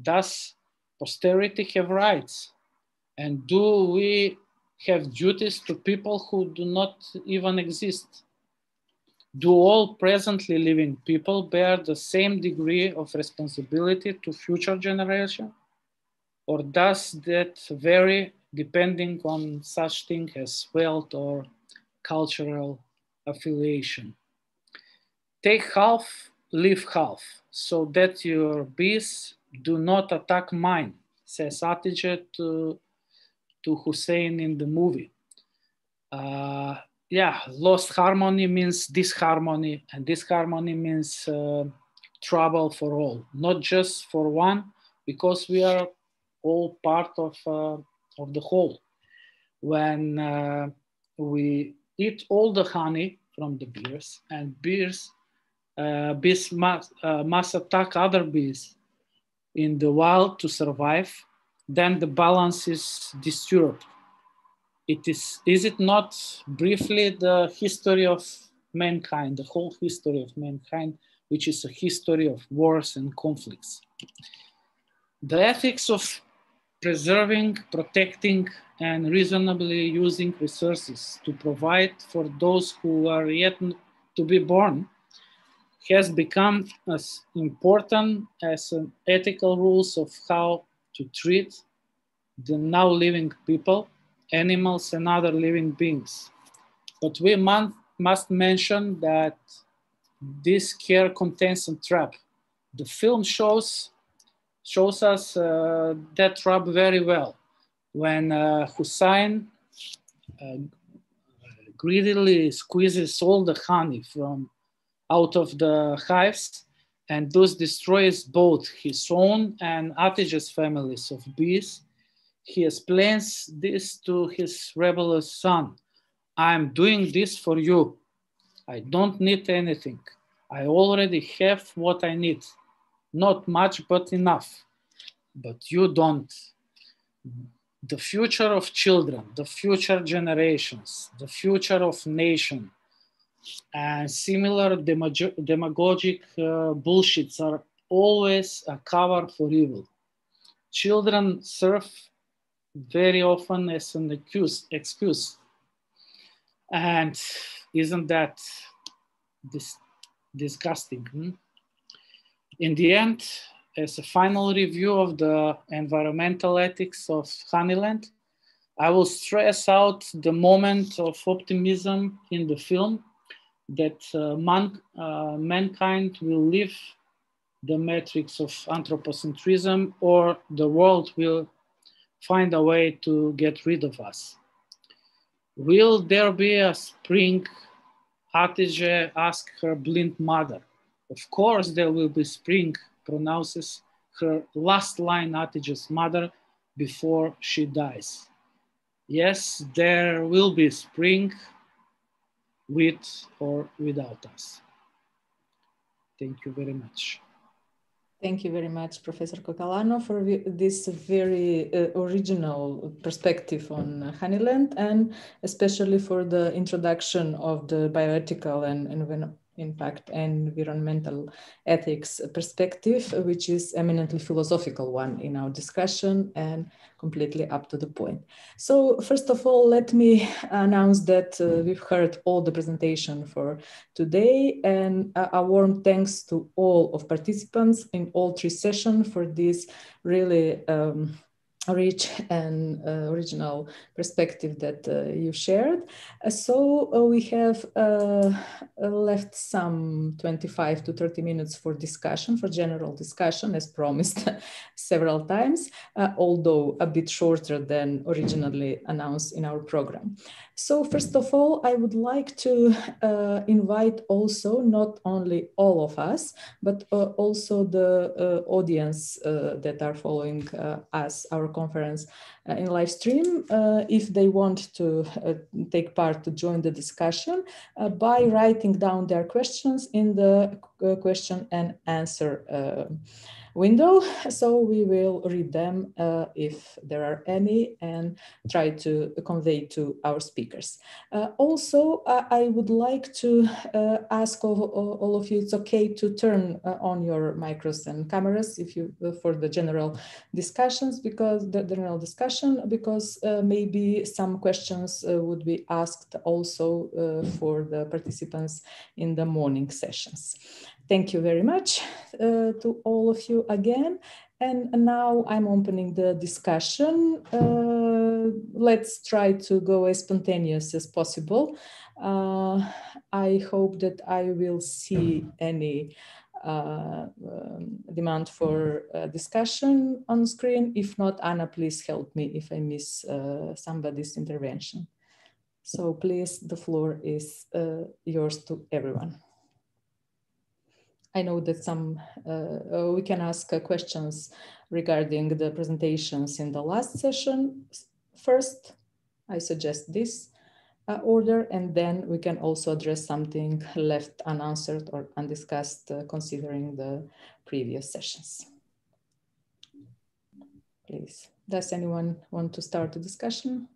Does posterity have rights? And do we have duties to people who do not even exist? Do all presently living people bear the same degree of responsibility to future generation? Or does that vary depending on such thing as wealth or cultural affiliation? Take half, leave half, so that your bees do not attack mine, says Hatidze to, to Hussein in the movie. Uh, yeah, lost harmony means disharmony, and disharmony means uh, trouble for all, not just for one, because we are all part of, uh, of the whole. When uh, we eat all the honey from the bees, and bees, uh, bees must, uh, must attack other bees in the wild to survive, then the balance is disturbed it is is it not briefly the history of mankind the whole history of mankind which is a history of wars and conflicts? The ethics of preserving protecting and reasonably using resources to provide for those who are yet to be born has become as important as ethical rules of how to treat the now living people animals and other living beings. But we must mention that this care contains a trap. The film shows, shows us uh, that trap very well. When uh, Hussein uh, greedily squeezes all the honey from out of the hives, and thus destroys both his own and Attige's families of bees. He explains this to his rebellious son. I'm doing this for you. I don't need anything. I already have what I need. Not much, but enough. But you don't. The future of children, the future generations, the future of nation, and similar demag demagogic uh, bullshits are always a cover for evil. Children serve very often as an excuse, excuse. And isn't that dis disgusting? Hmm? In the end, as a final review of the environmental ethics of Honeyland, I will stress out the moment of optimism in the film that uh, man, uh, mankind will leave the matrix of anthropocentrism or the world will find a way to get rid of us. Will there be a spring? Attige asked her blind mother. Of course there will be spring, pronounces her last line Attige's mother before she dies. Yes, there will be spring, with or without us. Thank you very much. Thank you very much, Professor Cocalano, for this very uh, original perspective on Honeyland and especially for the introduction of the bioethical and, and in fact, environmental ethics perspective, which is eminently philosophical one in our discussion and completely up to the point. So first of all, let me announce that uh, we've heard all the presentation for today and a, a warm thanks to all of participants in all three sessions for this really um, rich and uh, original perspective that uh, you shared. Uh, so uh, we have uh, uh, left some 25 to 30 minutes for discussion, for general discussion, as promised several times, although a bit shorter than originally announced in our program. So first of all, I would like to uh, invite also not only all of us, but uh, also the uh, audience uh, that are following uh, us, our conference uh, in live stream, if they want to take part to join the discussion by writing down their questions in the question and answer window. So we will read them uh, if there are any and try to convey to our speakers. Uh, also, I would like to uh, ask all, all, of you, it's okay to turn uh, on your micros and cameras if you uh, for the general discussions because the general discussion because maybe some questions would be asked also for the participants in the morning sessions. Thank you very much uh, to all of you again. And now I'm opening the discussion. Uh, let's try to go as spontaneous as possible. Uh, I hope that I will see any uh, um, demand for uh, discussion on screen. If not, Anna, please help me if I miss uh, somebody's intervention. So please, the floor is yours to everyone. I know that some, uh, uh, we can ask uh, questions regarding the presentations in the last session. First, I suggest this uh, order, and then we can also address something left unanswered or undiscussed uh, considering the previous sessions. Please, does anyone want to start the discussion?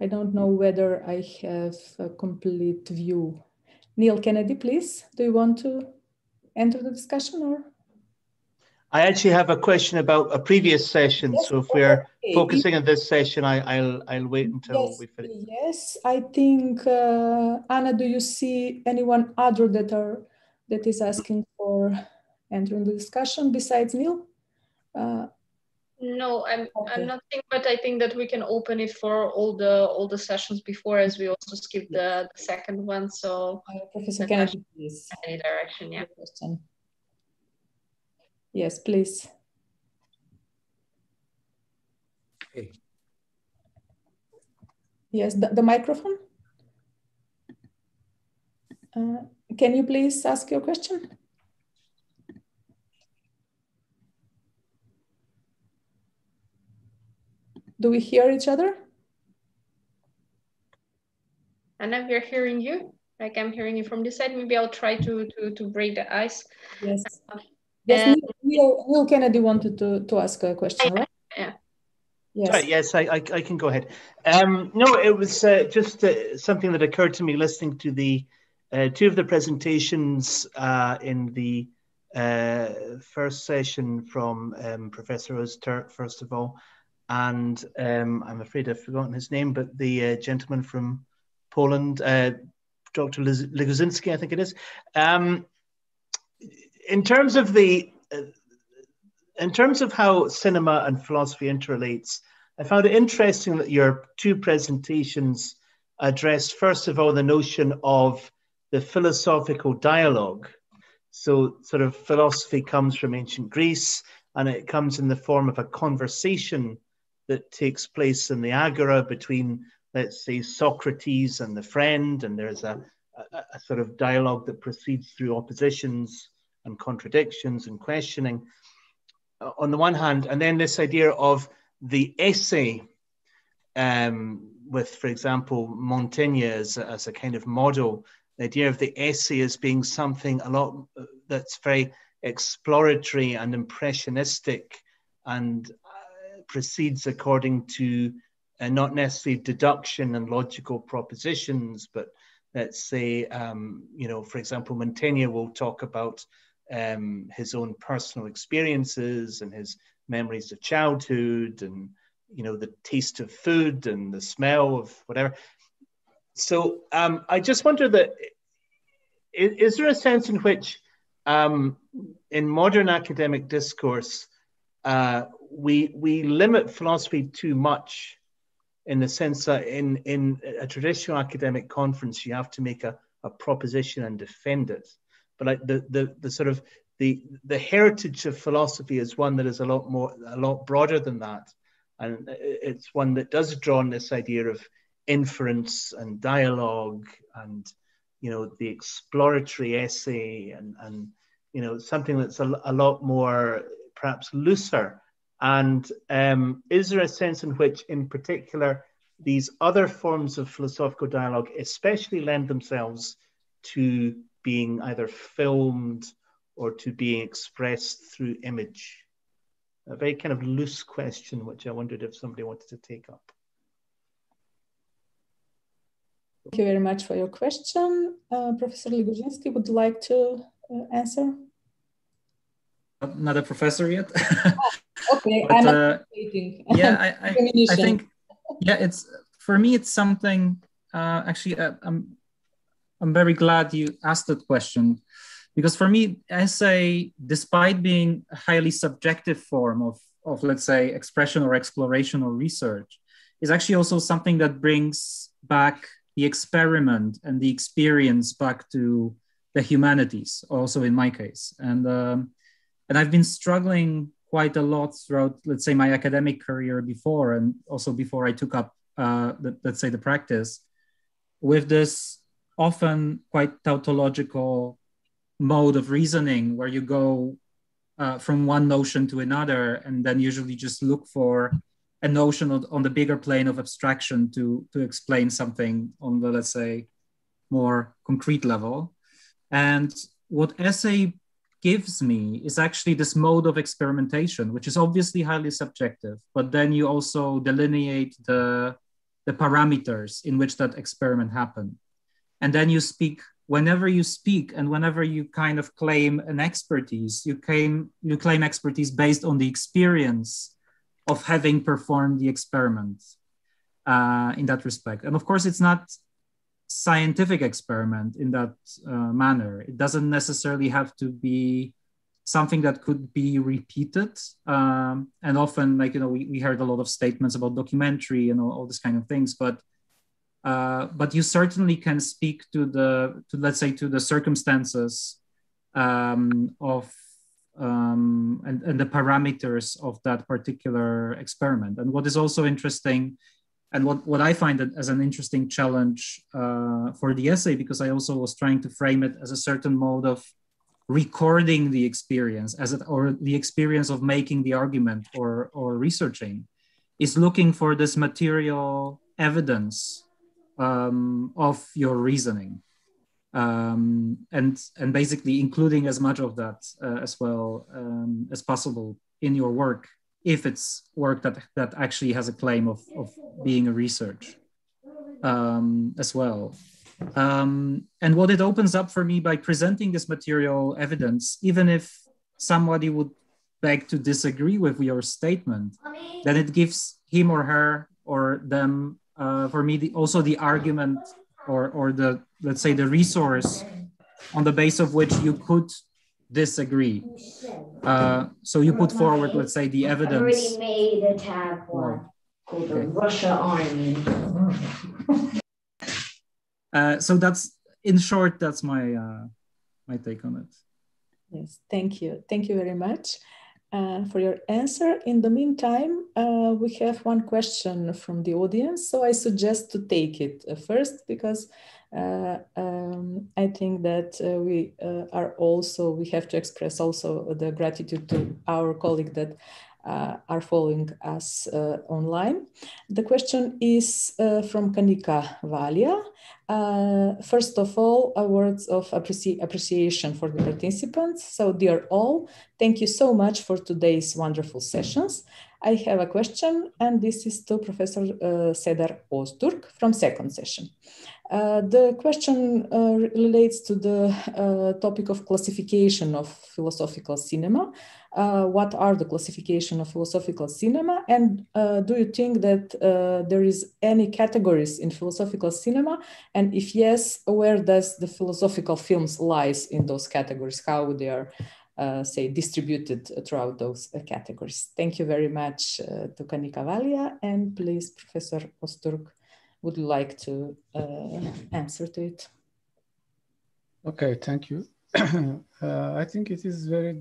I don't know whether I have a complete view. Neil Kennedy, please, do you want to enter the discussion or? I actually have a question about a previous session. Yes, so if we're okay. focusing on this session, I, will I'll wait until yes, we finish. Yes, I think uh, Anna, do you see anyone other that are that is asking for entering the discussion besides Neil? Uh, no, I'm okay. I'm not thinking, but I think that we can open it for all the all the sessions before, as we also skipped the, the second one. So uh, Professor Kennedy, please. Any direction, yeah. Question. Yes, please. Okay. Yes, the, the microphone. Uh, can you please ask your question? Do we hear each other? Anna, we're hearing you. Like I'm hearing you from this side. Maybe I'll try to to, to break the ice. Yes. Uh, yes, Neil, Neil, Kennedy wanted to, to ask a question, right? Yeah. Yes, Sorry, yes I, I, I, can go ahead. Um, no, it was uh, just uh, something that occurred to me listening to the uh, two of the presentations uh, in the uh, first session from um, Professor Öztürk, first of all, and um, I'm afraid I've forgotten his name, but the uh, gentleman from Poland, uh, Dr. Leguszyński, I think it is. Um, in terms of the, uh, in terms of how cinema and philosophy interrelates, I found it interesting that your two presentations addressed, first of all, the notion of the philosophical dialogue. So, sort of philosophy comes from ancient Greece, and it comes in the form of a conversation that takes place in the agora between, let's say, Socrates and the friend, and there's a, a, a sort of dialogue that proceeds through oppositions and contradictions and questioning uh, on the one hand, and then this idea of the essay um, with, for example, Montaigne as, as a kind of model, the idea of the essay as being something a lot uh, that's very exploratory and impressionistic and proceeds according to uh, not necessarily deduction and logical propositions, but let's say, um, you know, for example, Montaigne will talk about um, his own personal experiences and his memories of childhood and, you know, the taste of food and the smell of whatever. So um, I just wonder that is, is, there a sense in which um, in modern academic discourse, uh, we we limit philosophy too much in the sense that in in a traditional academic conference you have to make a, a proposition and defend it. But like the, the the sort of the the heritage of philosophy is one that is a lot more a lot broader than that. And it's one that does draw on this idea of inference and dialogue and you know the exploratory essay and and you know something that's a, a lot more perhaps looser and um, is there a sense in which, in particular, these other forms of philosophical dialogue especially lend themselves to being either filmed or to being expressed through image? A very kind of loose question, which I wondered if somebody wanted to take up. Thank you very much for your question. Uh, Professor Leguszyński, would like to uh, answer? Not a professor yet. okay, but, uh, yeah, I, I, I, think yeah, it's for me. It's something. Uh, actually, uh, I'm I'm very glad you asked that question because for me, essay, despite being a highly subjective form of of let's say expression or exploration or research, is actually also something that brings back the experiment and the experience back to the humanities. Also, in my case, and um, and I've been struggling quite a lot throughout, let's say, my academic career before, and also before I took up, uh, the, let's say, the practice, with this often quite tautological mode of reasoning where you go uh, from one notion to another and then usually just look for a notion on, on the bigger plane of abstraction to, to explain something on the, let's say, more concrete level. And what essay gives me is actually this mode of experimentation, which is obviously highly subjective, but then you also delineate the, the parameters in which that experiment happened. And then you speak, whenever you speak and whenever you kind of claim an expertise, you claim, you claim expertise based on the experience of having performed the experiment uh, in that respect. And of course, it's not scientific experiment in that uh, manner. It doesn't necessarily have to be something that could be repeated. Um, and often, like you know, we, we heard a lot of statements about documentary and all, all these kind of things, but uh, but you certainly can speak to the to let's say to the circumstances um, of um, and, and the parameters of that particular experiment. And what is also interesting and what, what I find as an interesting challenge uh, for the essay, because I also was trying to frame it as a certain mode of recording the experience as it, or the experience of making the argument or, or researching is looking for this material evidence um, of your reasoning. Um, and and basically including as much of that uh, as well um, as possible in your work if it's work that that actually has a claim of, of being a research um, as well. Um, and what it opens up for me by presenting this material evidence, even if somebody would beg to disagree with your statement, then it gives him or her or them, uh, for me, the, also the argument or, or the, let's say, the resource on the base of which you could disagree. Uh, so you put forward, let's say, the evidence. I already made a tab for called the okay. Russia Army. Uh, so that's in short, that's my uh, my take on it. Yes, thank you, thank you very much uh, for your answer. In the meantime, uh, we have one question from the audience, so I suggest to take it uh, first because. Um, I think that we are also we have to express also the gratitude to our colleague that uh, are following us uh, online. The question is uh, from Kanika Valia. first of all, words of appreci appreciation for the participants. So dear all, thank you so much for today's wonderful sessions. I have a question, and this is to Professor uh, Serdar Ozturk from second session. Uh, the question uh, relates to the uh, topic of classification of philosophical cinema. Uh, what are the classification of philosophical cinema? And uh, do you think that there is any categories in philosophical cinema? And if yes, where does the philosophical films lies in those categories? How they are say, distributed throughout those uh, categories. Thank you very much uh, to Kanika Valia. And please, Professor Ozturk, would like to answer to it? Okay, thank you. I think it is very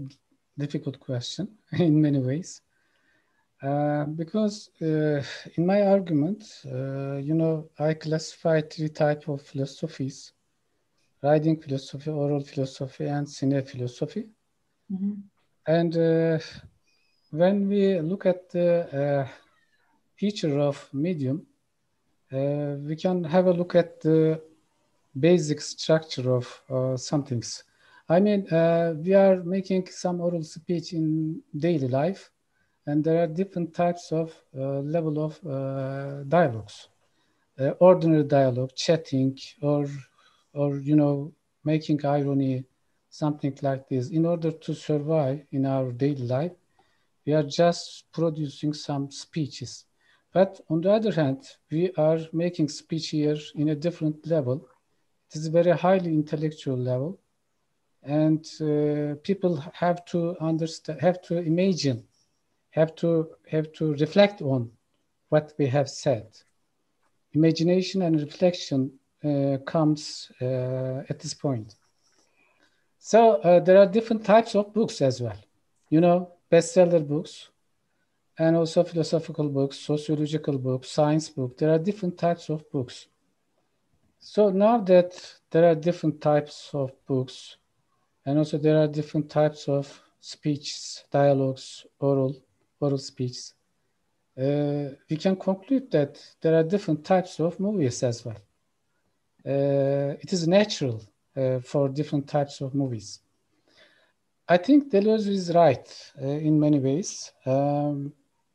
difficult question in many ways. Uh, because uh, in my argument, uh, you know, I classify three type of philosophies, writing philosophy, oral philosophy, and cine philosophy. Mm-hmm. And uh, when we look at the uh, feature of medium, uh, we can have a look at the basic structure of uh, some things. I mean, uh, we are making some oral speech in daily life, and there are different types of uh, level of dialogues. ordinary dialogue, chatting, or, or you know, making irony, something like this. In order to survive in our daily life, we are just producing some speeches. But on the other hand, we are making speech here in a different level. It is a very highly intellectual level. And uh, people have to understand, have to imagine, have to, have to reflect on what we have said. Imagination and reflection uh, comes uh, at this point. So uh, there are different types of books as well. You know, bestseller books, and also philosophical books, sociological books, science books. There are different types of books. So now that there are different types of books, and also there are different types of speeches, dialogues, oral, oral speech, uh, we can conclude that there are different types of movies as well. Uh, it is natural for different types of movies. I think Deleuze is right uh, in many ways. Um,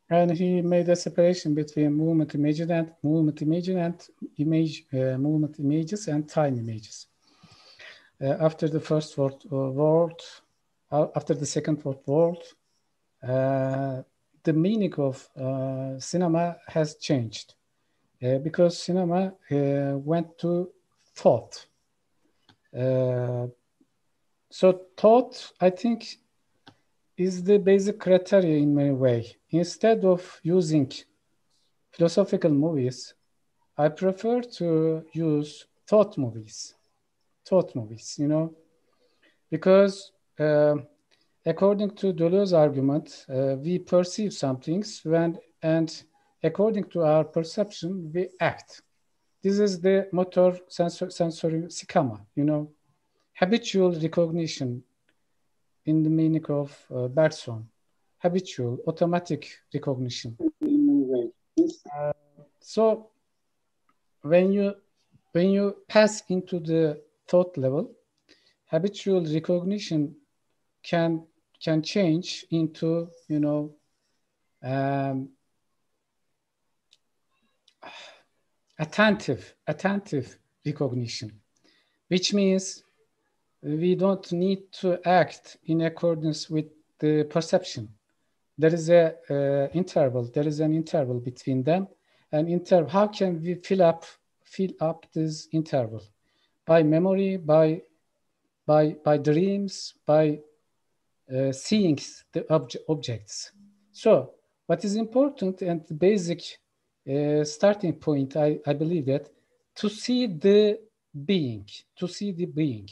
and he made a separation between movement images and movement images and image uh, movement images and time images. Uh, after the first world, uh, world after the second world war, the meaning of cinema has changed because cinema went to thought uh, so thought, I think, is the basic criteria in many way. Instead of using philosophical movies, I prefer to use thought movies, thought movies, you know, because uh, according to Deleuze's argument, uh, we perceive some things when, and according to our perception, we act. This is the motor sensor, sensory schema, you know, habitual recognition in the meaning of uh, habitual, automatic recognition. Uh, so when you when you pass into the thought level, habitual recognition can can change into you know um, attentive attentive recognition, which means we don't need to act in accordance with the perception. There is a uh, interval. There is an interval between them, and. How can we fill up fill up this interval? By memory, by by by dreams, by uh, seeing the obje objects. So, what is important and the basic uh, starting point, I, I believe that to see the being, to see the being.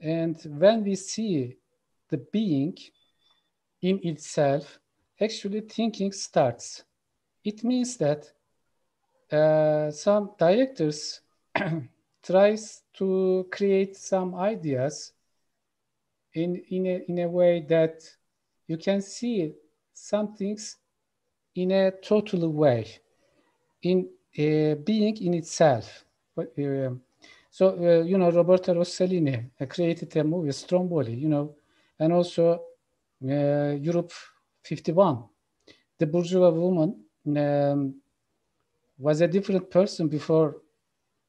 And when we see the being in itself, actually thinking starts. It means that uh, some directors tries to create some ideas in, in, a, in a way that you can see some things in a total way, in uh, being in itself. Uh, so, uh, you know, Roberto Rossellini created a movie, Stromboli, you know, and also Europe 51. The bourgeois woman um, was a different person before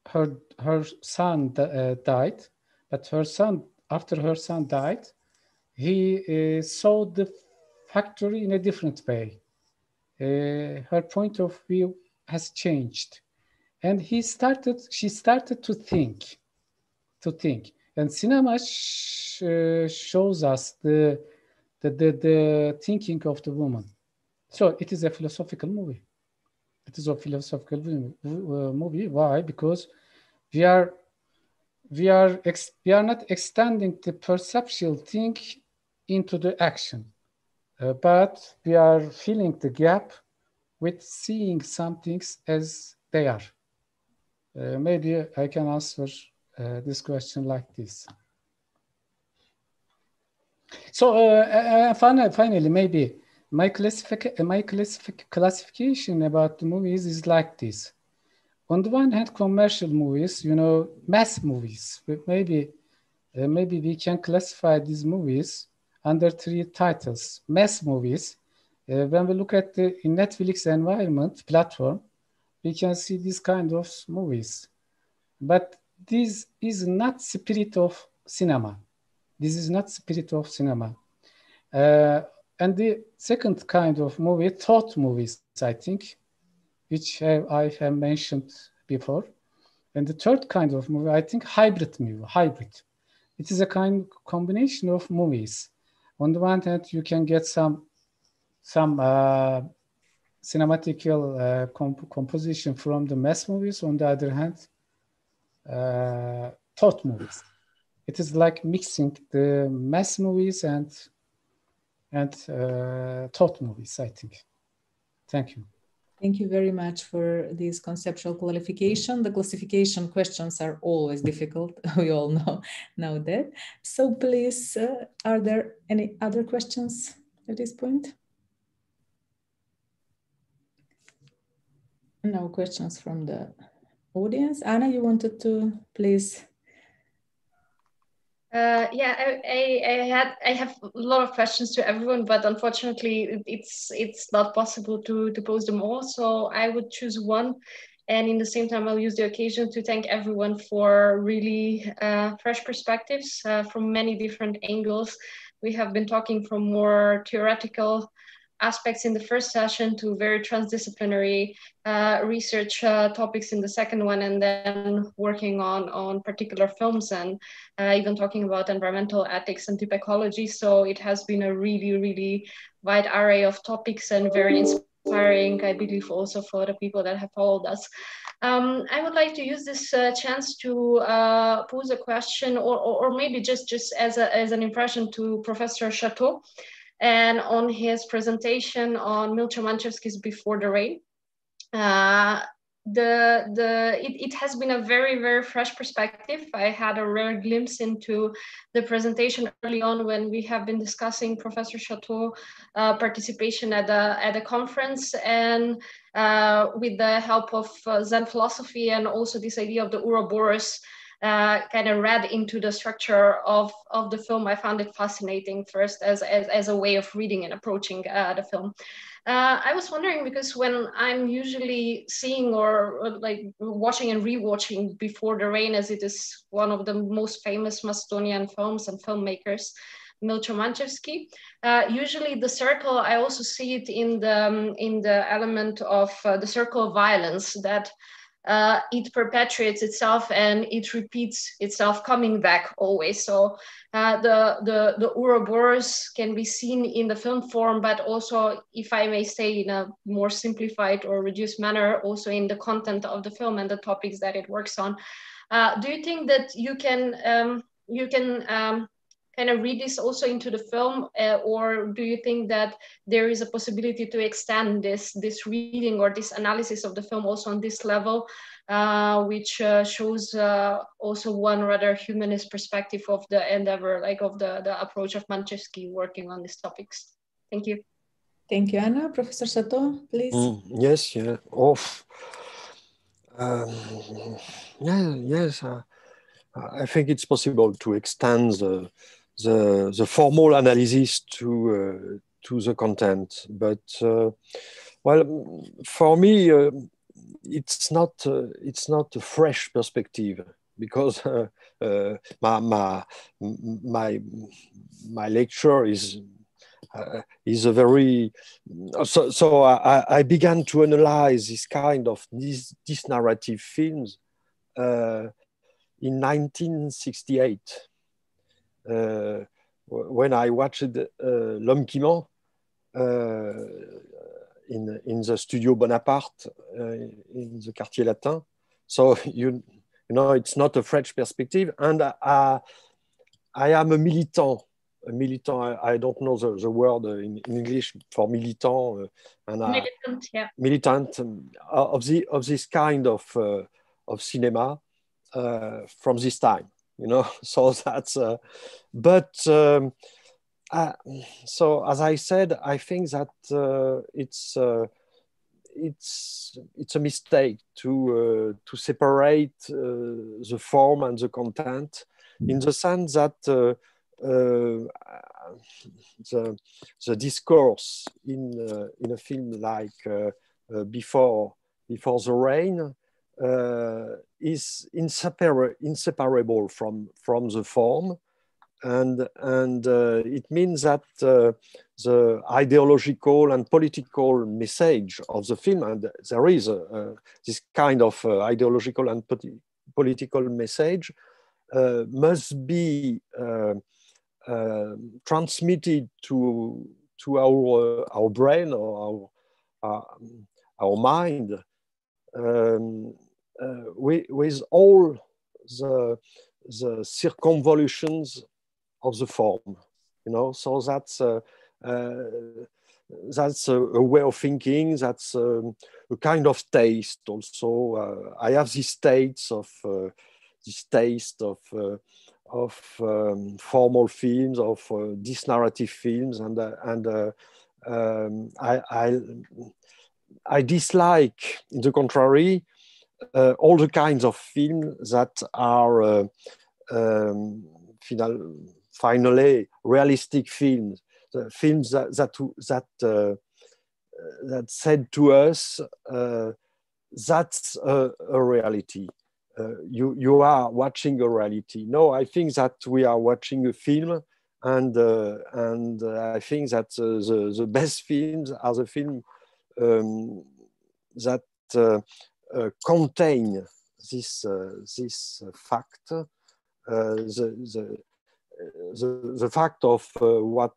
her her son uh, died, but her son after her son died, he uh, saw the factory in a different way. Uh, her point of view has changed, and he started. She started to think, to think, and cinema sh uh, shows us the, the the the thinking of the woman. So it is a philosophical movie. It is a philosophical movie. Why? Because we are we are we are not extending the perceptual thing into the action, uh, but we are filling the gap with seeing some things as they are. Uh, maybe I can answer uh, this question like this. So uh, uh, finally, finally, maybe my, classific my classific classification about the movies is like this on the one hand, commercial movies, you know, mass movies, maybe, uh, maybe we can classify these movies under three titles. Mass movies, uh, when we look at the Netflix environment platform, we can see this kind of movies. But this is not spirit of cinema. This is not spirit of cinema. Uh, and the second kind of movie, thought movies, I think, which I have mentioned before. And the third kind of movie, I think hybrid movie, hybrid. It is a kind of combination of movies. On the one hand, you can get some some uh, cinematical uh, comp composition from the mass movies. On the other hand, uh, thought movies. It is like mixing the mass movies and and uh, thought movies. I think. Thank you. Thank you very much for this conceptual qualification. The classification questions are always difficult. We all know, know that. So please, uh, are there any other questions at this point? No questions from the audience. Anna, you wanted to please uh, yeah, I, I, I, had I have a lot of questions to everyone, but unfortunately, it's it's not possible to to pose them all. So I would choose one, and in the same time, I'll use the occasion to thank everyone for really uh, fresh perspectives uh, from many different angles. We have been talking from more theoretical aspects in the first session to very transdisciplinary uh, research uh, topics in the second one, and then working on, on particular films and uh, even talking about environmental ethics and deep ecology. So it has been a really, really wide array of topics and very inspiring, I believe, also for the people that have followed us. Um, I would like to use this uh, chance to uh, pose a question or, or, or, maybe just, just as, a, as an impression to Professor Chateau and on his presentation on Milcho Manchevski's Before the Rain. uh, the the it, it has been a very very fresh perspective i had a rare glimpse into the presentation early on when we have been discussing professor chateau uh, participation at a at a conference and uh, with the help of uh, zen philosophy and also this idea of the ouroboros uh, kind of read into the structure of, of the film. I found it fascinating first as, as, as a way of reading and approaching uh, the film. Uh, I was wondering because when I'm usually seeing or, like watching and rewatching Before the Rain, as it is one of the most famous Macedonian films and filmmakers, Milcho Manchevski. Uh, usually, the circle I also see it in the um, in the element of uh, the circle of violence that uh, it perpetuates itself and it repeats itself coming back always. So uh, the, the, the Ouroboros can be seen in the film form, but also, if I may say in a more simplified or reduced manner, also in the content of the film and the topics that it works on. Uh, do you think that you can, um, you can um, kind of read this also into the film uh, or do you think that there is a possibility to extend this this reading or this analysis of the film also on this level uh, which uh, shows uh, also one rather humanist perspective of the endeavor like of the, the approach of Manchevski working on these topics? Thank you. Thank you anna. Professor Chateau please. Mm, yes yeah. Off um, yeah yes uh, I think it's possible to extend the the, the formal analysis to, uh, to the content. But uh, well, for me, uh, it's not it's not a fresh perspective because uh, uh, my, my, my, my lecture is, uh, is a very, so, so I, I began to analyze this kind of, these narrative films in 1968. Uh, when I watched uh, L'Homme qui ment uh, in, in the Studio Bonaparte in the Quartier Latin. So you, you know, it's not a French perspective. And I, I am a militant. A militant, I, I don't know the, the word in, in English for militant. Uh, and militant, yeah. Militant um, of, the, of this kind of, uh, of cinema uh, from this time you know so that's uh, but um, uh, so as i said i think that uh, it's uh, it's it's a mistake to uh, to separate uh, the form and the content in the sense that the the discourse in in a film like before before the rain uh, is insepar inseparable from, from the form. And, and uh, it means that uh, the ideological and political message of the film, and there is a, this kind of uh, ideological and political message, uh, must be uh, transmitted to, to our, our brain or our, our mind um, with, with all the, the circumvolutions of the form, you know, so that's, uh, uh, that's a, a, way of thinking, that's um, a kind of taste also. I have these states of, this taste of of um, formal films, of uh, these narrative films, and uh, and uh, um, I, I, I dislike, in the contrary, uh, all the kinds of films that are uh, um, final, finally realistic films, the films that that that, uh, that said to us uh, that's a, a reality. Uh, you you are watching a reality. No, I think that we are watching a film, and uh, and I think that the the best films are the films um, that uh, Uh, contain this, uh, this fact, uh, the, the, uh, the, the, fact of uh, what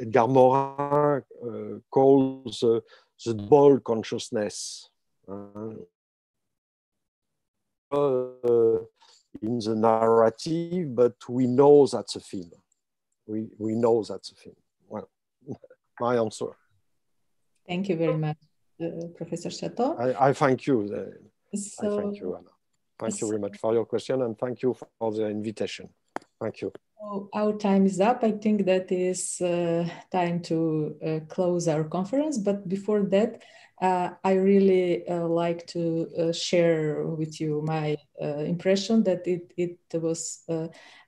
Edgar Morin calls the double consciousness. in the narrative, but we know that's a film. We, we know that's a film. Well, my answer. Thank you very much. Professor Chateau. I, I thank you. So, I thank you, Anna. Thank so, you very much for your question and thank you for the invitation. Thank you. So our time is up. I think that is uh, time to uh, close our conference. But before that, uh, I really uh, like to uh, share with you my uh, impression that it, it was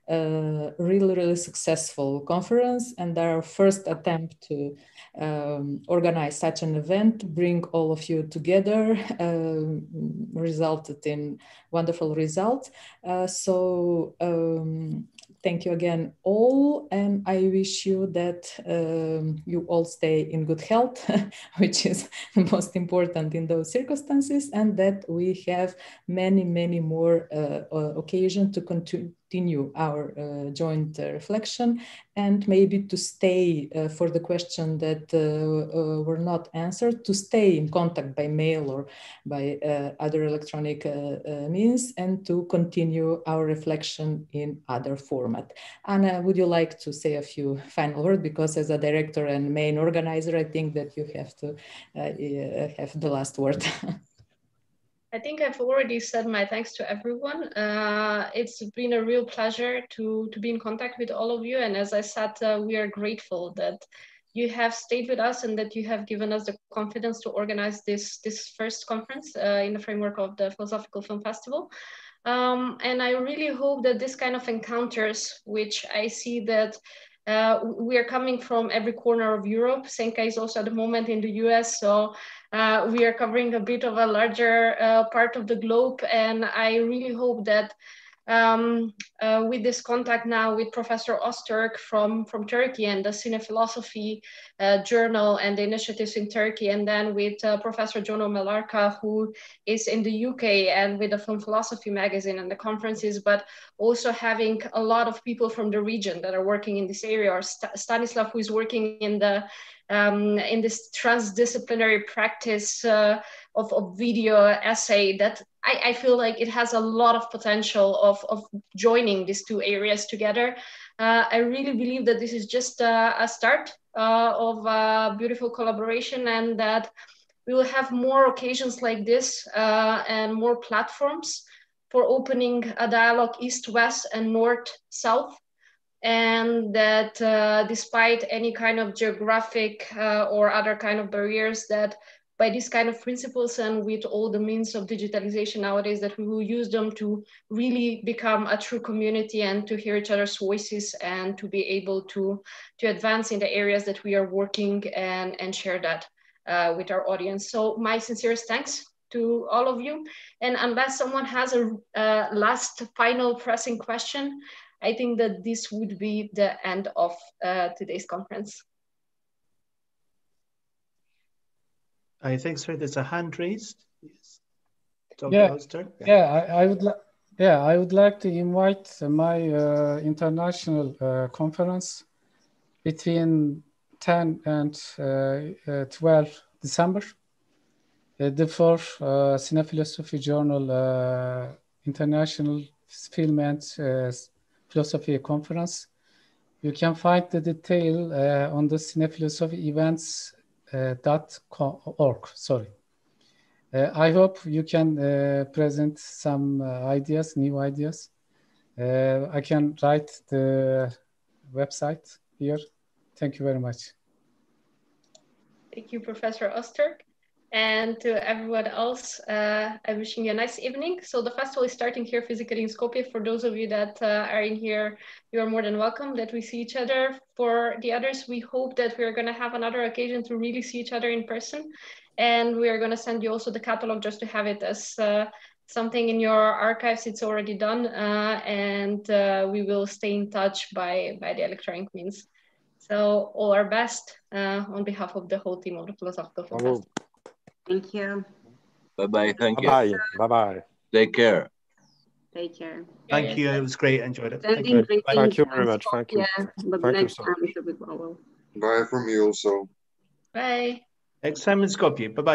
a really, really successful conference and our first attempt to um, organize such an event, bring all of you together, um, resulted in wonderful results. Uh, so um, thank you again all and i wish you that um, you all stay in good health which is the most important in those circumstances and that we have many many more uh, uh, occasion to continue continue our uh, joint uh, reflection and maybe to stay uh, for the question that uh, uh, were not answered, to stay in contact by mail or by uh, other electronic means and to continue our reflection in other format. Anna, would you like to say a few final words? Because as a director and main organizer, I think that you have to have the last word. I think I've already said my thanks to everyone. Uh, it's been a real pleasure to, to be in contact with all of you. And as I said, uh, we are grateful that you have stayed with us and that you have given us the confidence to organize this, this first conference uh, in the framework of the Philosophical Film Festival. Um, and I really hope that this kind of encounters, which I see that uh, we are coming from every corner of Europe. Senka is also at the moment in the US, so uh, we are covering a bit of a larger uh, part of the globe. And I really hope that um, uh, with this contact now with Professor Öztürk from, from Turkey and the Cinephilosophy uh, Journal and the initiatives in Turkey, and then with uh, Professor John Mullarkey, who is in the UK and with the Film Philosophy magazine and the conferences, but also having a lot of people from the region that are working in this area, or St Stanislav, who is working in the um, in this transdisciplinary practice uh, of, of, video essay that I, I, feel like it has a lot of potential of, of joining these two areas together. Uh, I really believe that this is just a, a start uh, of a beautiful collaboration and that we will have more occasions like this uh, and more platforms for opening a dialogue east-west and north-south and that uh, despite any kind of geographic uh, or other kind of barriers that by these kind of principles and with all the means of digitalization nowadays that we will use them to really become a true community and to hear each other's voices and to be able to to advance in the areas that we are working and and share that uh, with our audience. So my sincerest thanks to all of you. And unless someone has a uh, last final pressing question I think that this would be the end of uh, today's conference. I think so. There's a hand raised. Yes. Dr. Yeah, yeah, yeah I, I would like. Yeah, I would like to invite my uh, international uh, conference between 10 and uh, uh 12 December. Uh, the fourth uh, Cinephilosophy Journal uh, International Film and Philosophy Conference. You can find the detail uh, on the Cinephilosophy events uh. Sorry. Uh, I hope you can uh, present some uh, ideas, new ideas. Uh, I can write the website here. Thank you very much. Thank you, Professor Öztürk. And to everyone else, uh, I'm wishing you a nice evening. So the festival is starting here physically in Skopje. For those of you that uh, are in here, you are more than welcome that we see each other. For the others, we hope that we are going to have another occasion to really see each other in person. And we are going to send you also the catalog just to have it as uh, something in your archives. It's already done. Uh, and uh, we will stay in touch by, by the electronic means. So all our best uh, on behalf of the whole team of the Philosophical Festival. Thank you. Bye bye. Thank you. Bye. Bye bye. Take care. Take care. Thank you. It was great. I enjoyed it. Thank you. Thank you very much. Thank you. Yeah, but Thank next you time it should be well. Bye from you also. Bye. Next time in Skopje. Bye bye.